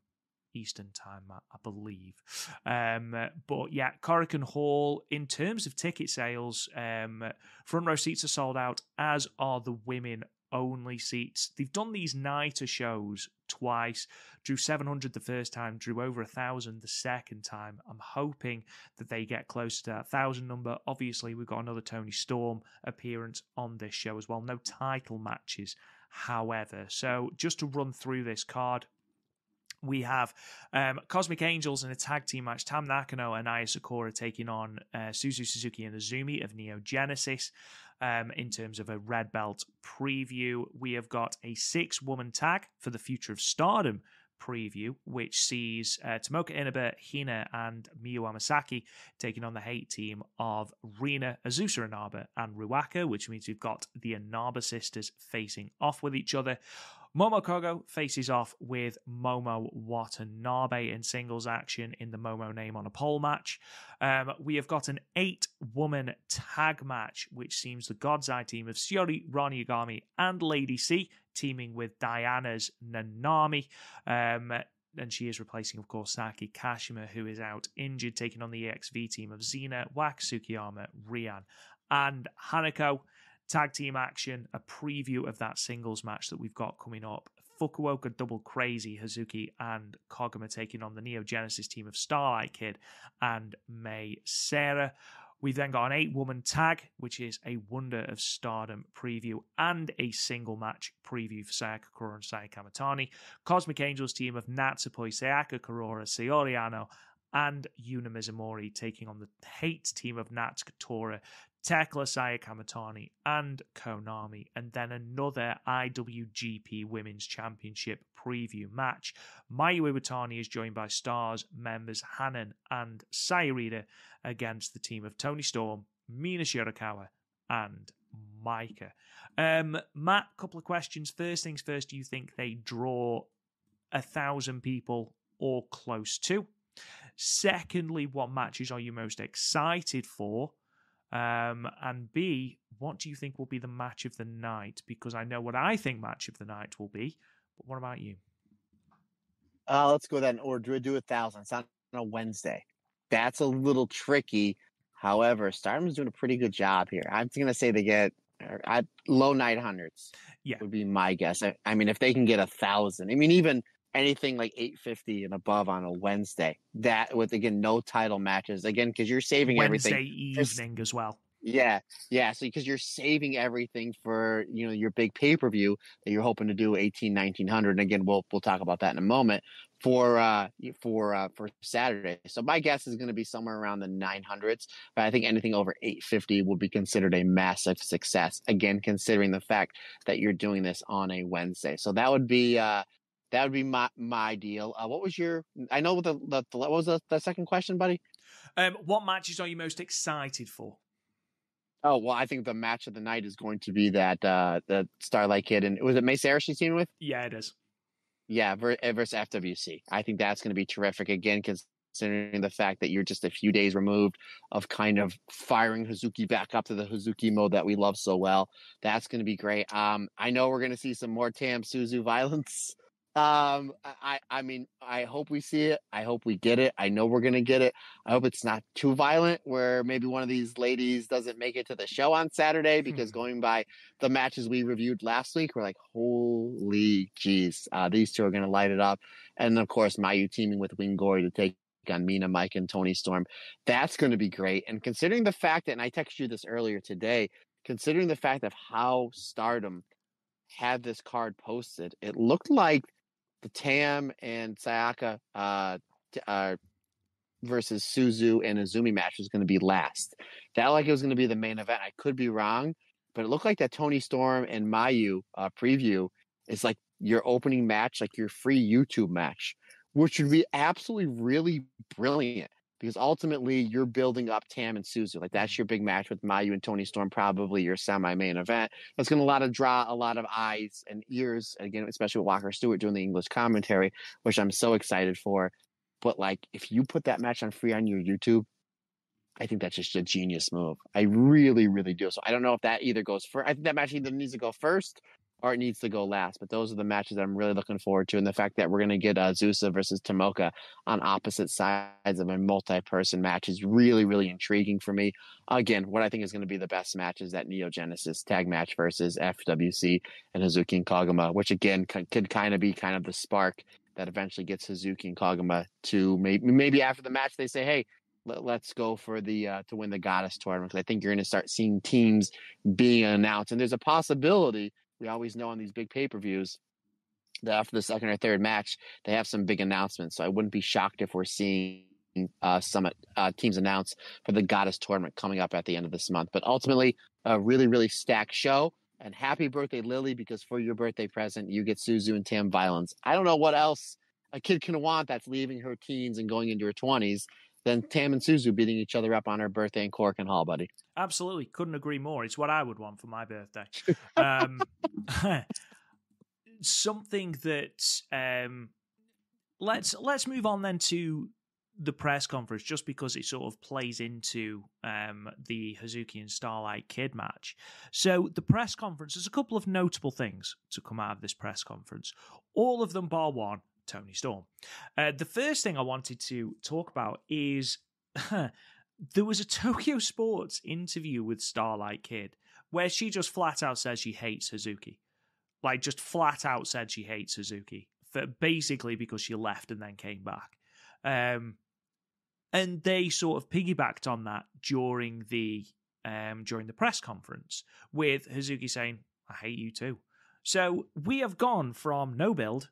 A: Eastern time, I, believe. Um, but yeah, Korakuen Hall, in terms of ticket sales, um, front row seats are sold out, as are the women only seats. They've done these nighter shows twice. Drew 700 the first time, drew over a thousand the second time. I'm hoping that they get close to that thousand number. Obviously, we've got another Toni Storm appearance on this show as well. No title matches, however. So just to run through this card, we have um, Cosmic Angels in a tag team match. Tam Nakano and Aya Sakura taking on uh, Suzu Suzuki and Azumi of Neo Genesis. Um, in terms of a red belt preview, we have got a six woman tag for the future of Stardom preview, which sees uh, Tomoka Inaba, Hina, and Miyu Amasaki taking on the hate team of Rina, Azusa Inaba, and Ruaka, which means we've got the Inaba sisters facing off with each other. Momo Kohgo faces off with Momo Watanabe in singles action in the Momo name on a pole match. Um, we have got an eight woman tag match, which seems the God's Eye team of Shiori, Ranna Yagami, and Lady C teaming with Diana's Nanami. Um, and she is replacing, of course, Saki Kashima, who is out injured, taking on the EXV team of Xena, Waka Tsukiyama, Rian, and Hanako. Tag team action, a preview of that singles match that we've got coming up. Fukuoka Double Crazy, Hazuki and Koguma taking on the Neo Genesis team of Starlight Kid and Mei Seira. We've then got an eight woman tag, which is a Wonder of Stardom preview and a single match preview for Sayaka Kurara and Saya Kamitani. Cosmic Angels team of Natsupoi, Sayaka Kurara, Saori Anou, and Yuna Mizumori taking on the Hate team of Natsuko Tora, Thekla Saya and Konami. And then another IWGP Women's Championship preview match. Mayu Iwatani is joined by Stars members Hanan and Saya Iida against the team of Toni Storm, Mina Shirakawa, and Maika. Um, Matt, couple of questions. First things first, do you think they draw a thousand people or close to? Secondly, what matches are you most excited for? Um, and B, what do you think will be the match of the night? Because I know what I think match of the night will be, but what about you?
B: Uh, let's go then, or do do a thousand. It's on a Wednesday. That's a little tricky. However, Stardom's doing a pretty good job here. I'm going to say they get uh, low nine hundreds.
A: Yeah,
B: would be my guess. I, I mean, if they can get a thousand, I mean, even anything like 850 and above on a Wednesday. That with again no title matches again because you're saving
A: Wednesday
B: everything
A: evening as well.
B: Yeah, yeah. So because you're saving everything for you know your big pay per view that you're hoping to do 18, 1900. And again, we'll we'll talk about that in a moment for uh for uh for Saturday. So my guess is going to be somewhere around the 900s, but I think anything over 850 will be considered a massive success. Again, considering the fact that you're doing this on a Wednesday, so that would be uh that would be my my deal. Uh, what was your? I know the, the, the what was the, the second question, buddy?
A: Um, what matches are you most excited for?
B: Oh well, I think the match of the night is going to be that uh the Starlight Kid and was it Mei Seira she's teaming with?
A: Yeah, it is.
B: Yeah, versus FWC. I think that's going to be terrific again, considering the fact that you're just a few days removed of kind of firing Hazuki back up to the Hazuki mode that we love so well. That's going to be great. Um, I know we're going to see some more Tam Suzu violence. Um, I, I mean, I hope we see it. I hope we get it. I know we're gonna get it. I hope it's not too violent, where maybe one of these ladies doesn't make it to the show on Saturday because hmm. going by the matches we reviewed last week, we're like, holy jeez, uh, these two are gonna light it up. And of course, Mayu teaming with Wing Gory to take on Mina, Maika, and Toni Storm. That's going to be great. And considering the fact that, and I texted you this earlier today, considering the fact of how Stardom had this card posted, it looked like the Tam and Sayaka uh, uh, versus Suzu and Azumi match was going to be last. That like it was going to be the main event. I could be wrong, but it looked like that Toni Storm and Mayu uh, preview is like your opening match, like your free YouTube match, which would be absolutely really brilliant because ultimately you're building up Tam and Suzu. Like that's mm-hmm. your big match with Mayu and Toni Storm, probably your semi-main event. That's going to a lot of draw a lot of eyes and ears again, especially with Walker Stewart doing the English commentary, which I'm so excited for. But like, if you put that match on free on your YouTube, I think that's just a genius move. I really, really do. So I don't know if that either goes first. I think that match either needs to go first or it needs to go last. But those are the matches that I'm really looking forward to. And the fact that we're going to get uh, Zusa versus Tomoka on opposite sides of a multi person match is really, really intriguing for me. Again, what I think is going to be the best match is that Neo Genesis tag match versus FWC and Hazuki and Koguma, which again could, could kind of be kind of the spark that eventually gets Hazuki and Koguma to maybe, maybe after the match, they say, hey, let, us go for the uh, to win the goddess tournament because I think you're going to start seeing teams being announced, and there's a possibility we always know on these big pay per views that after the second or third match, they have some big announcements. So I wouldn't be shocked if we're seeing uh, some uh, teams announce for the Goddess tournament coming up at the end of this month. But ultimately, a really, really stacked show. And happy birthday, Lily, because for your birthday present, you get Suzu and Tam Violence. I don't know what else a kid can want that's leaving her teens and going into her 20s than Tam and Suzu beating each other up on her birthday in Korakuen Hall, buddy.
A: Absolutely. Couldn't agree more. It's what I would want for my birthday. um, something that um, let's let's move on then to the press conference just because it sort of plays into um, the Hazuki and Starlight Kid match. So the press conference, there's a couple of notable things to come out of this press conference. All of them bar one Toni Storm. Uh, the first thing I wanted to talk about is there was a Tokyo Sports interview with Starlight Kid where she just flat out says she hates Hazuki. Like, just flat out said she hates Hazuki. For basically because she left and then came back. Um, and they sort of piggybacked on that during the um, during the press conference with Hazuki saying, "I hate you too." So we have gone from no build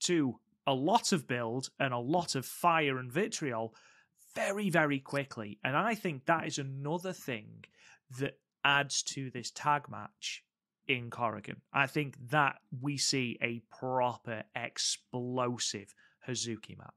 A: to a lot of build and a lot of fire and vitriol very, very quickly. And I think that is another thing that adds to this tag match in Korakuen. I think that we see a proper explosive Hazuki match.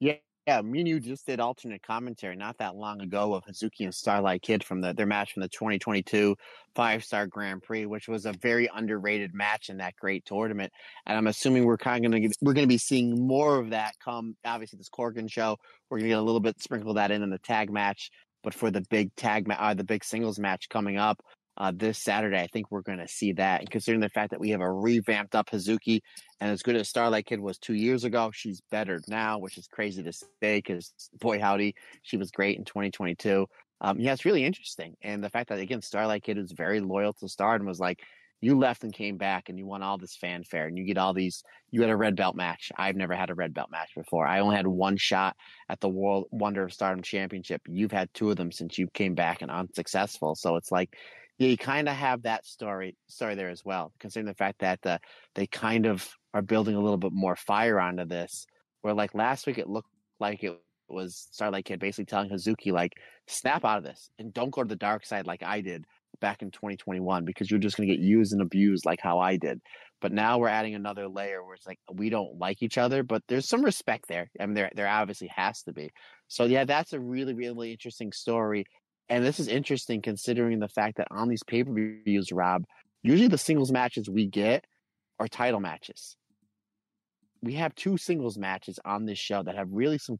B: Yeah, yeah, me and you just did alternate commentary not that long ago of Hazuki and Starlight Kid from the their match from the 2022 Five Star Grand Prix, which was a very underrated match in that great tournament. And I'm assuming we're kind of going to we're going to be seeing more of that come. Obviously, this Korakuen show, we're going to get a little bit sprinkle that in in the tag match. But for the big tag, ma- uh, the big singles match coming up, uh, this Saturday. I think we're going to see that. And considering the fact that we have a revamped up Hazuki, and as good as Starlight Kid was two years ago, she's better now, which is crazy to say because boy, howdy, she was great in 2022. Um, yeah, it's really interesting. And the fact that, again, Starlight Kid is very loyal to Star and was like, you left and came back and you won all this fanfare and you get all these you had a red belt match i've never had a red belt match before i only had one shot at the world wonder of stardom championship you've had two of them since you came back and unsuccessful so it's like yeah, you kind of have that story story there as well, considering the fact that uh, they kind of are building a little bit more fire onto this. Where like last week, it looked like it was Starlight Kid basically telling Hazuki like, snap out of this and don't go to the dark side like I did back in 2021 because you're just going to get used and abused like how I did. But now we're adding another layer where it's like we don't like each other, but there's some respect there. I mean, there there obviously has to be. So yeah, that's a really really interesting story. And this is interesting considering the fact that on these pay per views, Rob, usually the singles matches we get are title matches. We have two singles matches on this show that have really some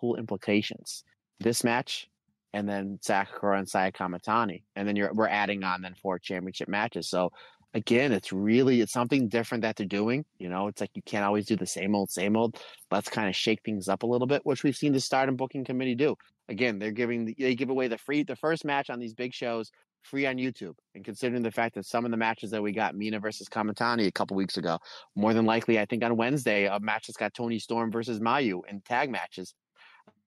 B: cool implications. This match, and then Sakura and Saya Kamitani, and then you're we're adding on then four championship matches. So again, it's really it's something different that they're doing. You know, it's like you can't always do the same old, same old. Let's kind of shake things up a little bit, which we've seen the Stardom Booking Committee do. Again, they're giving they give away the free the first match on these big shows free on YouTube. And considering the fact that some of the matches that we got, Mina versus Kamitani a couple weeks ago, more than likely, I think on Wednesday, a match that's got Toni Storm versus Mayu in tag matches.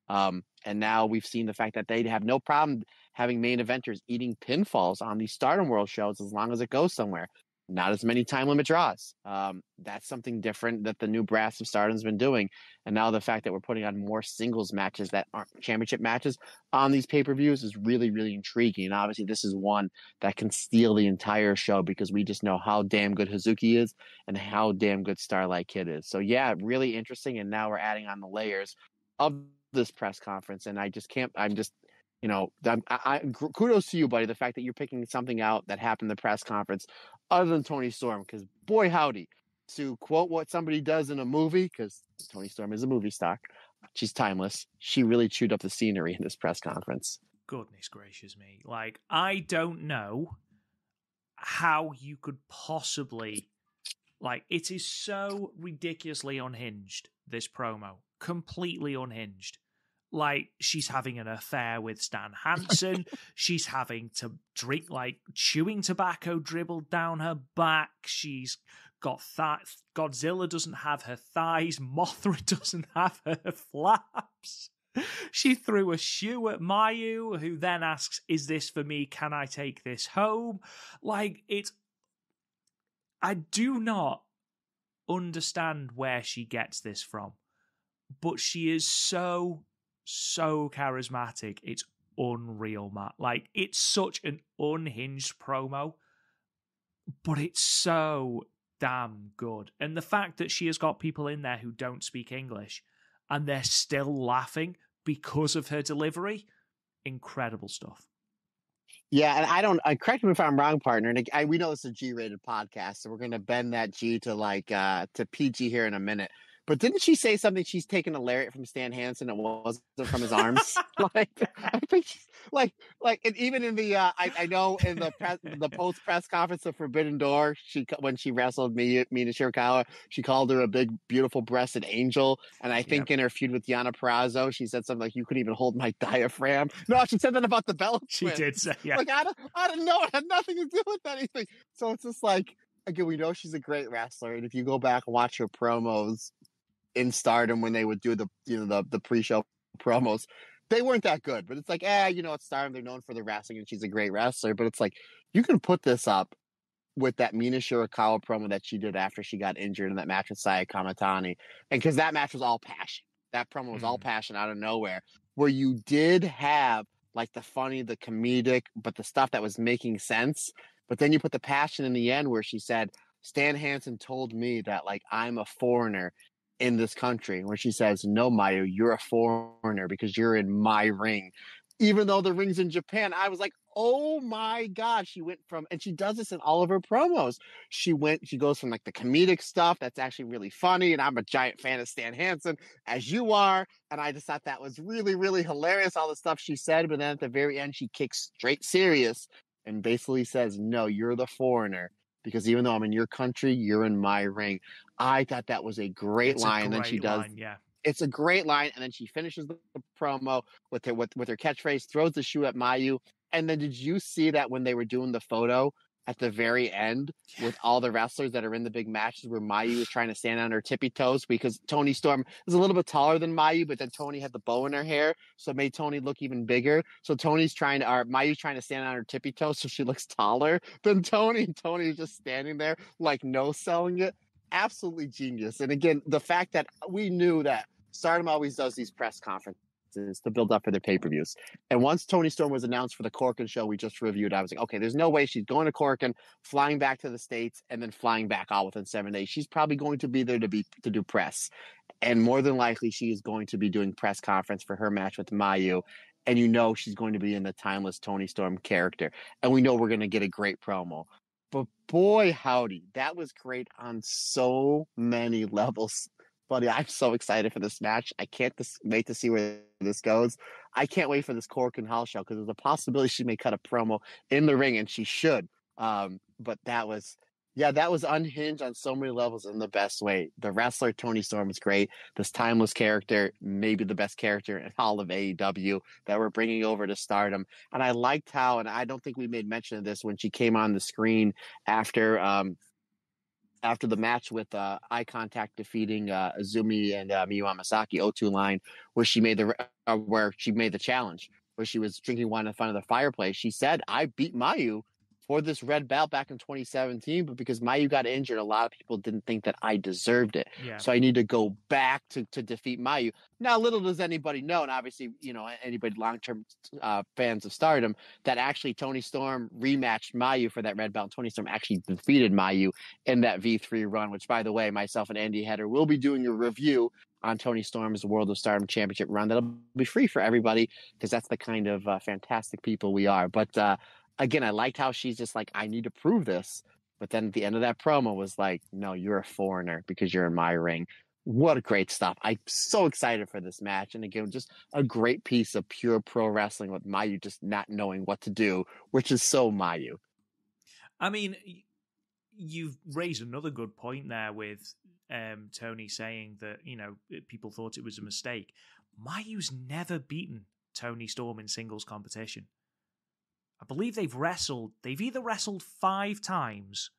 B: Um, and now we've seen the fact that they'd have no problem having main eventers eating pinfalls on these Stardom World shows as long as it goes somewhere. Not as many time limit draws. Um, that's something different that the new brass of Stardom's been doing. And now the fact that we're putting on more singles matches that aren't championship matches on these pay per views is really, really intriguing. And obviously, this is one that can steal the entire show because we just know how damn good Hazuki is and how damn good Starlight Kid is. So, yeah, really interesting. And now we're adding on the layers of this press conference. And I just can't, I'm just, you know, I, I, kudos to you, buddy. The fact that you're picking something out that happened in the press conference, other than Toni Storm, because boy howdy, to quote what somebody does in a movie, because Toni Storm is a movie star, she's timeless. She really chewed up the scenery in this press conference.
A: Goodness gracious me! Like I don't know how you could possibly, like, it is so ridiculously unhinged. This promo, completely unhinged like she's having an affair with Stan Hansen. she's having to drink like chewing tobacco dribbled down her back. She's got that. Godzilla doesn't have her thighs. Mothra doesn't have her flaps. She threw a shoe at Mayu, who then asks, Is this for me? Can I take this home? Like, it's. I do not understand where she gets this from, but she is so so charismatic. It's unreal, Matt. Like, it's such an unhinged promo, but it's so damn good. And the fact that she has got people in there who don't speak English and they're still laughing because of her delivery, incredible stuff.
B: Yeah, and I don't. Uh, correct me if I'm wrong, partner. And I, we know it's a G-rated podcast, so we're going to bend that G to like uh to PG here in a minute. But didn't she say something? She's taken a lariat from Stan Hansen and wasn't from his arms. like I think, like, like, and even in the, uh, I, I know in the press, the post press conference of Forbidden Door, she when she wrestled me, Mina Shirakawa, she called her a big, beautiful breasted angel. And I think yep. in her feud with Deonna Purrazzo, she said something like, "You couldn't even hold my diaphragm." No, she said that about the belt.
A: She did say, yeah.
B: Like I don't, I don't know. It had nothing to do with anything. So it's just like again, we know she's a great wrestler, and if you go back and watch her promos in Stardom when they would do the you know the the pre-show promos, they weren't that good. But it's like, eh, you know, it's Stardom. They're known for the wrestling, and she's a great wrestler. But it's like you can put this up with that Mina Shirakawa promo that she did after she got injured in that match with Saya Kamitani, and because that match was all passion. That promo was mm-hmm. all passion out of nowhere, where you did have like the funny, the comedic, but the stuff that was making sense. But then you put the passion in the end where she said, Stan Hansen told me that like I'm a foreigner in this country, where she says, No, Mayu, you're a foreigner because you're in my ring. Even though the ring's in Japan, I was like, oh my god she went from and she does this in all of her promos she went she goes from like the comedic stuff that's actually really funny and i'm a giant fan of stan hansen as you are and i just thought that was really really hilarious all the stuff she said but then at the very end she kicks straight serious and basically says no you're the foreigner because even though i'm in your country you're in my ring. I thought that was a great it's line a great and then she does
A: line, yeah.
B: it's a great line, and then she finishes the promo with her with, with her catchphrase, throws the shoe at Mayu, and then did you see that when they were doing the photo at the very end with all the wrestlers that are in the big matches where Mayu was trying to stand on her tippy toes because Toni Storm is a little bit taller than Mayu, but then Toni had the bow in her hair, so it made Toni look even bigger. So Toni's trying to, or Mayu's trying to stand on her tippy toes so she looks taller than Toni. Toni is just standing there like no selling it. Absolutely genius. And again, the fact that we knew that Stardom always does these press conferences to build up for their pay per views. And once Toni Storm was announced for the Korakuen show we just reviewed, I was like, okay, there's no way she's going to Korakuen, flying back to the States, and then flying back all within seven days. She's probably going to be there to be to do press. And more than likely, she is going to be doing press conference for her match with Mayu. And you know she's going to be in the timeless Toni Storm character. And we know we're going to get a great promo. But boy, howdy, that was great on so many levels buddy, I'm so excited for this match. I can't dis- wait to see where this goes. I can't wait for this Korakuen Hall show because there's a possibility she may cut a promo in the ring, and she should. Um, but that was, yeah, that was unhinged on so many levels in the best way. The wrestler Toni Storm is great. This timeless character, maybe the best character in all of AEW that we're bringing over to Stardom. And I liked how, and I don't think we made mention of this when she came on the screen after um, after the match with uh, eye contact defeating uh, Azumi and uh, Miyu Amasaki O2 line, where she made the uh, where she made the challenge, where she was drinking wine in front of the fireplace. She said, "I beat Mayu for this red belt back in 2017, but because Mayu got injured, a lot of people didn't think that I deserved it. Yeah. So I need to go back to, to defeat Mayu. Now, little does anybody know, and obviously, you know, anybody long term uh, fans of Stardom, that actually Toni Storm rematched Mayu for that red belt. Toni Storm actually defeated Mayu in that V3 run, which, by the way, myself and Andy Header will be doing a review on Toni Storm's World of Stardom Championship run. That'll be free for everybody because that's the kind of uh, fantastic people we are. But uh, again, I liked how she's just like, I need to prove this. But then at the end of that promo was like, no, you're a foreigner because you're in my ring. What a great stuff. I'm so excited for this match. And again, just a great piece of pure pro wrestling with Mayu just not knowing what to do, which is so Mayu.
A: I mean, you've raised another good point there with um, Toni saying that, you know, people thought it was a mistake. Mayu's never beaten Toni Storm in singles competition. I believe they've wrestled. They've either wrestled five times,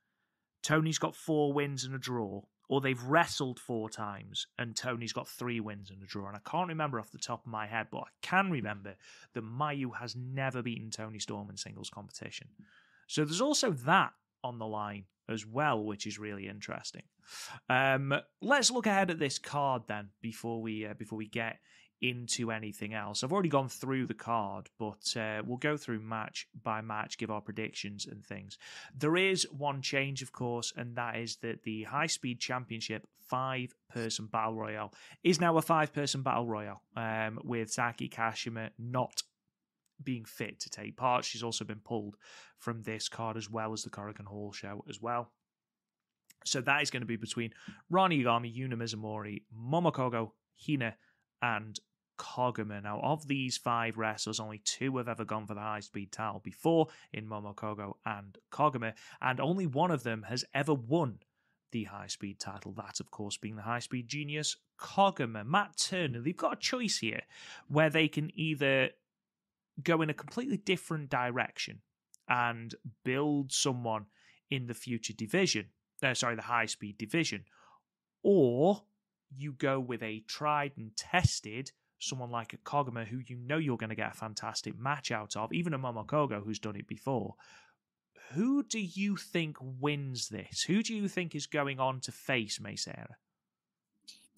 A: Toni's got four wins and a draw, or they've wrestled four times and Toni's got three wins and a draw. And I can't remember off the top of my head, but I can remember that Mayu has never beaten Toni Storm in singles competition. So there's also that on the line as well, which is really interesting. Um, let's look ahead at this card then before we uh, before we get into anything else. I've already gone through the card, but uh, we'll go through match by match, give our predictions and things. There is one change, of course, and that is that the High Speed Championship five person battle royale is now a five person battle royale um, with Saki Kashima not being fit to take part. She's also been pulled from this card as well as the Korakuen Hall show as well. So that is going to be between Ranna Yagami, Yuna Mizumori, Momo Kohgo, Hina, and Koguma. Now, of these five wrestlers, only two have ever gone for the high speed title before in Momo Kohgo and Koguma, and only one of them has ever won the high speed title. That, of course, being the high speed genius Koguma. Matt Turner, they've got a choice here where they can either go in a completely different direction and build someone in the future division, uh, sorry, the high speed division, or you go with a tried and tested someone like a Koguma who you know you're going to get a fantastic match out of, even a Momo Kohgo who's done it before. Who do you think wins this? Who do you think is going on to face Mei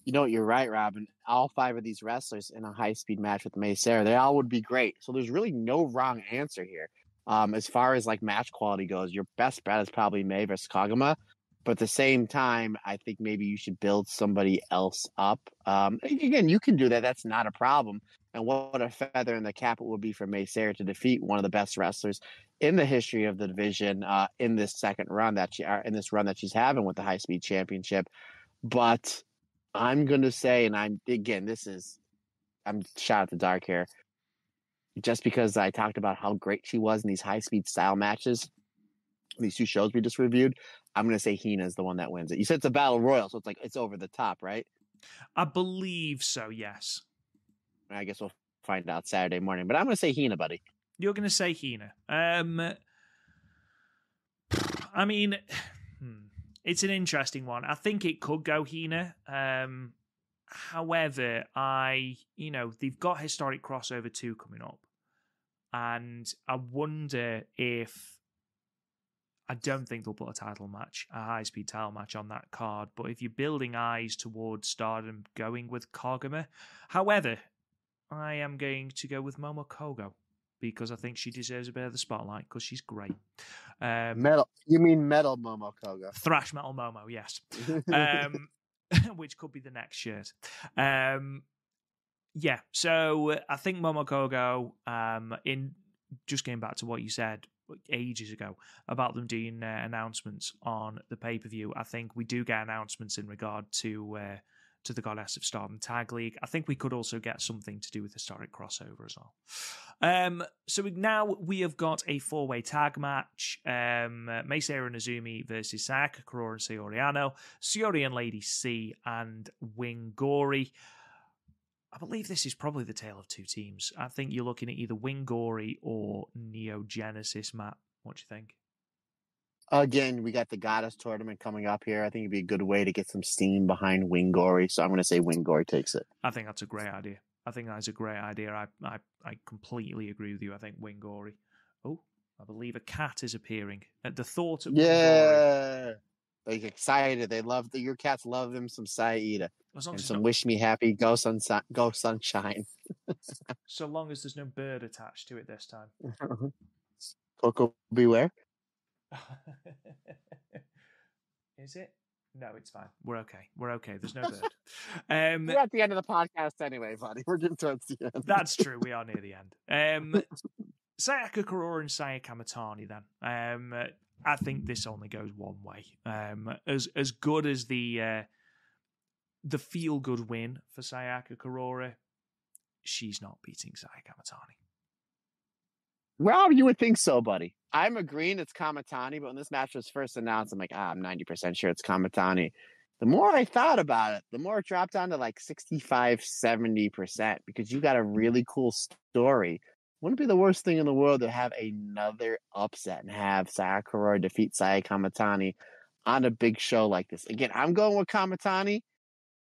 B: You know? You're right, Robin. All five of these wrestlers in a high speed match with Mei Seira, they all would be great. So there's really no wrong answer here. Um, as far as like match quality goes, your best bet is probably Mei versus Koguma. But at the same time, I think maybe you should build somebody else up. Um, again, you can do that. That's not a problem. And what a feather in the cap it would be for Seira to defeat one of the best wrestlers in the history of the division uh, in this second run that she uh, in this run that she's having with the high speed championship. But I'm going to say, and I'm again, this is I'm shot at the dark here, just because I talked about how great she was in these high speed style matches, these two shows we just reviewed. I'm going to say Hina is the one that wins it. You said it's a battle royal, so it's like it's over the top, right?
A: I believe so. Yes.
B: I guess we'll find out Saturday morning, but I'm going to say Hina, buddy.
A: You're going to say Hina. Um, I mean, hmm, it's an interesting one. I think it could go Hina. Um, however, I, you know, they've got historic crossover two coming up, and I wonder if I don't think they'll put a title match, a high speed title match on that card. But if you're building eyes towards stardom, going with Koguma. However, I am going to go with Momo Kohgo because I think she deserves a bit of the spotlight because she's great.
B: Um, metal, you mean metal Momo Kohgo?
A: Thrash metal Momo, yes. um, which could be the next shirt. Um, yeah, so I think Momo Kohgo, um, in just going back to what you said ages ago about them doing uh, announcements on the pay per view, I think we do get announcements in regard to. Uh, to the Goddess of Stardom Tag League. I think we could also get something to do with historic crossover as well. Um, so we, now we have got a four way tag match um, Mei Seira and Azumi versus Sayaka Kurara and Saori Anou, Syuri and Lady C, and Wingori. I believe this is probably the tale of two teams. I think you're looking at either Wingori or Neo Genesis, Matt. What do you think?
B: Again, we got the Goddess tournament coming up here. I think it'd be a good way to get some steam behind Wingori. So I'm going to say Wingori takes it.
A: I think that's a great idea. I think that's a great idea. I I, I completely agree with you. I think Wingori. Oh, I believe a cat is appearing. At the thought of
B: yeah, they excited. They love the, your cats. Love them some Saida and some not... Wish Me Happy. Go sun, go sunshine.
A: so long as there's no bird attached to it this time.
B: Coco, beware.
A: Is it? No, it's fine. We're okay. We're okay. There's no bird. Um,
B: We're at the end of the podcast anyway, buddy. We're getting towards the end.
A: that's true. We are near the end. Um, Sayaka Kurara and Saya Kamitani, then. Um, I think this only goes one way. Um, as as good as the uh, the feel good win for Sayaka Kurara, she's not beating Saya Kamitani.
B: Well, you would think so, buddy. I'm agreeing it's Kamitani, but when this match was first announced, I'm like, ah, I'm 90% sure it's Kamitani. The more I thought about it, the more it dropped down to like 65, 70% because you got a really cool story. Wouldn't be the worst thing in the world to have another upset and have Sakura defeat Saya Kamitani on a big show like this. Again, I'm going with Kamitani,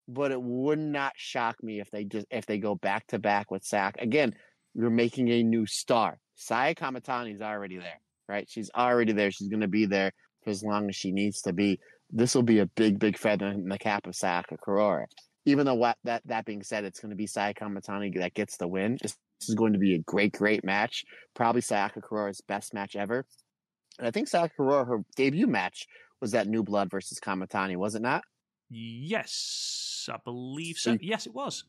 B: but it would not shock me if they just if they go back to back with Sak. Again, you're making a new star. Saya Kamitani is already there, right? She's already there. She's going to be there for as long as she needs to be. This will be a big, big feather in the cap of Sayaka Kurara. Even though what that that being said, it's going to be Saya Kamitani that gets the win. This is going to be a great, great match. Probably Sayaka Kurara's best match ever. And I think Sayaka Kurara, her debut match was that New Blood versus Kamitani, was it not?
A: Yes, I believe so. so yes, it was.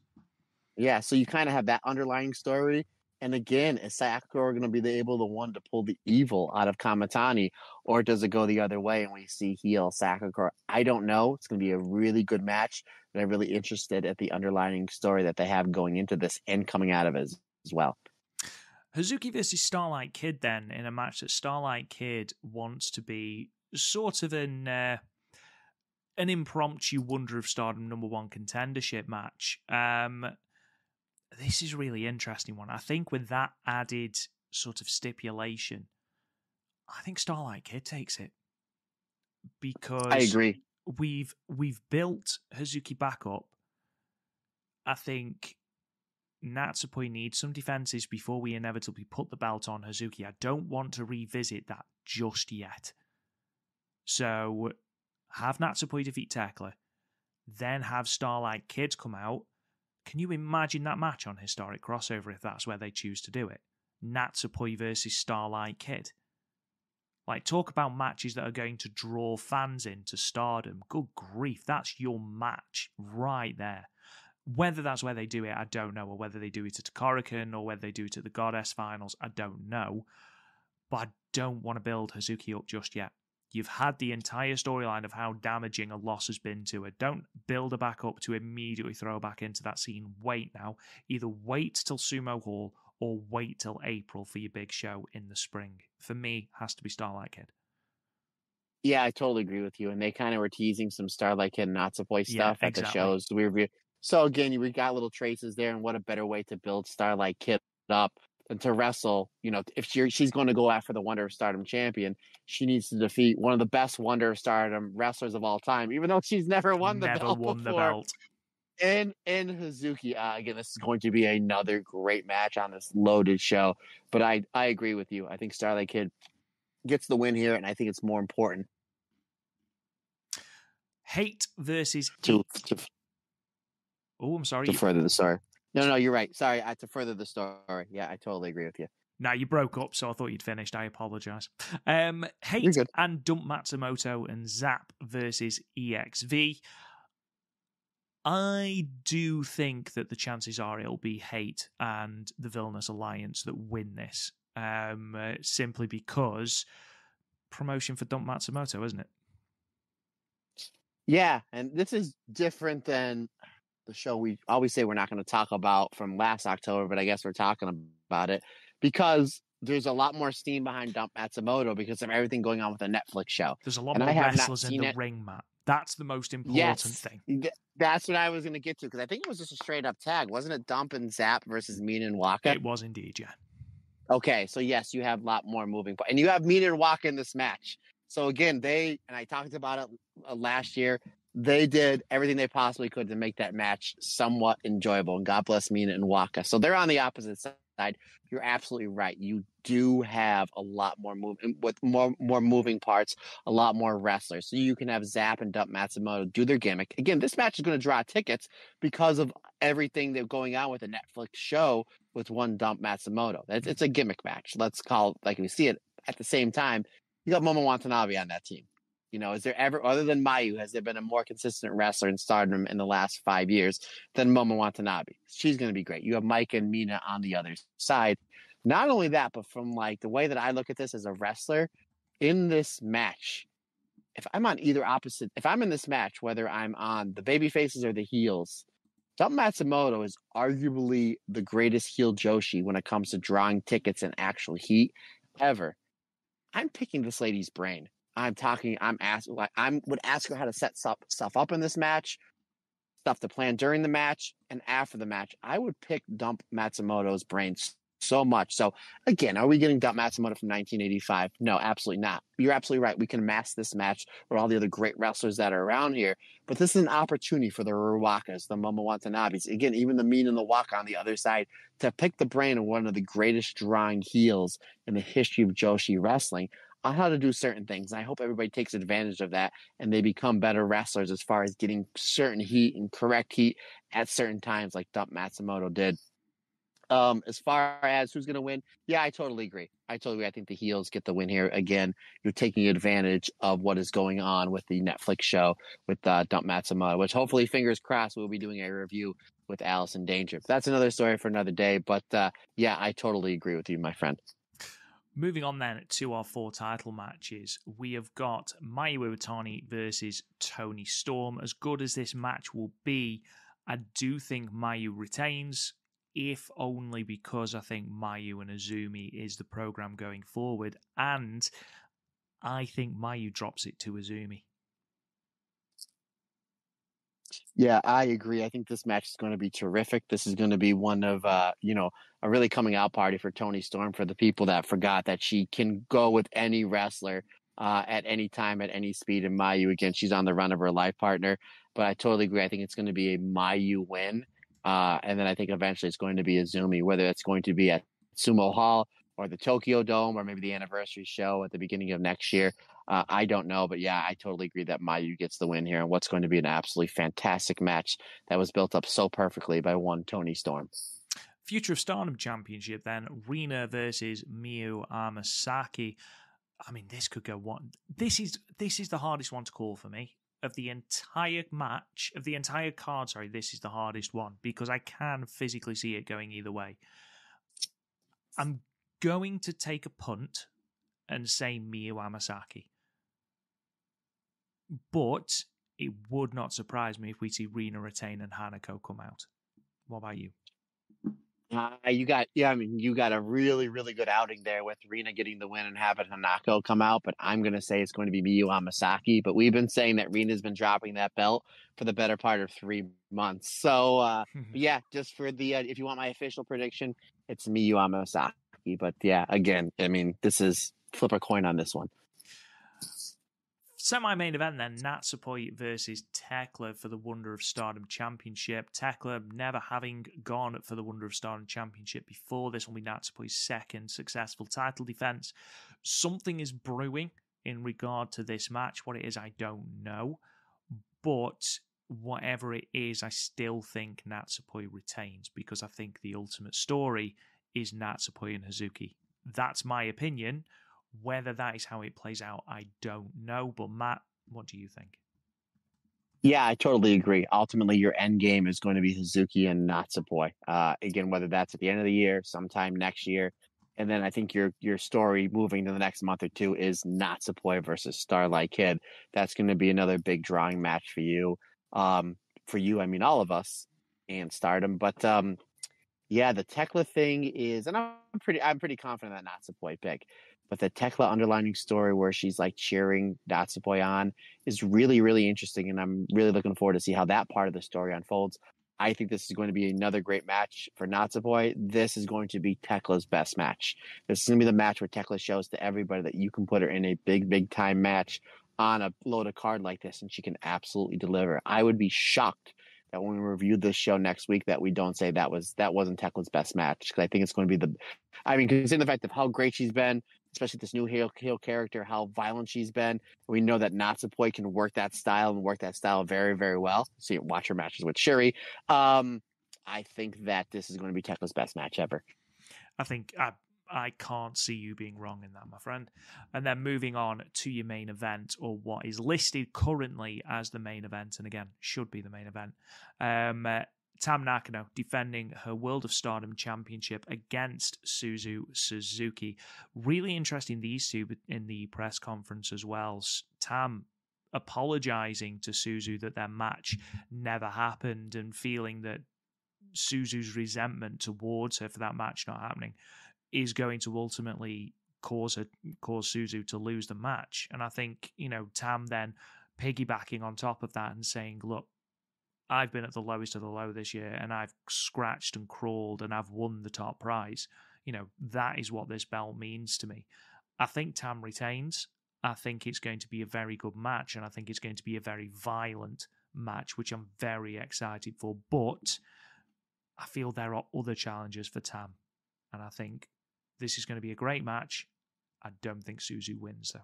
B: Yeah, so you kind of have that underlying story And again, is Sakura going to be the able the one to pull the evil out of Kamitani, or does it go the other way and we see heel Sakura? I don't know. It's going to be a really good match, and I'm really interested at the underlying story that they have going into this and coming out of it as, as well.
A: Hazuki versus Starlight Kid, then, in a match that Starlight Kid wants to be sort of an uh, an impromptu Wonder of Stardom number one contendership match. Um, this is really interesting one. I think with that added sort of stipulation, I think Starlight Kid takes it because
B: I agree.
A: We've we've built Hazuki back up. I think Natsupoi needs some defenses before we inevitably put the belt on Hazuki. I don't want to revisit that just yet. So have Natsupoi defeat Thekla, then have Starlight Kids come out. Can you imagine that match on Historic Crossover if that's where they choose to do it? Natsupoi versus Starlight Kid. Like, talk about matches that are going to draw fans into stardom. Good grief, that's your match right there. Whether that's where they do it, I don't know, or whether they do it at Korakuen or whether they do it at the Goddess Finals, I don't know. But I don't want to build Hazuki up just yet. You've had the entire storyline of how damaging a loss has been to her. Don't build her back up to immediately throw her back into that scene. Wait now. Either wait till Sumo Hall or wait till April for your big show in the spring. For me, has to be Starlight Kid.
B: Yeah, I totally agree with you. And they kind of were teasing some Starlight Kid and Natsupoi stuff yeah, exactly. at the shows we reviewed. So again, we got little traces there, and what a better way to build Starlight Kid up than to wrestle. You know, if she, she's going to go after the Wonder of Stardom champion, she needs to defeat one of the best Wonder of Stardom wrestlers of all time, even though she's never won the
A: never
B: belt
A: won
B: before.
A: the belt.
B: And in Hazuki, uh, again, this is going to be another great match on this loaded show. But I I agree with you. I think Starlight Kid gets the win here, and I think it's more important.
A: Hate versus
B: to, to
A: Oh, I'm sorry.
B: To further the story. No, no, you're right. Sorry, I, to further the story. Yeah, I totally agree with you.
A: Now you broke up, so I thought you'd finished. I apologise. Um, Hate and Dump Matsumoto and Zap versus EXV. I do think that the chances are it'll be Hate and the Villainous Alliance that win this, um, uh, simply because promotion for Dump Matsumoto, isn't it?
B: Yeah, and this is different than the show we always say we're not going to talk about from last October, but I guess we're talking about it because there's a lot more steam behind Dump Matsumoto because of everything going on with the Netflix show.
A: There's a lot and more wrestlers in the it. ring, Matt. That's the most important
B: yes,
A: thing.
B: That's what I was going to get to because I think it was just a straight up tag, wasn't it? Dump and Zap versus Mina and Waka.
A: It was indeed, yeah.
B: Okay, so yes, you have a lot more moving, and you have Mina and Waka in this match. So again, they and I talked about it uh, last year they did everything they possibly could to make that match somewhat enjoyable. And God bless Mina and Waka. So they're on the opposite side. You're absolutely right. You do have a lot more moving with more more moving parts, a lot more wrestlers. So you can have Zap and Dump Matsumoto do their gimmick. Again, this match is going to draw tickets because of everything that's going on with the Netflix show with one Dump Matsumoto. It's, it's a gimmick match. Let's call it like we see it. At the same time, you got Momo Watanabe on that team. You know, is there ever, other than Mayu, has there been a more consistent wrestler in stardom in the last five years than Momo Watanabe? She's going to be great. You have Mike and Mina on the other side. Not only that, but from like the way that I look at this as a wrestler in this match, if I'm on either opposite, if I'm in this match, whether I'm on the baby faces or the heels, Dump Matsumoto is arguably the greatest heel Joshi when it comes to drawing tickets and actual heat ever. I'm picking this lady's brain. I'm talking, I'm asking, like, I would ask her how to set stuff, stuff up in this match, stuff to plan during the match and after the match. I would pick Dump Matsumoto's brains so much. So again, are we getting Dump Matsumoto from 1985? No, absolutely not. You're absolutely right. We can mask this match with all the other great wrestlers that are around here, but this is an opportunity for the Ruakas, the Momo Watanabes, again, even the Mina and the Waka on the other side to pick the brain of one of the greatest drawing heels in the history of Joshi wrestling on how to do certain things. And I hope everybody takes advantage of that and they become better wrestlers as far as getting certain heat and correct heat at certain times, like Dump Matsumoto did. Um, as far as who's going to win, yeah, I totally agree. I totally agree. I think the heels get the win here. Again, you're taking advantage of what is going on with the Netflix show with uh, Dump Matsumoto, which hopefully, fingers crossed, we'll be doing a review with Allison Danger. That's another story for another day. But uh, yeah, I totally agree with you, my friend.
A: Moving on then to our four title matches, we have got Mayu Iwatani versus Toni Storm. As good as this match will be, I do think Mayu retains, if only because I think Mayu and Azumi is the program going forward, and I think Mayu drops it to Azumi.
B: Yeah, I agree. I think this match is going to be terrific. This is going to be one of, uh, you know, a really coming out party for Toni Storm for the people that forgot that she can go with any wrestler uh, at any time, at any speed. And Mayu, again, she's on the run of her life partner. But I totally agree. I think it's going to be a Mayu win. Uh, and then I think eventually it's going to be Azumi, whether it's going to be at Sumo Hall or the Tokyo Dome or maybe the anniversary show at the beginning of next year. Uh, I don't know, but yeah, I totally agree that Mayu gets the win here and what's going to be an absolutely fantastic match that was built up so perfectly by one Toni Storm.
A: Future of Stardom Championship then, Rina versus Miyu Amasaki. I mean, this could go one. This is this is the hardest one to call for me of the entire match of the entire card. Sorry, this is the hardest one because I can physically see it going either way. I'm going to take a punt and say Miyu Amasaki. But it would not surprise me if we see Rina retain and Hanako come out. What about you?
B: Uh, you got, yeah, I mean, you got a really, really good outing there with Rina getting the win and having Hanako come out. But I'm going to say it's going to be Miyu Amasaki. But we've been saying that Rina's been dropping that belt for the better part of three months. So, uh, yeah, just for the, uh, if you want my official prediction, it's Miyu Amasaki. But yeah, again, I mean, this is flip a coin on this one.
A: Semi main event then Natsupoi versus Thekla for the Wonder of Stardom Championship. Thekla never having gone for the Wonder of Stardom Championship before. This will be Natsupoi's second successful title defense. Something is brewing in regard to this match. What it is, I don't know. But whatever it is, I still think Natsupoi retains because I think the ultimate story is Natsupoi and Hazuki. That's my opinion. Whether that is how it plays out, I don't know. But Matt, what do you think?
B: Yeah, I totally agree. Ultimately, your end game is going to be Hazuki and Natsupoi. Uh, again, whether that's at the end of the year, sometime next year, and then I think your your story moving to the next month or two is Natsupoi versus Starlight Kid. That's going to be another big drawing match for you. Um, for you, I mean all of us and Stardom. But um, yeah, the Thekla thing is, and I'm pretty I'm pretty confident that Natsupoi pick. But the Thekla underlining story where she's like cheering Natsupoi on is really, really interesting. And I'm really looking forward to see how that part of the story unfolds. I think this is going to be another great match for Natsupoi. This is going to be Thekla's best match. This is going to be the match where Thekla shows to everybody that you can put her in a big, big time match on a loaded card like this, and she can absolutely deliver. I would be shocked that when we review this show next week, that we don't say that was that wasn't Thekla's best match because I think it's going to be the. I mean, considering the fact of how great she's been, especially this new heel, heel character, how violent she's been. We know that Natsupoi can work that style and work that style very, very well. So you watch her matches with Syuri. Um, I think that this is going to be Thekla's best match ever.
A: I think I, I can't see you being wrong in that, my friend. And then moving on to your main event, or what is listed currently as the main event, and again, should be the main event. Um, uh, Tam Nakano defending her World of Stardom Championship against Suzu Suzuki. Really interesting, these two in the press conference as well. Tam apologizing to Suzu that their match never happened and feeling that Suzu's resentment towards her for that match not happening is going to ultimately cause her cause Suzu to lose the match. And I think, you know, Tam then piggybacking on top of that and saying, look, I've been at the lowest of the low this year and I've scratched and crawled and I've won the top prize. You know, that is what this belt means to me. I think Tam retains. I think it's going to be a very good match and I think it's going to be a very violent match, which I'm very excited for. But I feel there are other challenges for Tam. And I think this is going to be a great match. I don't think Suzu wins, though.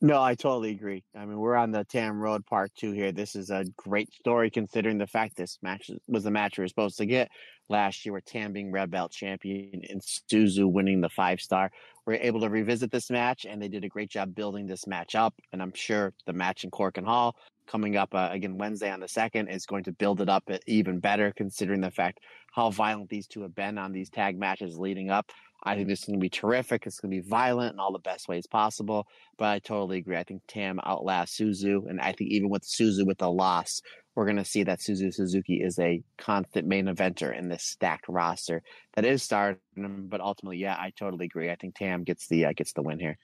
B: No, I totally agree. I mean, we're on the Tam Road Part Two here. This is a great story considering the fact this match was the match we were supposed to get last year with Tam being red belt champion and Suzu winning the five star. We're able to revisit this match, and they did a great job building this match up. And I'm sure the match in Korakuen Hall coming up uh, again Wednesday on the second is going to build it up even better, considering the fact how violent these two have been on these tag matches leading up. I think this is going to be terrific. It's going to be violent in all the best ways possible. But I totally agree. I think Tam outlasts Suzu, and I think even with Suzu with the loss, we're going to see that Suzu Suzuki is a constant main eventer in this stacked roster that is starting. But ultimately, yeah, I totally agree. I think Tam gets the uh, gets the win here.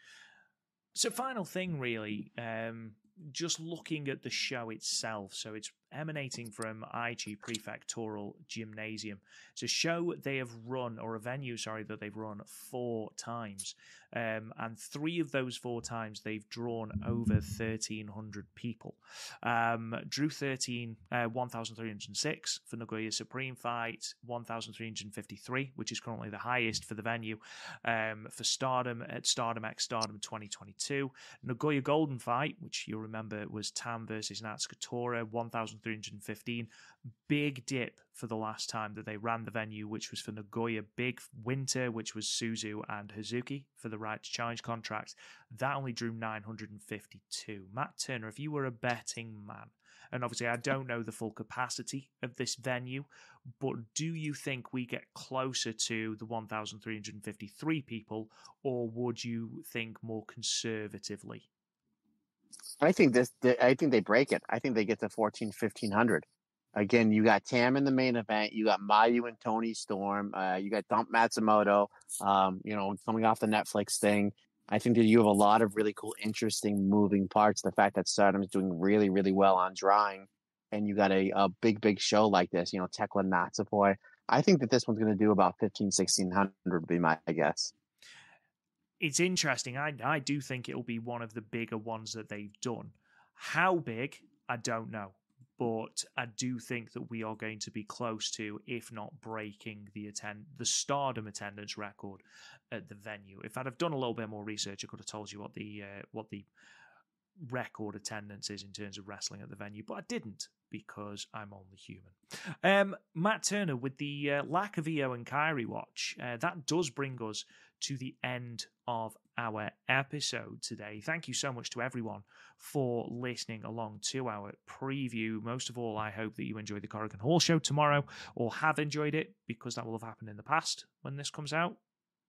A: So, final thing, really, um, just looking at the show itself. So it's emanating from Aichi Prefectural Gymnasium. It's a show they have run, or a venue, sorry, that they've run four times. Um, and three of those four times they've drawn over 1,300 people. Um, drew 13, uh, 1,306 for Nagoya Supreme Fight, 1,353, which is currently the highest for the venue. Um, for Stardom at Stardom X Stardom 2022. Nagoya Golden Fight, which you'll remember was Tam versus Natsuko Tora, 1,315 big dip for the last time that they ran the venue, which was for Nagoya Big Winter, which was Suzu and Hazuki for the right to challenge contracts, That only drew 952. Matt Turner, if you were a betting man, and obviously I don't know the full capacity of this venue, but do you think we get closer to the 1,353 people, or would you think more conservatively?
B: I think this. I think they break it. I think they get to 14, 1500. Again, you got Tam in the main event. You got Mayu and Toni Storm. Uh, you got Dump Matsumoto. Um, you know, coming off the Netflix thing. I think that you have a lot of really cool, interesting, moving parts. The fact that Stardom is doing really, really well on drawing, and you got a, a big, big show like this. You know, Thekla Natsupoi. I think that this one's going to do about 15, 1600 would be my guess.
A: It's interesting. I I do think it'll be one of the bigger ones that they've done. How big, I don't know but I do think that we are going to be close to, if not breaking, the attend the Stardom attendance record at the venue. If I'd have done a little bit more research, I could have told you what the uh, what the record attendance is in terms of wrestling at the venue, but I didn't because I'm only human. Um, Matt Turner with the uh, lack of Io and Kairi watch, uh, that does bring us to the end of our episode today. Thank you so much to everyone for listening along to our preview. Most of all, I hope that you enjoy the Korakuen Hall show tomorrow or have enjoyed it because that will have happened in the past when this comes out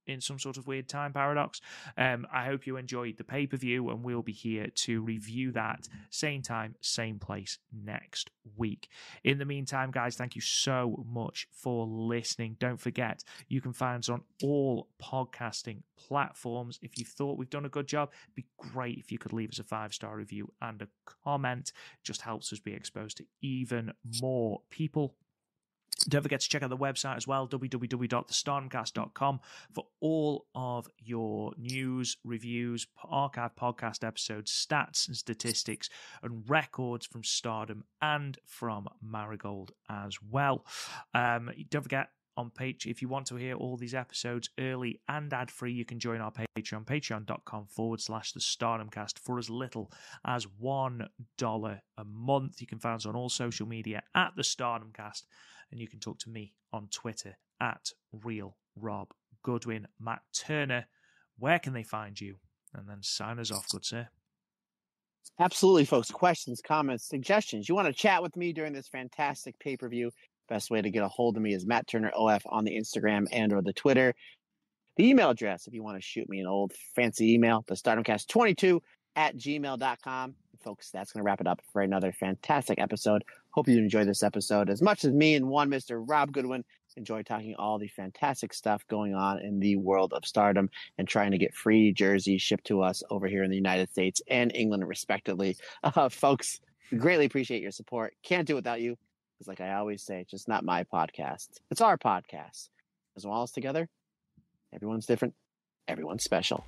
A: in some sort of weird time paradox. Um, I hope you enjoyed the pay per view, and we'll be here to review that same time, same place next week. In the meantime, guys, thank you so much for listening. Don't forget, you can find us on all podcasting platforms. If you thought we've done a good job, it'd be great if you could leave us a five star review and a comment. It just helps us be exposed to even more people. Don't forget to check out the website as well, www.thestardomcast.com, for all of your news, reviews, archive podcast episodes, stats and statistics, and records from Stardom and from Marigold as well. Um, don't forget, on page if you want to hear all these episodes early and ad free you can join our patreon patreon.com forward slash the stardomcast for as little as one dollar a month you can find us on all social media at the stardomcast and you can talk to me on Twitter at Real Rob Goodwin. Matt Turner, where can they find you? And then sign us off, good sir.
B: Absolutely, folks. Questions, comments, suggestions. You want to chat with me during this fantastic pay per view? Best way to get a hold of me is Matt Turner OF on the Instagram and or the Twitter. The email address, if you want to shoot me an old fancy email, the stardomcast22 at gmail.com. Folks, that's going to wrap it up for another fantastic episode Hope you enjoyed this episode as much as me and one Mr. Rob Goodwin enjoy talking all the fantastic stuff going on in the world of stardom and trying to get free jerseys shipped to us over here in the United States and England, respectively. Uh, folks, greatly appreciate your support. Can't do without you. Because, like I always say, it's just not my podcast. It's our podcast. As well as together, everyone's different, everyone's special.